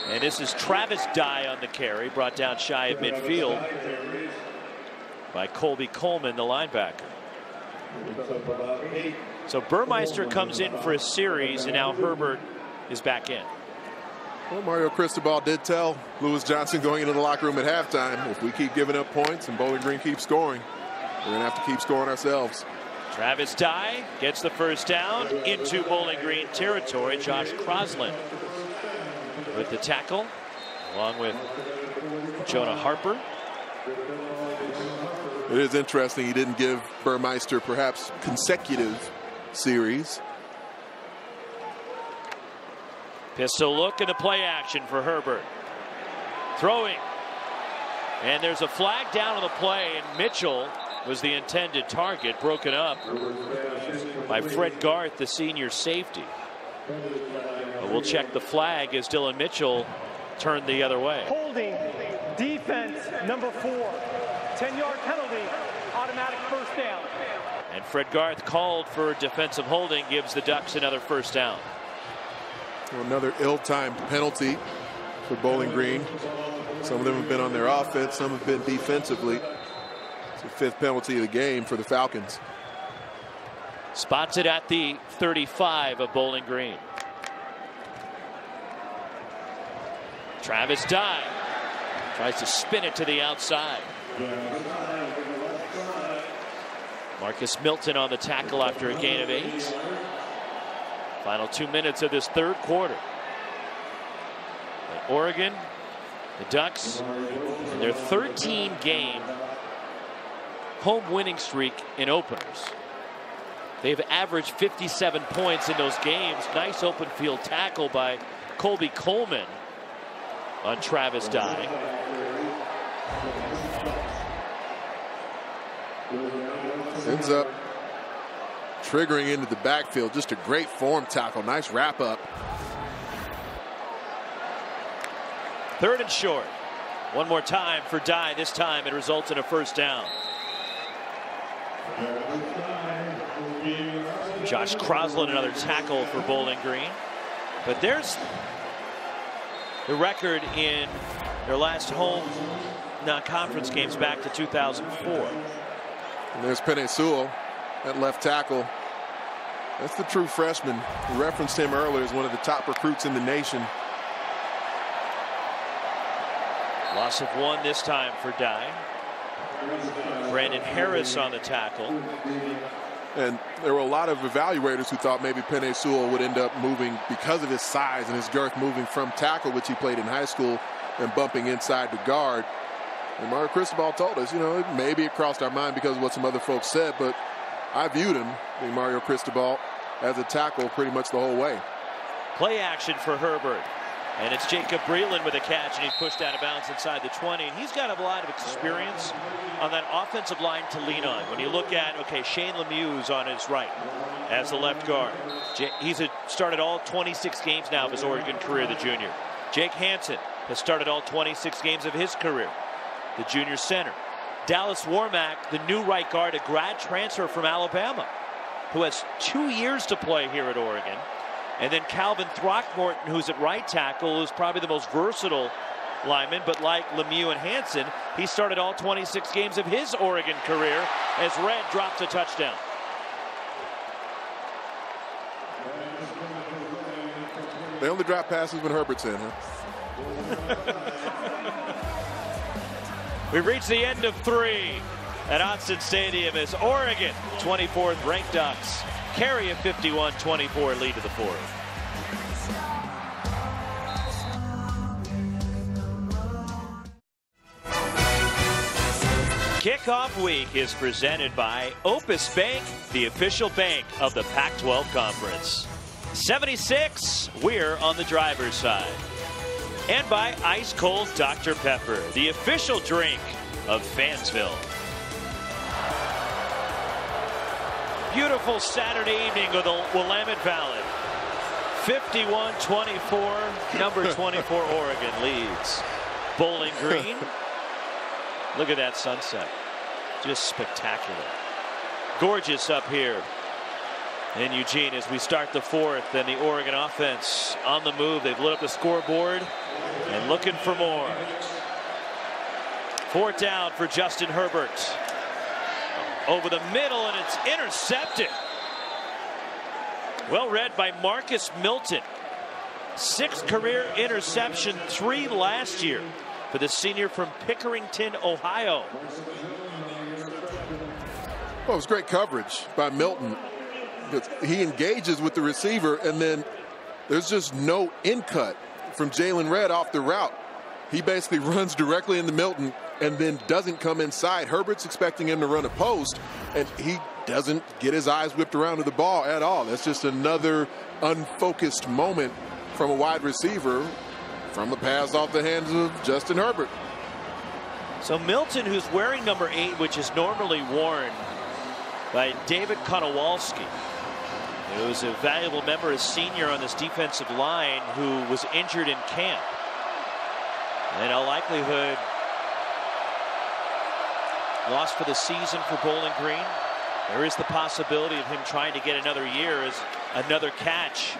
And this is Travis Dye on the carry, brought down shy of midfield by Colby Coleman, the linebacker. So Burmeister comes in for a series, and now Herbert is back in. Well, Mario Cristobal did tell Lewis Johnson going into the locker room at halftime, if we keep giving up points and Bowling Green keeps scoring, we're going to have to keep scoring ourselves. Travis Dye gets the first down into Bowling Green territory. Josh Crosland with the tackle, along with Jonah Harper. It is interesting he didn't give Burmeister perhaps consecutive series. Pistol look and the play action for Herbert. Throwing. And there's a flag down on the play, and Mitchell was the intended target, broken up by Fred Garth, the senior safety. But we'll check the flag as Dillon Mitchell turned the other way. Holding defense number four. 10 yard penalty, automatic first down. And Fred Garth called for defensive holding, gives the Ducks another first down. Another ill-timed penalty for Bowling Green. Some of them have been on their offense, some have been defensively. It's the fifth penalty of the game for the Falcons. Spots it at the 35 of Bowling Green. Travis Dye tries to spin it to the outside. Marcus Milton on the tackle after a gain of eight. Final two minutes of this third quarter. And Oregon, the Ducks, in their 13 game home winning streak in openers. They've averaged 57 points in those games. Nice open field tackle by Colby Coleman on Travis Dye. Ends up triggering into the backfield. Just a great form tackle. Nice wrap up. Third and short. One more time for Dye. This time it results in a first down. Josh Crosland, another tackle for Bowling Green. But there's the record in their last home non-conference games back to 2004. And there's Penei Sewell at left tackle. That's the true freshman. We referenced him earlier as one of the top recruits in the nation. Loss of one this time for Dye. Brandon Harris on the tackle. And there were a lot of evaluators who thought maybe Penei Sewell would end up moving because of his size and his girth moving from tackle, which he played in high school, and bumping inside the guard. And Mario Cristobal told us, you know, maybe it crossed our mind because of what some other folks said, but I viewed him, being Mario Cristobal, as a tackle pretty much the whole way. Play action for Herbert. And it's Jacob Breeland with a catch, and he's pushed out of bounds inside the 20. And he's got a lot of experience on that offensive line to lean on. When you look at, okay, Shane Lemieux's on his right as the left guard. He's started all 26 games now of his Oregon career, the junior. Jake Hanson has started all 26 games of his career, the junior center. Dallas Warmack, the new right guard, a grad transfer from Alabama, who has two years to play here at Oregon. And then Calvin Throckmorton, who's at right tackle, is probably the most versatile lineman. But like Lemieux and Hanson, he started all 26 games of his Oregon career as Redd drops a touchdown. They only drop passes when Herbert's in, huh? We've reached the end of three at Autzen Stadium as Oregon, 24th ranked Ducks, carry a 51-24 lead to the fourth. Kickoff week is presented by Opus Bank, the official bank of the Pac-12 Conference. 76, we're on the driver's side. And by Ice Cold Dr. Pepper, the official drink of Fansville. Beautiful Saturday evening of the Willamette Valley. 51-24, number 24 Oregon leads. Bowling Green. Look at that sunset. Just spectacular. Gorgeous up here in Eugene as we start the fourth and the Oregon offense on the move. They've lit up the scoreboard and looking for more. Fourth down for Justin Herbert over the middle, and it's intercepted. Well read by Marcus Milton. Sixth career interception, three last year for the senior from Pickerington, Ohio. Well, it was great coverage by Milton. He engages with the receiver, and then there's just no in cut from Jaylon Redd off the route. He basically runs directly into Milton and then doesn't come inside. Herbert's expecting him to run a post, and he doesn't get his eyes whipped around to the ball at all. That's just another unfocused moment from a wide receiver from a pass off the hands of Justin Herbert. So Milton, who's wearing number eight, which is normally worn by David Konowalski, who was a valuable member, a senior on this defensive line who was injured in camp. And in all likelihood, lost for the season for Bowling Green. There is the possibility of him trying to get another year as another catch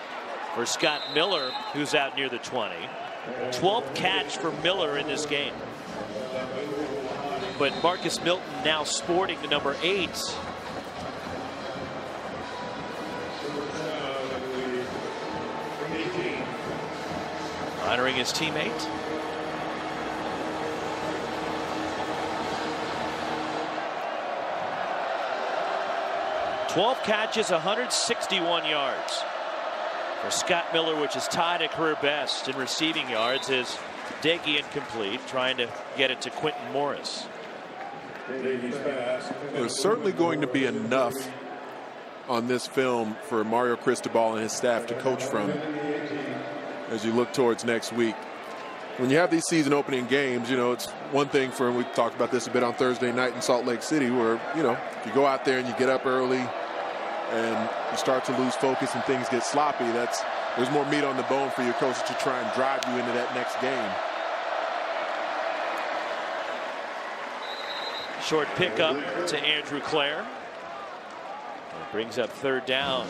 for Scott Miller, who's out near the 20. 12th catch for Miller in this game. But Marcus Milton now sporting the number eight. Honoring his teammate. 12 catches, 161 yards for Scott Miller, which is tied at career best in receiving yards, is Doege incomplete, trying to get it to Quintin Morris. There's certainly going to be enough on this film for Mario Cristobal and his staff to coach from as you look towards next week. When you have these season opening games, you know, it's one thing for, we talked about this a bit on Thursday night in Salt Lake City, where, you know, you go out there and you get up early, and you start to lose focus and things get sloppy, that's there's more meat on the bone for your coach to try and drive you into that next game. Short pickup to Andrew Clair. It brings up third down.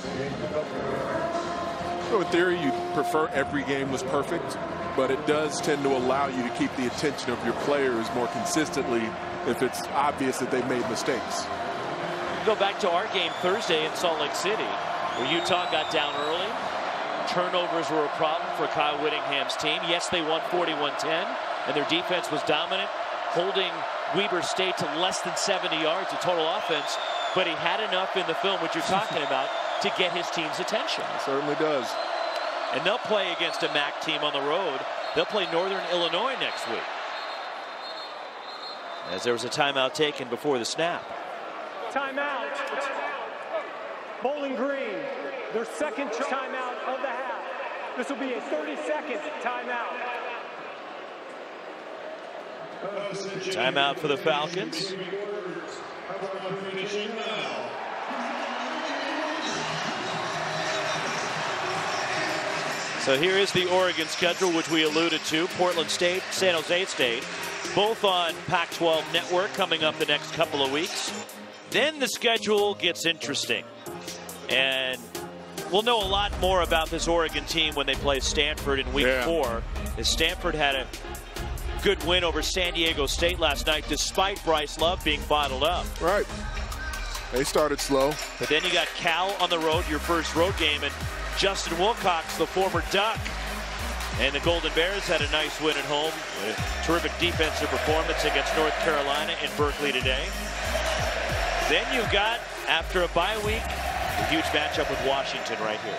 So in theory, you prefer every game was perfect, but it does tend to allow you to keep the attention of your players more consistently if it's obvious that they've made mistakes go back to our game Thursday in Salt Lake City, where Utah got down early. Turnovers were a problem for Kyle Whittingham's team. Yes, they won 41-10, and their defense was dominant, holding Weber State to less than 70 yards of total offense, but he had enough in the film, which you're talking about, to get his team's attention. It certainly does. And they'll play against a MAC team on the road. They'll play Northern Illinois next week. As there was a timeout taken before the snap. Timeout. Bowling Green, their second timeout of the half. This will be a 30-second timeout. Timeout for the Falcons. So here is the Oregon schedule, which we alluded to. Portland State, San Jose State, both on Pac-12 Network coming up the next couple of weeks. Then the schedule gets interesting. And we'll know a lot more about this Oregon team when they play Stanford in week Yeah. four. As Stanford had a good win over San Diego State last night, despite Bryce Love being bottled up. Right. They started slow. But then you got Cal on the road, your first road game, and Justin Wilcox, the former Duck. And the Golden Bears had a nice win at home. A terrific defensive performance against North Carolina in Berkeley today. Then you've got, after a bye week, a huge matchup with Washington right here.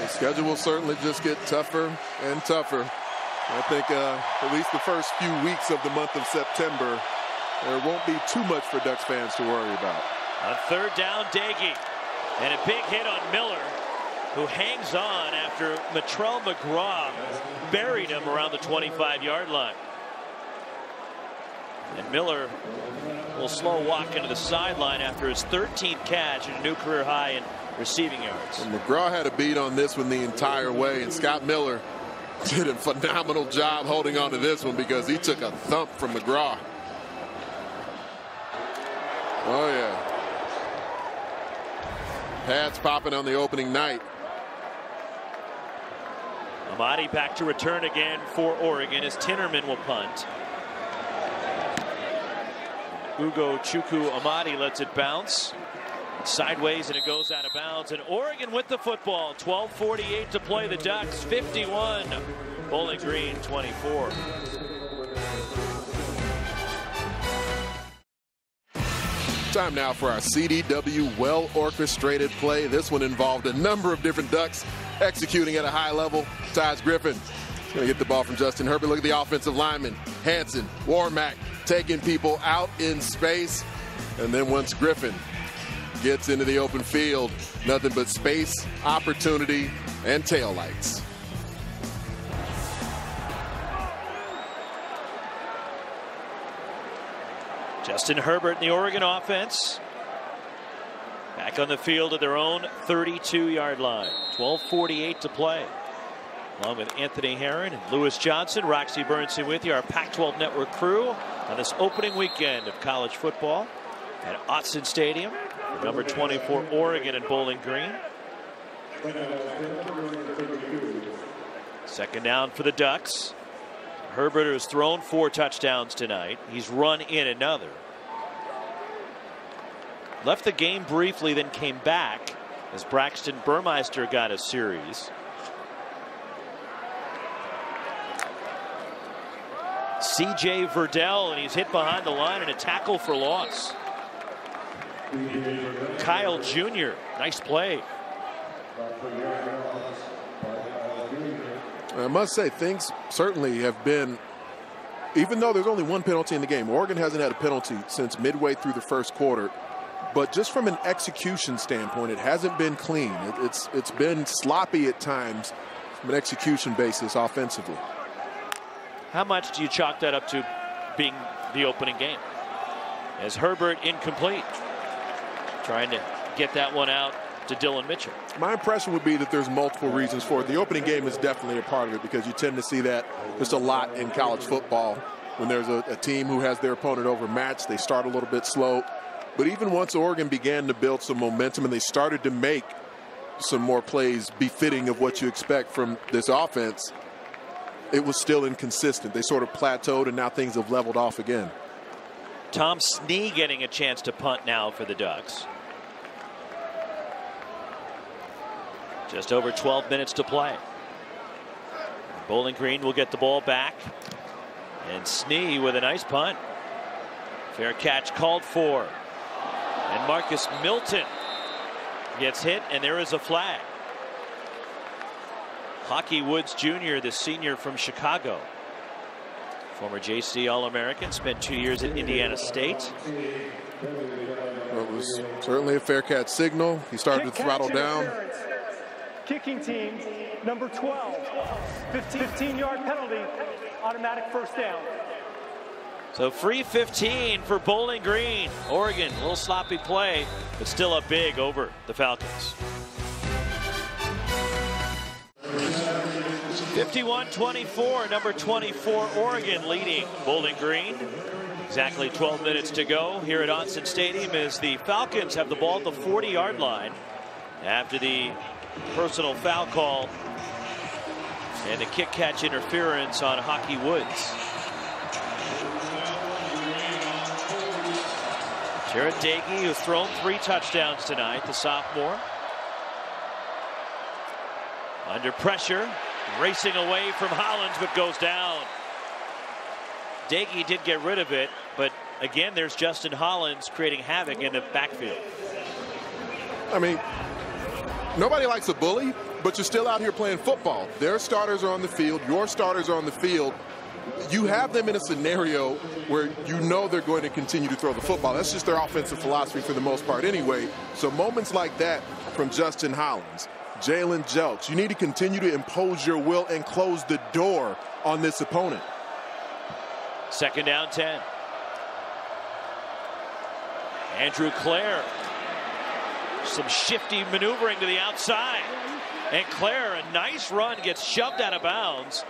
The schedule will certainly just get tougher and tougher. I think uh, at least the first few weeks of the month of September, there won't be too much for Ducks fans to worry about. On third down, Doege. And a big hit on Miller, who hangs on after Matrell McGraw buried him around the 25-yard line. And Miller will slow walk into the sideline after his 13th catch and a new career high in receiving yards. And McGraw had a beat on this one the entire way, and Scott Miller did a phenomenal job holding on to this one because he took a thump from McGraw. Oh, yeah. Pads popping on the opening night. Amadi back to return again for Oregon as Tinnerman will punt. Ugochukwu Amadi lets it bounce. Sideways and it goes out of bounds. And Oregon with the football. 12.48 to play. The Ducks 51. Bowling Green 24. Time now for our CDW well orchestrated play. This one involved a number of different Ducks executing at a high level. Taj Griffin going to get the ball from Justin Herbert. Look at the offensive lineman. Hanson, Warmack taking people out in space. And then once Griffin gets into the open field, nothing but space, opportunity, and tail lights. Justin Herbert in the Oregon offense. Back on the field at their own 32-yard line. 12.48 to play. Along with Anthony Herron and Lewis Johnson, Roxy Bernstein with you, our Pac-12 Network crew on this opening weekend of college football at Autzen Stadium. Number 24 Oregon and Bowling Green. Second down for the Ducks. Herbert has thrown four touchdowns tonight. He's run in another. Left the game briefly, then came back as Braxton Burmeister got a series. CJ Verdell, and he's hit behind the line and a tackle for loss. Kyle Jr., nice play. I must say, things certainly have been, even though there's only one penalty in the game, Oregon hasn't had a penalty since midway through the first quarter. But just from an execution standpoint, it hasn't been clean. It, it's it's been sloppy at times from an execution basis offensively. How much do you chalk that up to being the opening game? As Herbert incomplete, trying to get that one out to Dillon Mitchell. My impression would be that there's multiple reasons for it. The opening game is definitely a part of it because you tend to see that just a lot in college football. When there's a, a team who has their opponent overmatched, they start a little bit slow. But even once Oregon began to build some momentum and they started to make some more plays befitting of what you expect from this offense, it was still inconsistent. They sort of plateaued and now things have leveled off again. Tom Snee getting a chance to punt now for the Ducks. Just over 12 minutes to play. Bowling Green will get the ball back. And Snee with a nice punt. Fair catch called for. And Marcus Milton gets hit, and there is a flag. Hockey Woods Jr., the senior from Chicago. Former JC All-American, spent two years at Indiana State. Well, it was certainly a fair catch signal. He started to throttle down. Kicking team, number 12. 15 yard penalty, automatic first down. So free 15 for Bowling Green. Oregon, a little sloppy play, but still a big over the Falcons. 51-24, number 24 Oregon leading Bowling Green. Exactly 12 minutes to go here at Autzen Stadium as the Falcons have the ball at the 40-yard line after the personal foul call and the kick catch interference on Hockey Woods. Jarret Doege, who's thrown three touchdowns tonight, the sophomore. Under pressure, racing away from Hollins, but goes down. Doege did get rid of it, but again, there's Justin Hollins creating havoc in the backfield. I mean, nobody likes a bully, but you're still out here playing football. Their starters are on the field, your starters are on the field. You have them in a scenario where you know they're going to continue to throw the football. That's just their offensive philosophy for the most part anyway. So moments like that from Justin Hollins, Jalen Jelks, you need to continue to impose your will and close the door on this opponent. Second down 10. Andrew Clair. Some shifty maneuvering to the outside. And Clair, a nice run, gets shoved out of bounds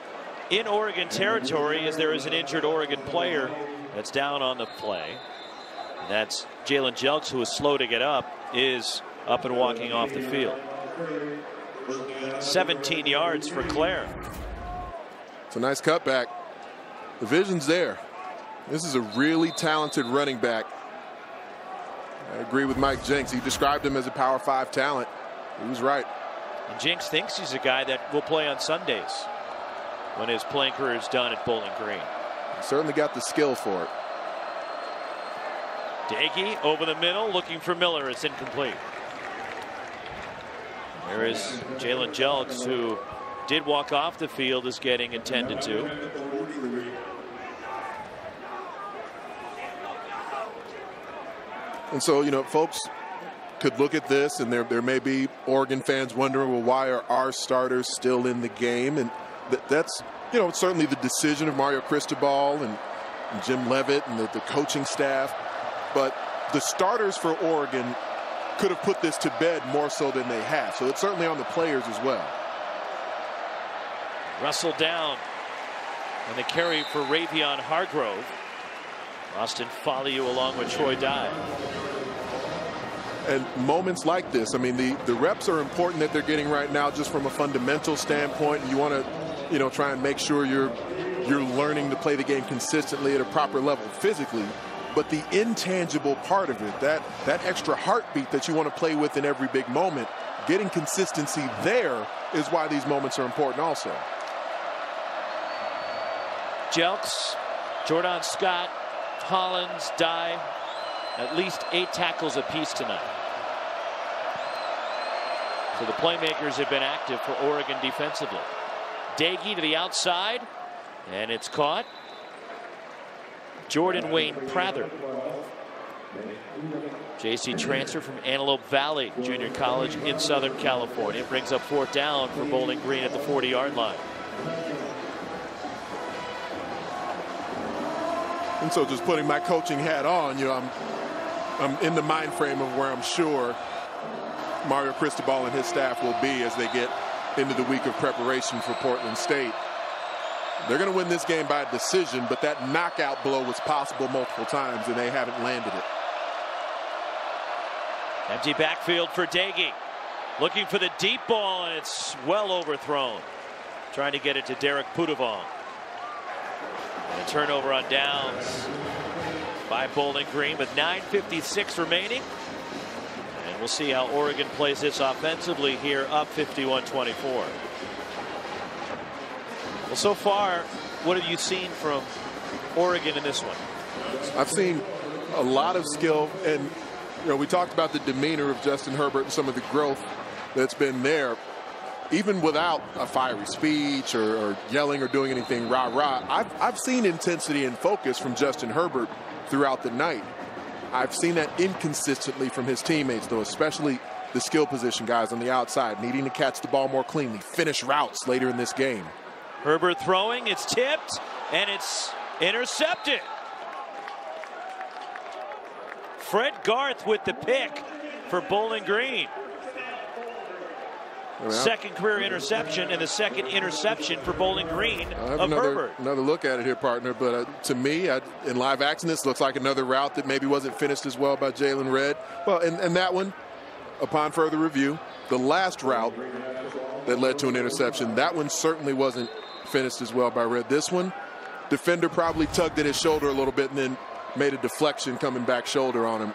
in Oregon territory as there is an injured Oregon player that's down on the play. That's Jalen Jelks, who is slow to get up, is up and walking off the field. 17 yards for Clair. It's a nice cutback. The vision's there. This is a really talented running back. I agree with Mike Jinks. He described him as a Power 5 talent. He was right. And Jinks thinks he's a guy that will play on Sundays when his playing career is done at Bowling Green. He certainly got the skill for it. Doege over the middle looking for Miller. It's incomplete. There is Jalen Jelks who did walk off the field is getting attended to. And so, you know, folks could look at this and there, there may be Oregon fans wondering, well, why are our starters still in the game? And th that's, you know, certainly the decision of Mario Cristobal and, and Jim Leavitt and the, the coaching staff. But the starters for Oregon could have put this to bed more so than they have. So it's certainly on the players as well. Russell down. And the carry for Ravion Hargrove. Austin Faoliu along with Troy Dye. And moments like this, I mean, the, the reps are important that they're getting right now just from a fundamental standpoint. You want to, you know, try and make sure you're you're learning to play the game consistently at a proper level physically. But the intangible part of it, that, that extra heartbeat that you want to play with in every big moment, getting consistency there is why these moments are important also. Jelks, Jordan Scott, Hollins, Dye, at least eight tackles apiece tonight. So the playmakers have been active for Oregon defensively. Doege to the outside, and it's caught. Jordan Wayne Prather. JC transfer from Antelope Valley Junior College in Southern California. Brings up fourth down for Bowling Green at the 40-yard line. And so just putting my coaching hat on, you know, I'm I'm in the mind frame of where I'm sure Mario Cristobal and his staff will be as they get into the week of preparation for Portland State. They're going to win this game by decision, but that knockout blow was possible multiple times, and they haven't landed it. Empty backfield for Doege. Looking for the deep ball, and it's well overthrown. Trying to get it to Derek Putavong. And a turnover on downs by Bowling Green with 9.56 remaining. And we'll see how Oregon plays this offensively here up 51-24. Well, so far, what have you seen from Oregon in this one? I've seen a lot of skill, and you know, we talked about the demeanor of Justin Herbert and some of the growth that's been there. Even without a fiery speech or, or yelling or doing anything rah-rah, I've, I've seen intensity and focus from Justin Herbert throughout the night. I've seen that inconsistently from his teammates, though, especially the skill position guys on the outside, needing to catch the ball more cleanly, finish routes later in this game. Herbert throwing, it's tipped, and it's intercepted. Fred Garth with the pick for Bowling Green. Second career interception and the second interception for Bowling Green of another, Herbert. Another look at it here, partner. But uh, to me, I, in live action, this looks like another route that maybe wasn't finished as well by Jaylon Redd. Well, and, and that one, upon further review, the last route that led to an interception, that one certainly wasn't finished as well by Redd. This one, defender probably tugged at his shoulder a little bit and then made a deflection coming back shoulder on him.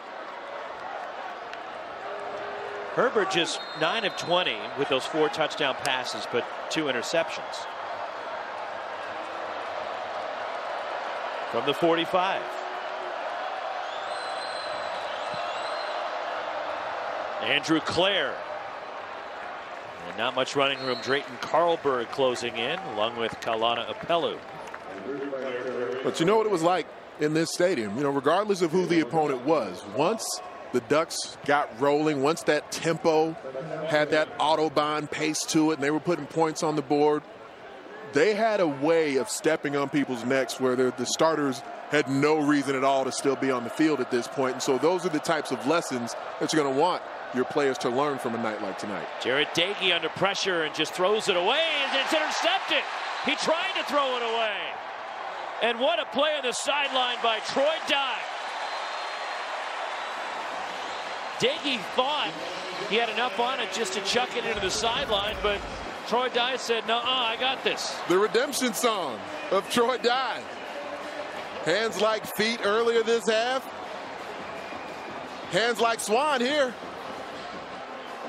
Herbert just 9 of 20 with those four touchdown passes, but two interceptions. From the 45. Andrew Clair. And not much running room. Drayton Carlberg closing in, along with Kaulana Apelu. But you know what it was like in this stadium? You know, regardless of who the opponent was, once the Ducks got rolling, once that tempo had that Autobahn pace to it and they were putting points on the board, they had a way of stepping on people's necks where the starters had no reason at all to still be on the field at this point. And so those are the types of lessons that you're going to want your players to learn from a night like tonight. Jarret Doege under pressure and just throws it away and it's intercepted. He tried to throw it away. And what a play on the sideline by Troy Dye. Doege thought he had enough on it just to chuck it into the sideline, but Troy Dye said, no, I got this. The redemption song of Troy Dye. Hands like feet earlier this half. Hands like Swann here.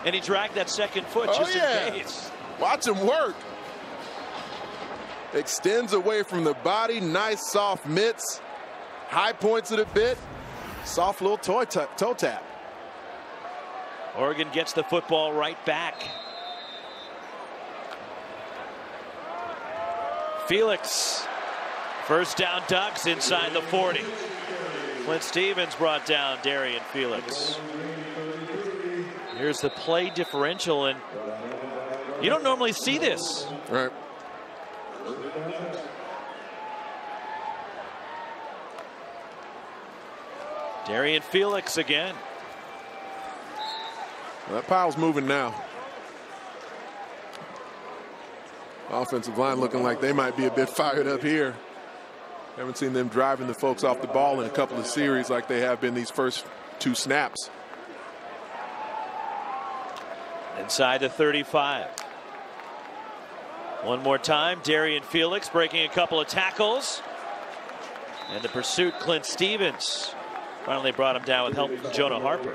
And he dragged that second foot oh, just yeah. in case. Watch him work. Extends away from the body. Nice soft mitts. High points of the bit. Soft little toe tap. Oregon gets the football right back. Felix. First down Ducks inside the 40. Clint Stevens brought down Darrian Felix. Here's the play differential, and you don't normally see this. Right. Darrian Felix again. Well, that pile's moving now. Offensive line looking like they might be a bit fired up here. Haven't seen them driving the folks off the ball in a couple of series like they have been these first two snaps. Inside the 35. One more time, Darrian Felix breaking a couple of tackles. And the pursuit, Clint Stevens. Finally brought him down with help from Jonah Harper.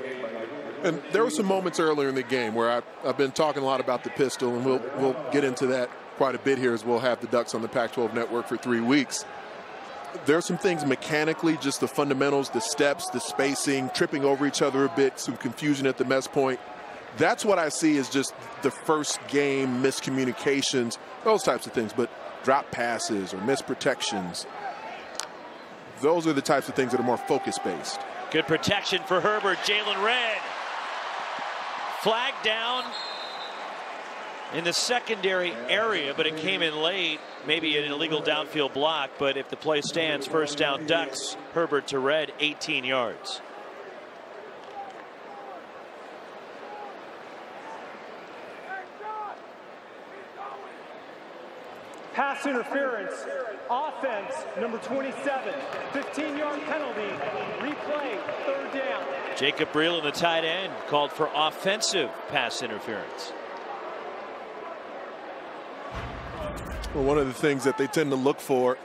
And there were some moments earlier in the game where I, have been talking a lot about the pistol, and we'll we'll get into that quite a bit here as we'll have the Ducks on the Pac-12 network for three weeks. There are some things mechanically, just the fundamentals, the steps, the spacing, tripping over each other a bit, some confusion at the mesh point. That's what I see is just the first game miscommunications, those types of things. But drop passes or misprotections, those are the types of things that are more focus based. Good protection for Herbert. Jaylon Redd. Flag down in the secondary area, but it came in late. Maybe an illegal downfield block, but if the play stands, first down Ducks. Herbert to Redd, 18 yards. Pass interference. Offense, number 27. 15-yard penalty. Replay, third down. Jacob Breeland, the tight end, called for offensive pass interference. Well, one of the things that they tend to look for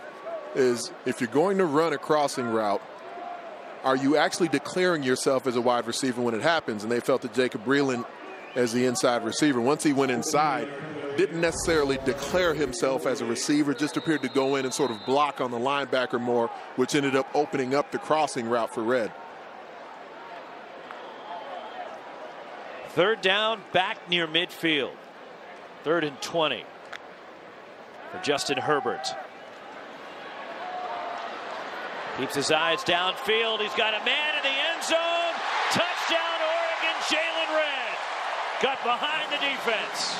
is if you're going to run a crossing route, are you actually declaring yourself as a wide receiver when it happens? And they felt that Jacob Breeland, as the inside receiver, once he went inside, didn't necessarily declare himself as a receiver, just appeared to go in and sort of block on the linebacker more, which ended up opening up the crossing route for Redd. Third down, back near midfield. Third and 20 for Justin Herbert. Keeps his eyes downfield. He's got a man in the end zone. Touchdown, Oregon, Jaylon Redd. got behind the defense.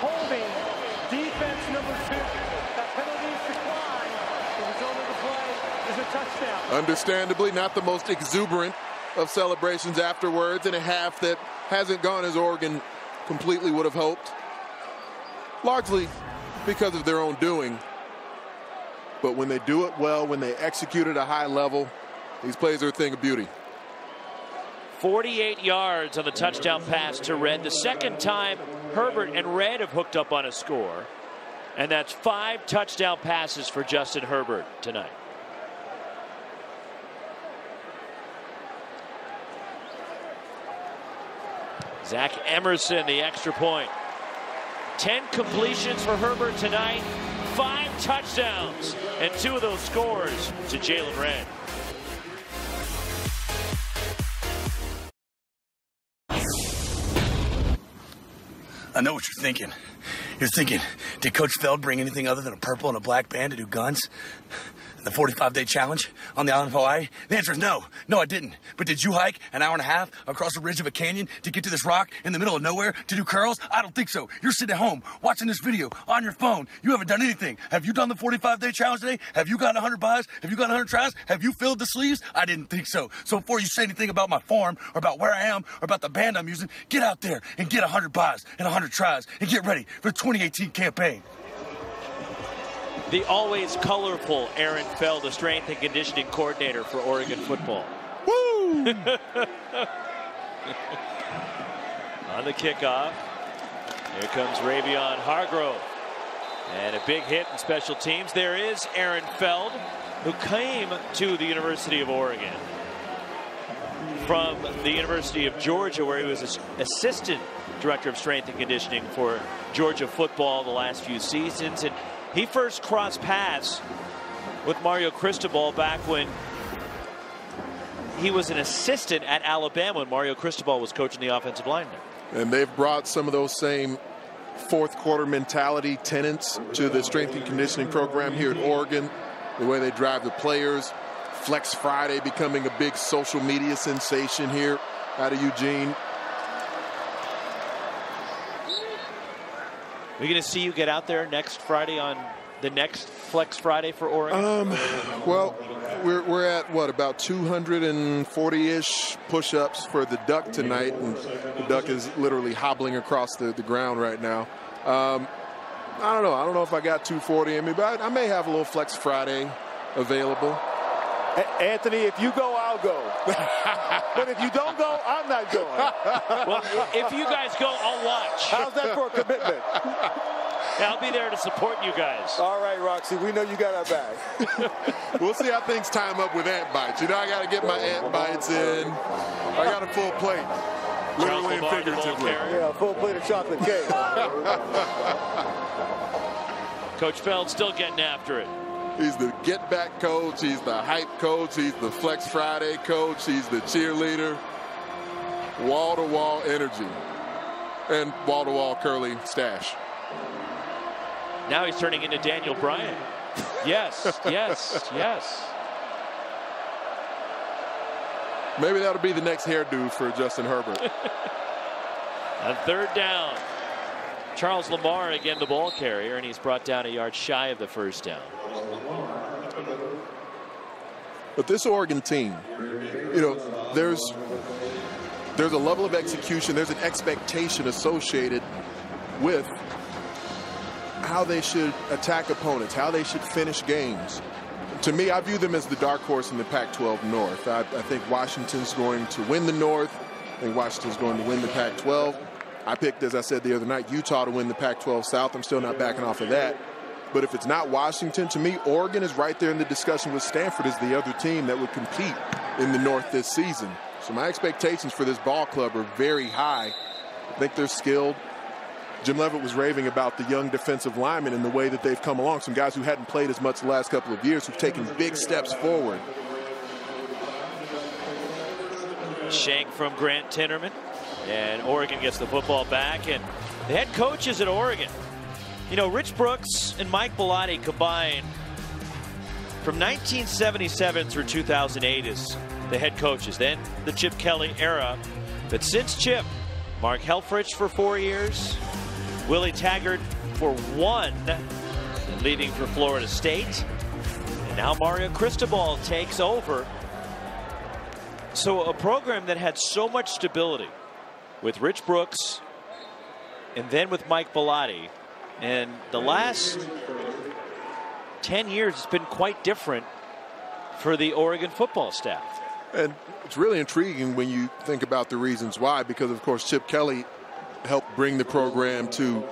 Holding defense number two. That penalty is declined. The result of the play is a touchdown. Understandably, not the most exuberant of celebrations afterwards in a half that hasn't gone as Oregon completely would have hoped. Largely because of their own doing. But when they do it well, when they execute at a high level, these plays are a thing of beauty. 48 yards on the touchdown pass to Redd. The second time Herbert and Redd have hooked up on a score. And that's five touchdown passes for Justin Herbert tonight. Zach Emerson, the extra point. 10 completions for Herbert tonight, five touchdowns, and two of those scores to Jaylon Redd. I know what you're thinking. You're thinking, did Coach Feld bring anything other than a purple and a black band to do guns? The 45 day challenge on the island of Hawaii? The answer is no. No, I didn't. But did you hike an hour and a half across the ridge of a canyon to get to this rock in the middle of nowhere to do curls? I don't think so. You're sitting at home watching this video on your phone. You haven't done anything. Have you done the 45 day challenge today? Have you gotten 100 buys? Have you gotten 100 tries? Have you filled the sleeves? I didn't think so. So before you say anything about my form or about where I am or about the band I'm using, get out there and get 100 buys and 100 tries and get ready for the 2018 campaign. The always colorful Aaron Feld, the strength and conditioning coordinator for Oregon football. Woo! On the kickoff, here comes Ravion Hargrove. And a big hit in special teams. There is Aaron Feld, who came to the University of Oregon from the University of Georgia, where he was assistant director of strength and conditioning for Georgia football the last few seasons. And he first crossed paths with Mario Cristobal back when he was an assistant at Alabama when Mario Cristobal was coaching the offensive linemen. And they've brought some of those same fourth quarter mentality tenants to the strength and conditioning program here at Oregon. The way they drive the players. Flex Friday becoming a big social media sensation here out of Eugene. We're going to see you get out there next Friday on the next Flex Friday for Oregon? Um, well, we're, we're at what about 240-ish push-ups for the duck tonight, and the duck is literally hobbling across the, the ground right now. Um, I don't know. I don't know if I got 240 in me, but I, I may have a little Flex Friday available. Anthony, if you go, I'll go. but if you don't go, I'm not going. well, if you guys go, I'll watch. How's that for a commitment? Yeah, I'll be there to support you guys. All right, Roxy, we know you got our back. we'll see how things time up with ant bites. You know, I got to get my ant bites in. I got a full plate. Literally and figuratively. Yeah, a full plate of chocolate cake. Coach Feld still getting after it. He's the get back coach. He's the hype coach. He's the Flex Friday coach. He's the cheerleader. Wall to wall energy. And wall to wall curly stash. Now he's turning into Daniel Bryan. Yes, yes, yes. Maybe that'll be the next hairdo for Justin Herbert. On third down. Charles Lamar again the ball carrier, and he's brought down a yard shy of the first down. But this Oregon team, you know, there's there's a level of execution, there's an expectation associated with how they should attack opponents, how they should finish games. To me, I view them as the dark horse in the Pac-12 North. I, I think Washington's going to win the North. I think Washington's going to win the Pac-12. I picked, as I said the other night, Utah to win the Pac-12 South. I'm still not backing off of that. But if it's not Washington, to me, Oregon is right there in the discussion with Stanford as the other team that would compete in the North this season. So my expectations for this ball club are very high. I think they're skilled. Jim Leavitt was raving about the young defensive linemen and the way that they've come along. Some guys who hadn't played as much the last couple of years who've taken big steps forward. Shank from Grant Tinnerman. And Oregon gets the football back. And The head coaches at Oregon. You know, Rich Brooks and Mike Bellotti combined from 1977 through 2008 as the head coaches. Then the Chip Kelly era. But since Chip, Mark Helfrich for four years, Willie Taggart for one, leaving for Florida State. And now Mario Cristobal takes over. So a program that had so much stability with Rich Brooks and then with Mike Bellotti. And the last 10 years it's been quite different for the Oregon football staff. And it's really intriguing when you think about the reasons why, because of course Chip Kelly helped bring the program to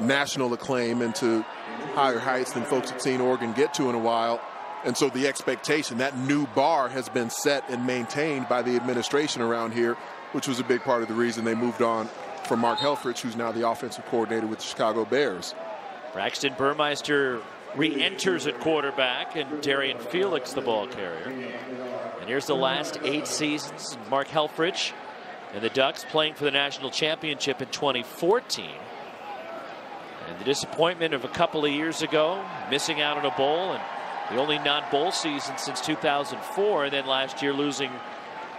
national acclaim and to higher heights than folks have seen Oregon get to in a while. And so the expectation, that new bar has been set and maintained by the administration around here, which was a big part of the reason they moved on from Mark Helfrich, who's now the offensive coordinator with the Chicago Bears. Braxton Burmeister re-enters at quarterback and Darrian Felix the ball carrier. And here's the last eight seasons. Mark Helfrich and the Ducks playing for the national championship in 2014. And the disappointment of a couple of years ago, missing out on a bowl and the only non-bowl season since 2004, and then last year losing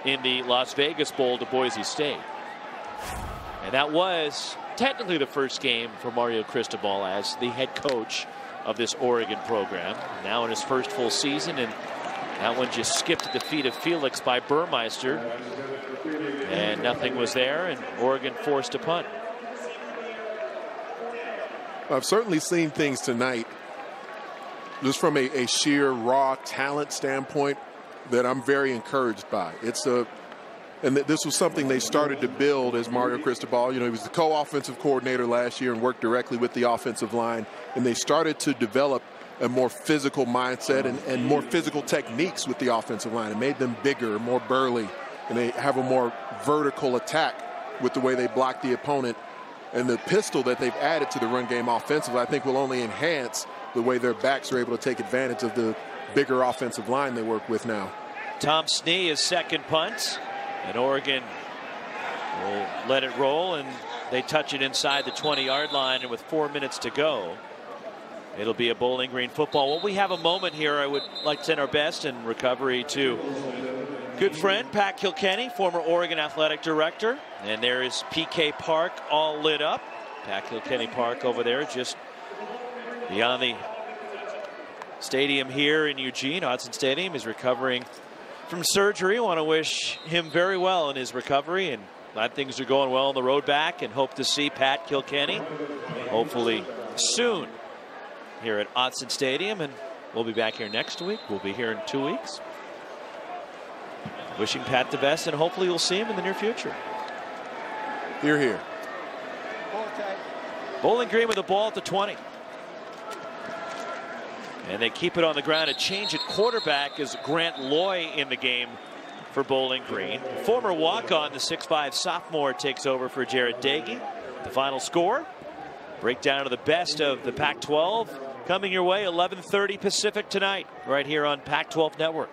in the Las Vegas Bowl to Boise State. And that was technically the first game for Mario Cristobal as the head coach of this Oregon program. Now in his first full season, and that one just skipped the feet of Felix by Burmeister. And nothing was there, and Oregon forced a punt. I've certainly seen things tonight, just from a, a sheer raw talent standpoint, that I'm very encouraged by. It's a and this was something they started to build as Mario Cristobal. You know, he was the co-offensive coordinator last year and worked directly with the offensive line. And they started to develop a more physical mindset and, and more physical techniques with the offensive line. It made them bigger, more burly, and they have a more vertical attack with the way they block the opponent. And the pistol that they've added to the run game offensively, I think will only enhance the way their backs are able to take advantage of the bigger offensive line they work with now. Tom Snee is second punt. And Oregon will let it roll, and they touch it inside the 20 yard line. And with four minutes to go, it'll be a Bowling Green football. Well, we have a moment here. I would like to send our best in recovery to good friend Pat Kilkenny, former Oregon athletic director. And there is PK Park all lit up. Pat Kilkenny Park over there, just beyond the stadium here in Eugene. Autzen Stadium is recovering from surgery. Want to wish him very well in his recovery and glad things are going well on the road back and hope to see Pat Kilkenny hopefully soon here at Autzen Stadium. And we'll be back here next week. We'll be here in two weeks. Wishing Pat the best and hopefully you'll see him in the near future. Here, here. Bowling Green with the ball at the 20. And they keep it on the ground. A change at quarterback is Grant Loy in the game for Bowling Green. Former walk-on, the 6'5 sophomore, takes over for Jarret Doege. The final score, breakdown of the best of the Pac-12, coming your way 11:30 Pacific tonight, right here on Pac-12 Network.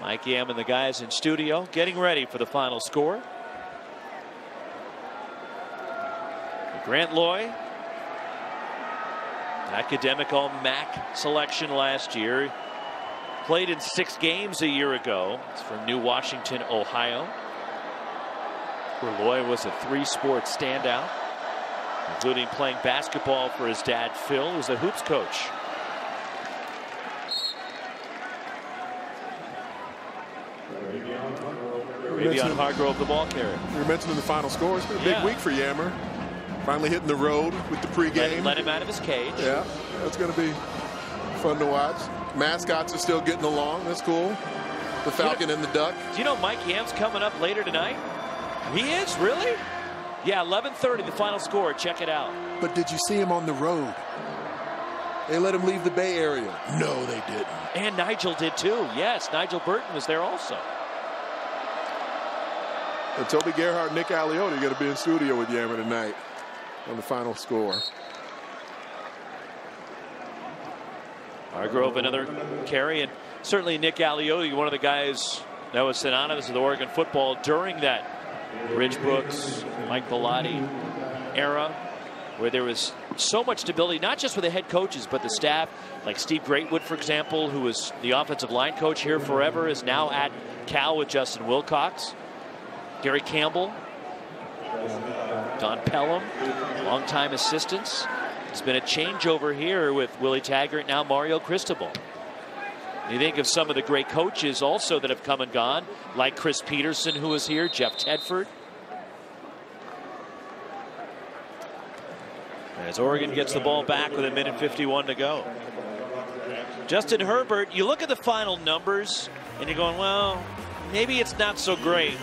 Mike Yam and the guys in studio getting ready for the final score. Grant Loy academic all MAC selection last year. Played in six games a year ago. It's from New Washington, Ohio. Where Loy was a three sport standout, including playing basketball for his dad, Phil, who's the hoops coach. Ravion Hargrove, the ball carrier. You were mentioning the final score. It's been a big Yeah. week for Yammer. Finally hitting the road with the pregame. Let, let him out of his cage. Yeah, that's going to be fun to watch. Mascots are still getting along. That's cool. The Falcon and the Duck. Do you know Mike Yam's coming up later tonight? He is, really? Yeah, 11:30, the final score. Check it out. But did you see him on the road? They let him leave the Bay Area. No, they didn't. And Nigel did too. Yes, Nigel Burton was there also. And Toby Gerhart Nick Aliotti are going to be in studio with Yammer tonight on the final score. Hargrove, another carry, and certainly Nick Aliotti, one of the guys that was synonymous with Oregon football during that Rich Brooks, Mike Bellotti era where there was so much stability, not just with the head coaches, but the staff, like Steve Greatwood, for example, who was the offensive line coach here forever, is now at Cal with Justin Wilcox. Gary Campbell, Don Pellum, longtime assistants. It's been a changeover here with Willie Taggart, now Mario Cristobal. You think of some of the great coaches also that have come and gone, like Chris Petersen, who was here, Jeff Tedford. As Oregon gets the ball back with a minute 51 to go. Justin Herbert, you look at the final numbers and you're going, well, maybe it's not so great.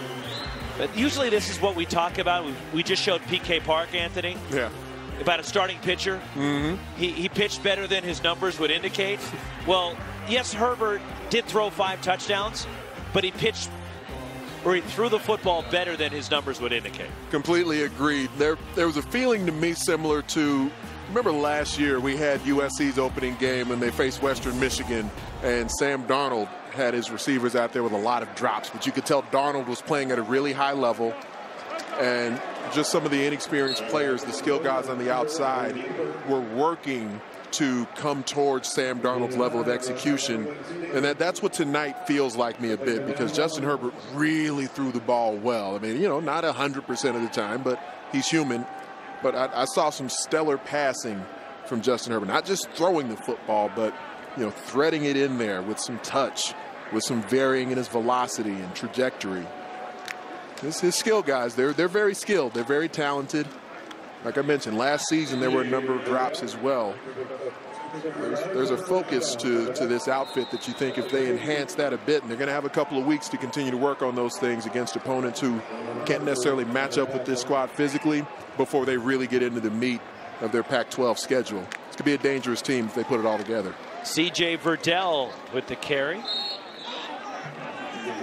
But usually this is what we talk about. We, we just showed PK Park, Anthony. Yeah. About a starting pitcher. Mm-hmm. He, he pitched better than his numbers would indicate. Well, yes, Herbert did throw five touchdowns, but he pitched or he threw the football better than his numbers would indicate. Completely agreed. There, there was a feeling to me similar to remember last year we had USC's opening game and they faced Western Michigan, and Sam Darnold had his receivers out there with a lot of drops, but you could tell Darnold was playing at a really high level, and just some of the inexperienced players, the skill guys on the outside, were working to come towards Sam Darnold's level of execution. And that, that's what tonight feels like me a bit because Justin Herbert really threw the ball well. I mean, you know, not 100% of the time, but he's human. But I, I saw some stellar passing from Justin Herbert, not just throwing the football, but, you know, threading it in there with some touch, with some varying in his velocity and trajectory. His, his skill guys, they're, they're very skilled. They're very talented. Like I mentioned, last season there were a number of drops as well. There's, there's, a focus to, to this outfit that you think if they enhance that a bit, and they're going to have a couple of weeks to continue to work on those things against opponents who can't necessarily match up with this squad physically before they really get into the meat of their Pac-12 schedule. It's going to be a dangerous team if they put it all together. C.J. Verdell with the carry.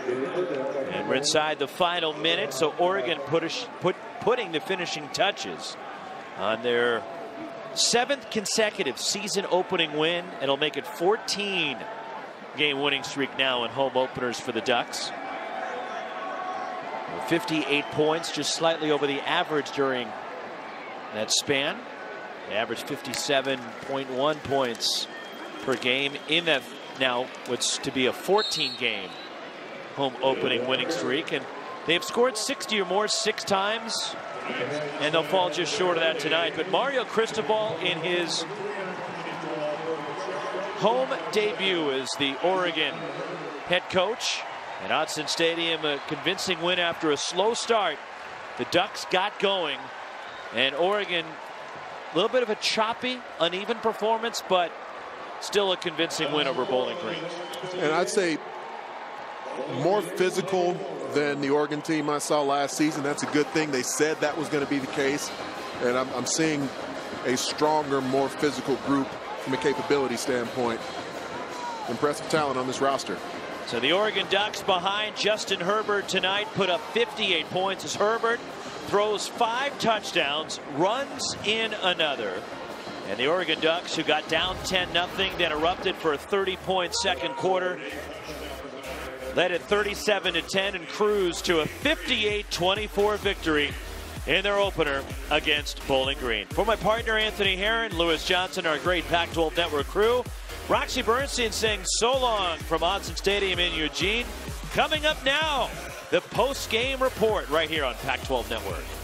And we're inside the final minute, so Oregon put, put putting the finishing touches on their seventh consecutive season opening win. It'll make it 14 game winning streak now in home openers for the Ducks. 58 points, just slightly over the average during that span. They averaged 57.1 points per game in that now what's to be a 14 game home opening winning streak. And they've scored 60 or more six times and they'll fall just short of that tonight. But Mario Cristobal in his home debut as the Oregon head coach at Autzen Stadium, a convincing win after a slow start. The Ducks got going, and Oregon, a little bit of a choppy, uneven performance, but still a convincing win over Bowling Green. And I'd say more physical than the Oregon team I saw last season. That's a good thing. They said that was going to be the case. And I'm, I'm seeing a stronger, more physical group from a capability standpoint. Impressive talent on this roster. So the Oregon Ducks behind Justin Herbert tonight put up 58 points as Herbert throws five touchdowns, runs in another. And the Oregon Ducks, who got down 10 0, then erupted for a 30 point second quarter, led at 37 to 10 and cruised to a 58-24 victory in their opener against Bowling Green. For my partner Anthony Herron, Lewis Johnson, our great Pac-12 Network crew, Roxy Bernstein saying so long from Autzen Stadium in Eugene. Coming up now, the post-game report right here on Pac-12 Network.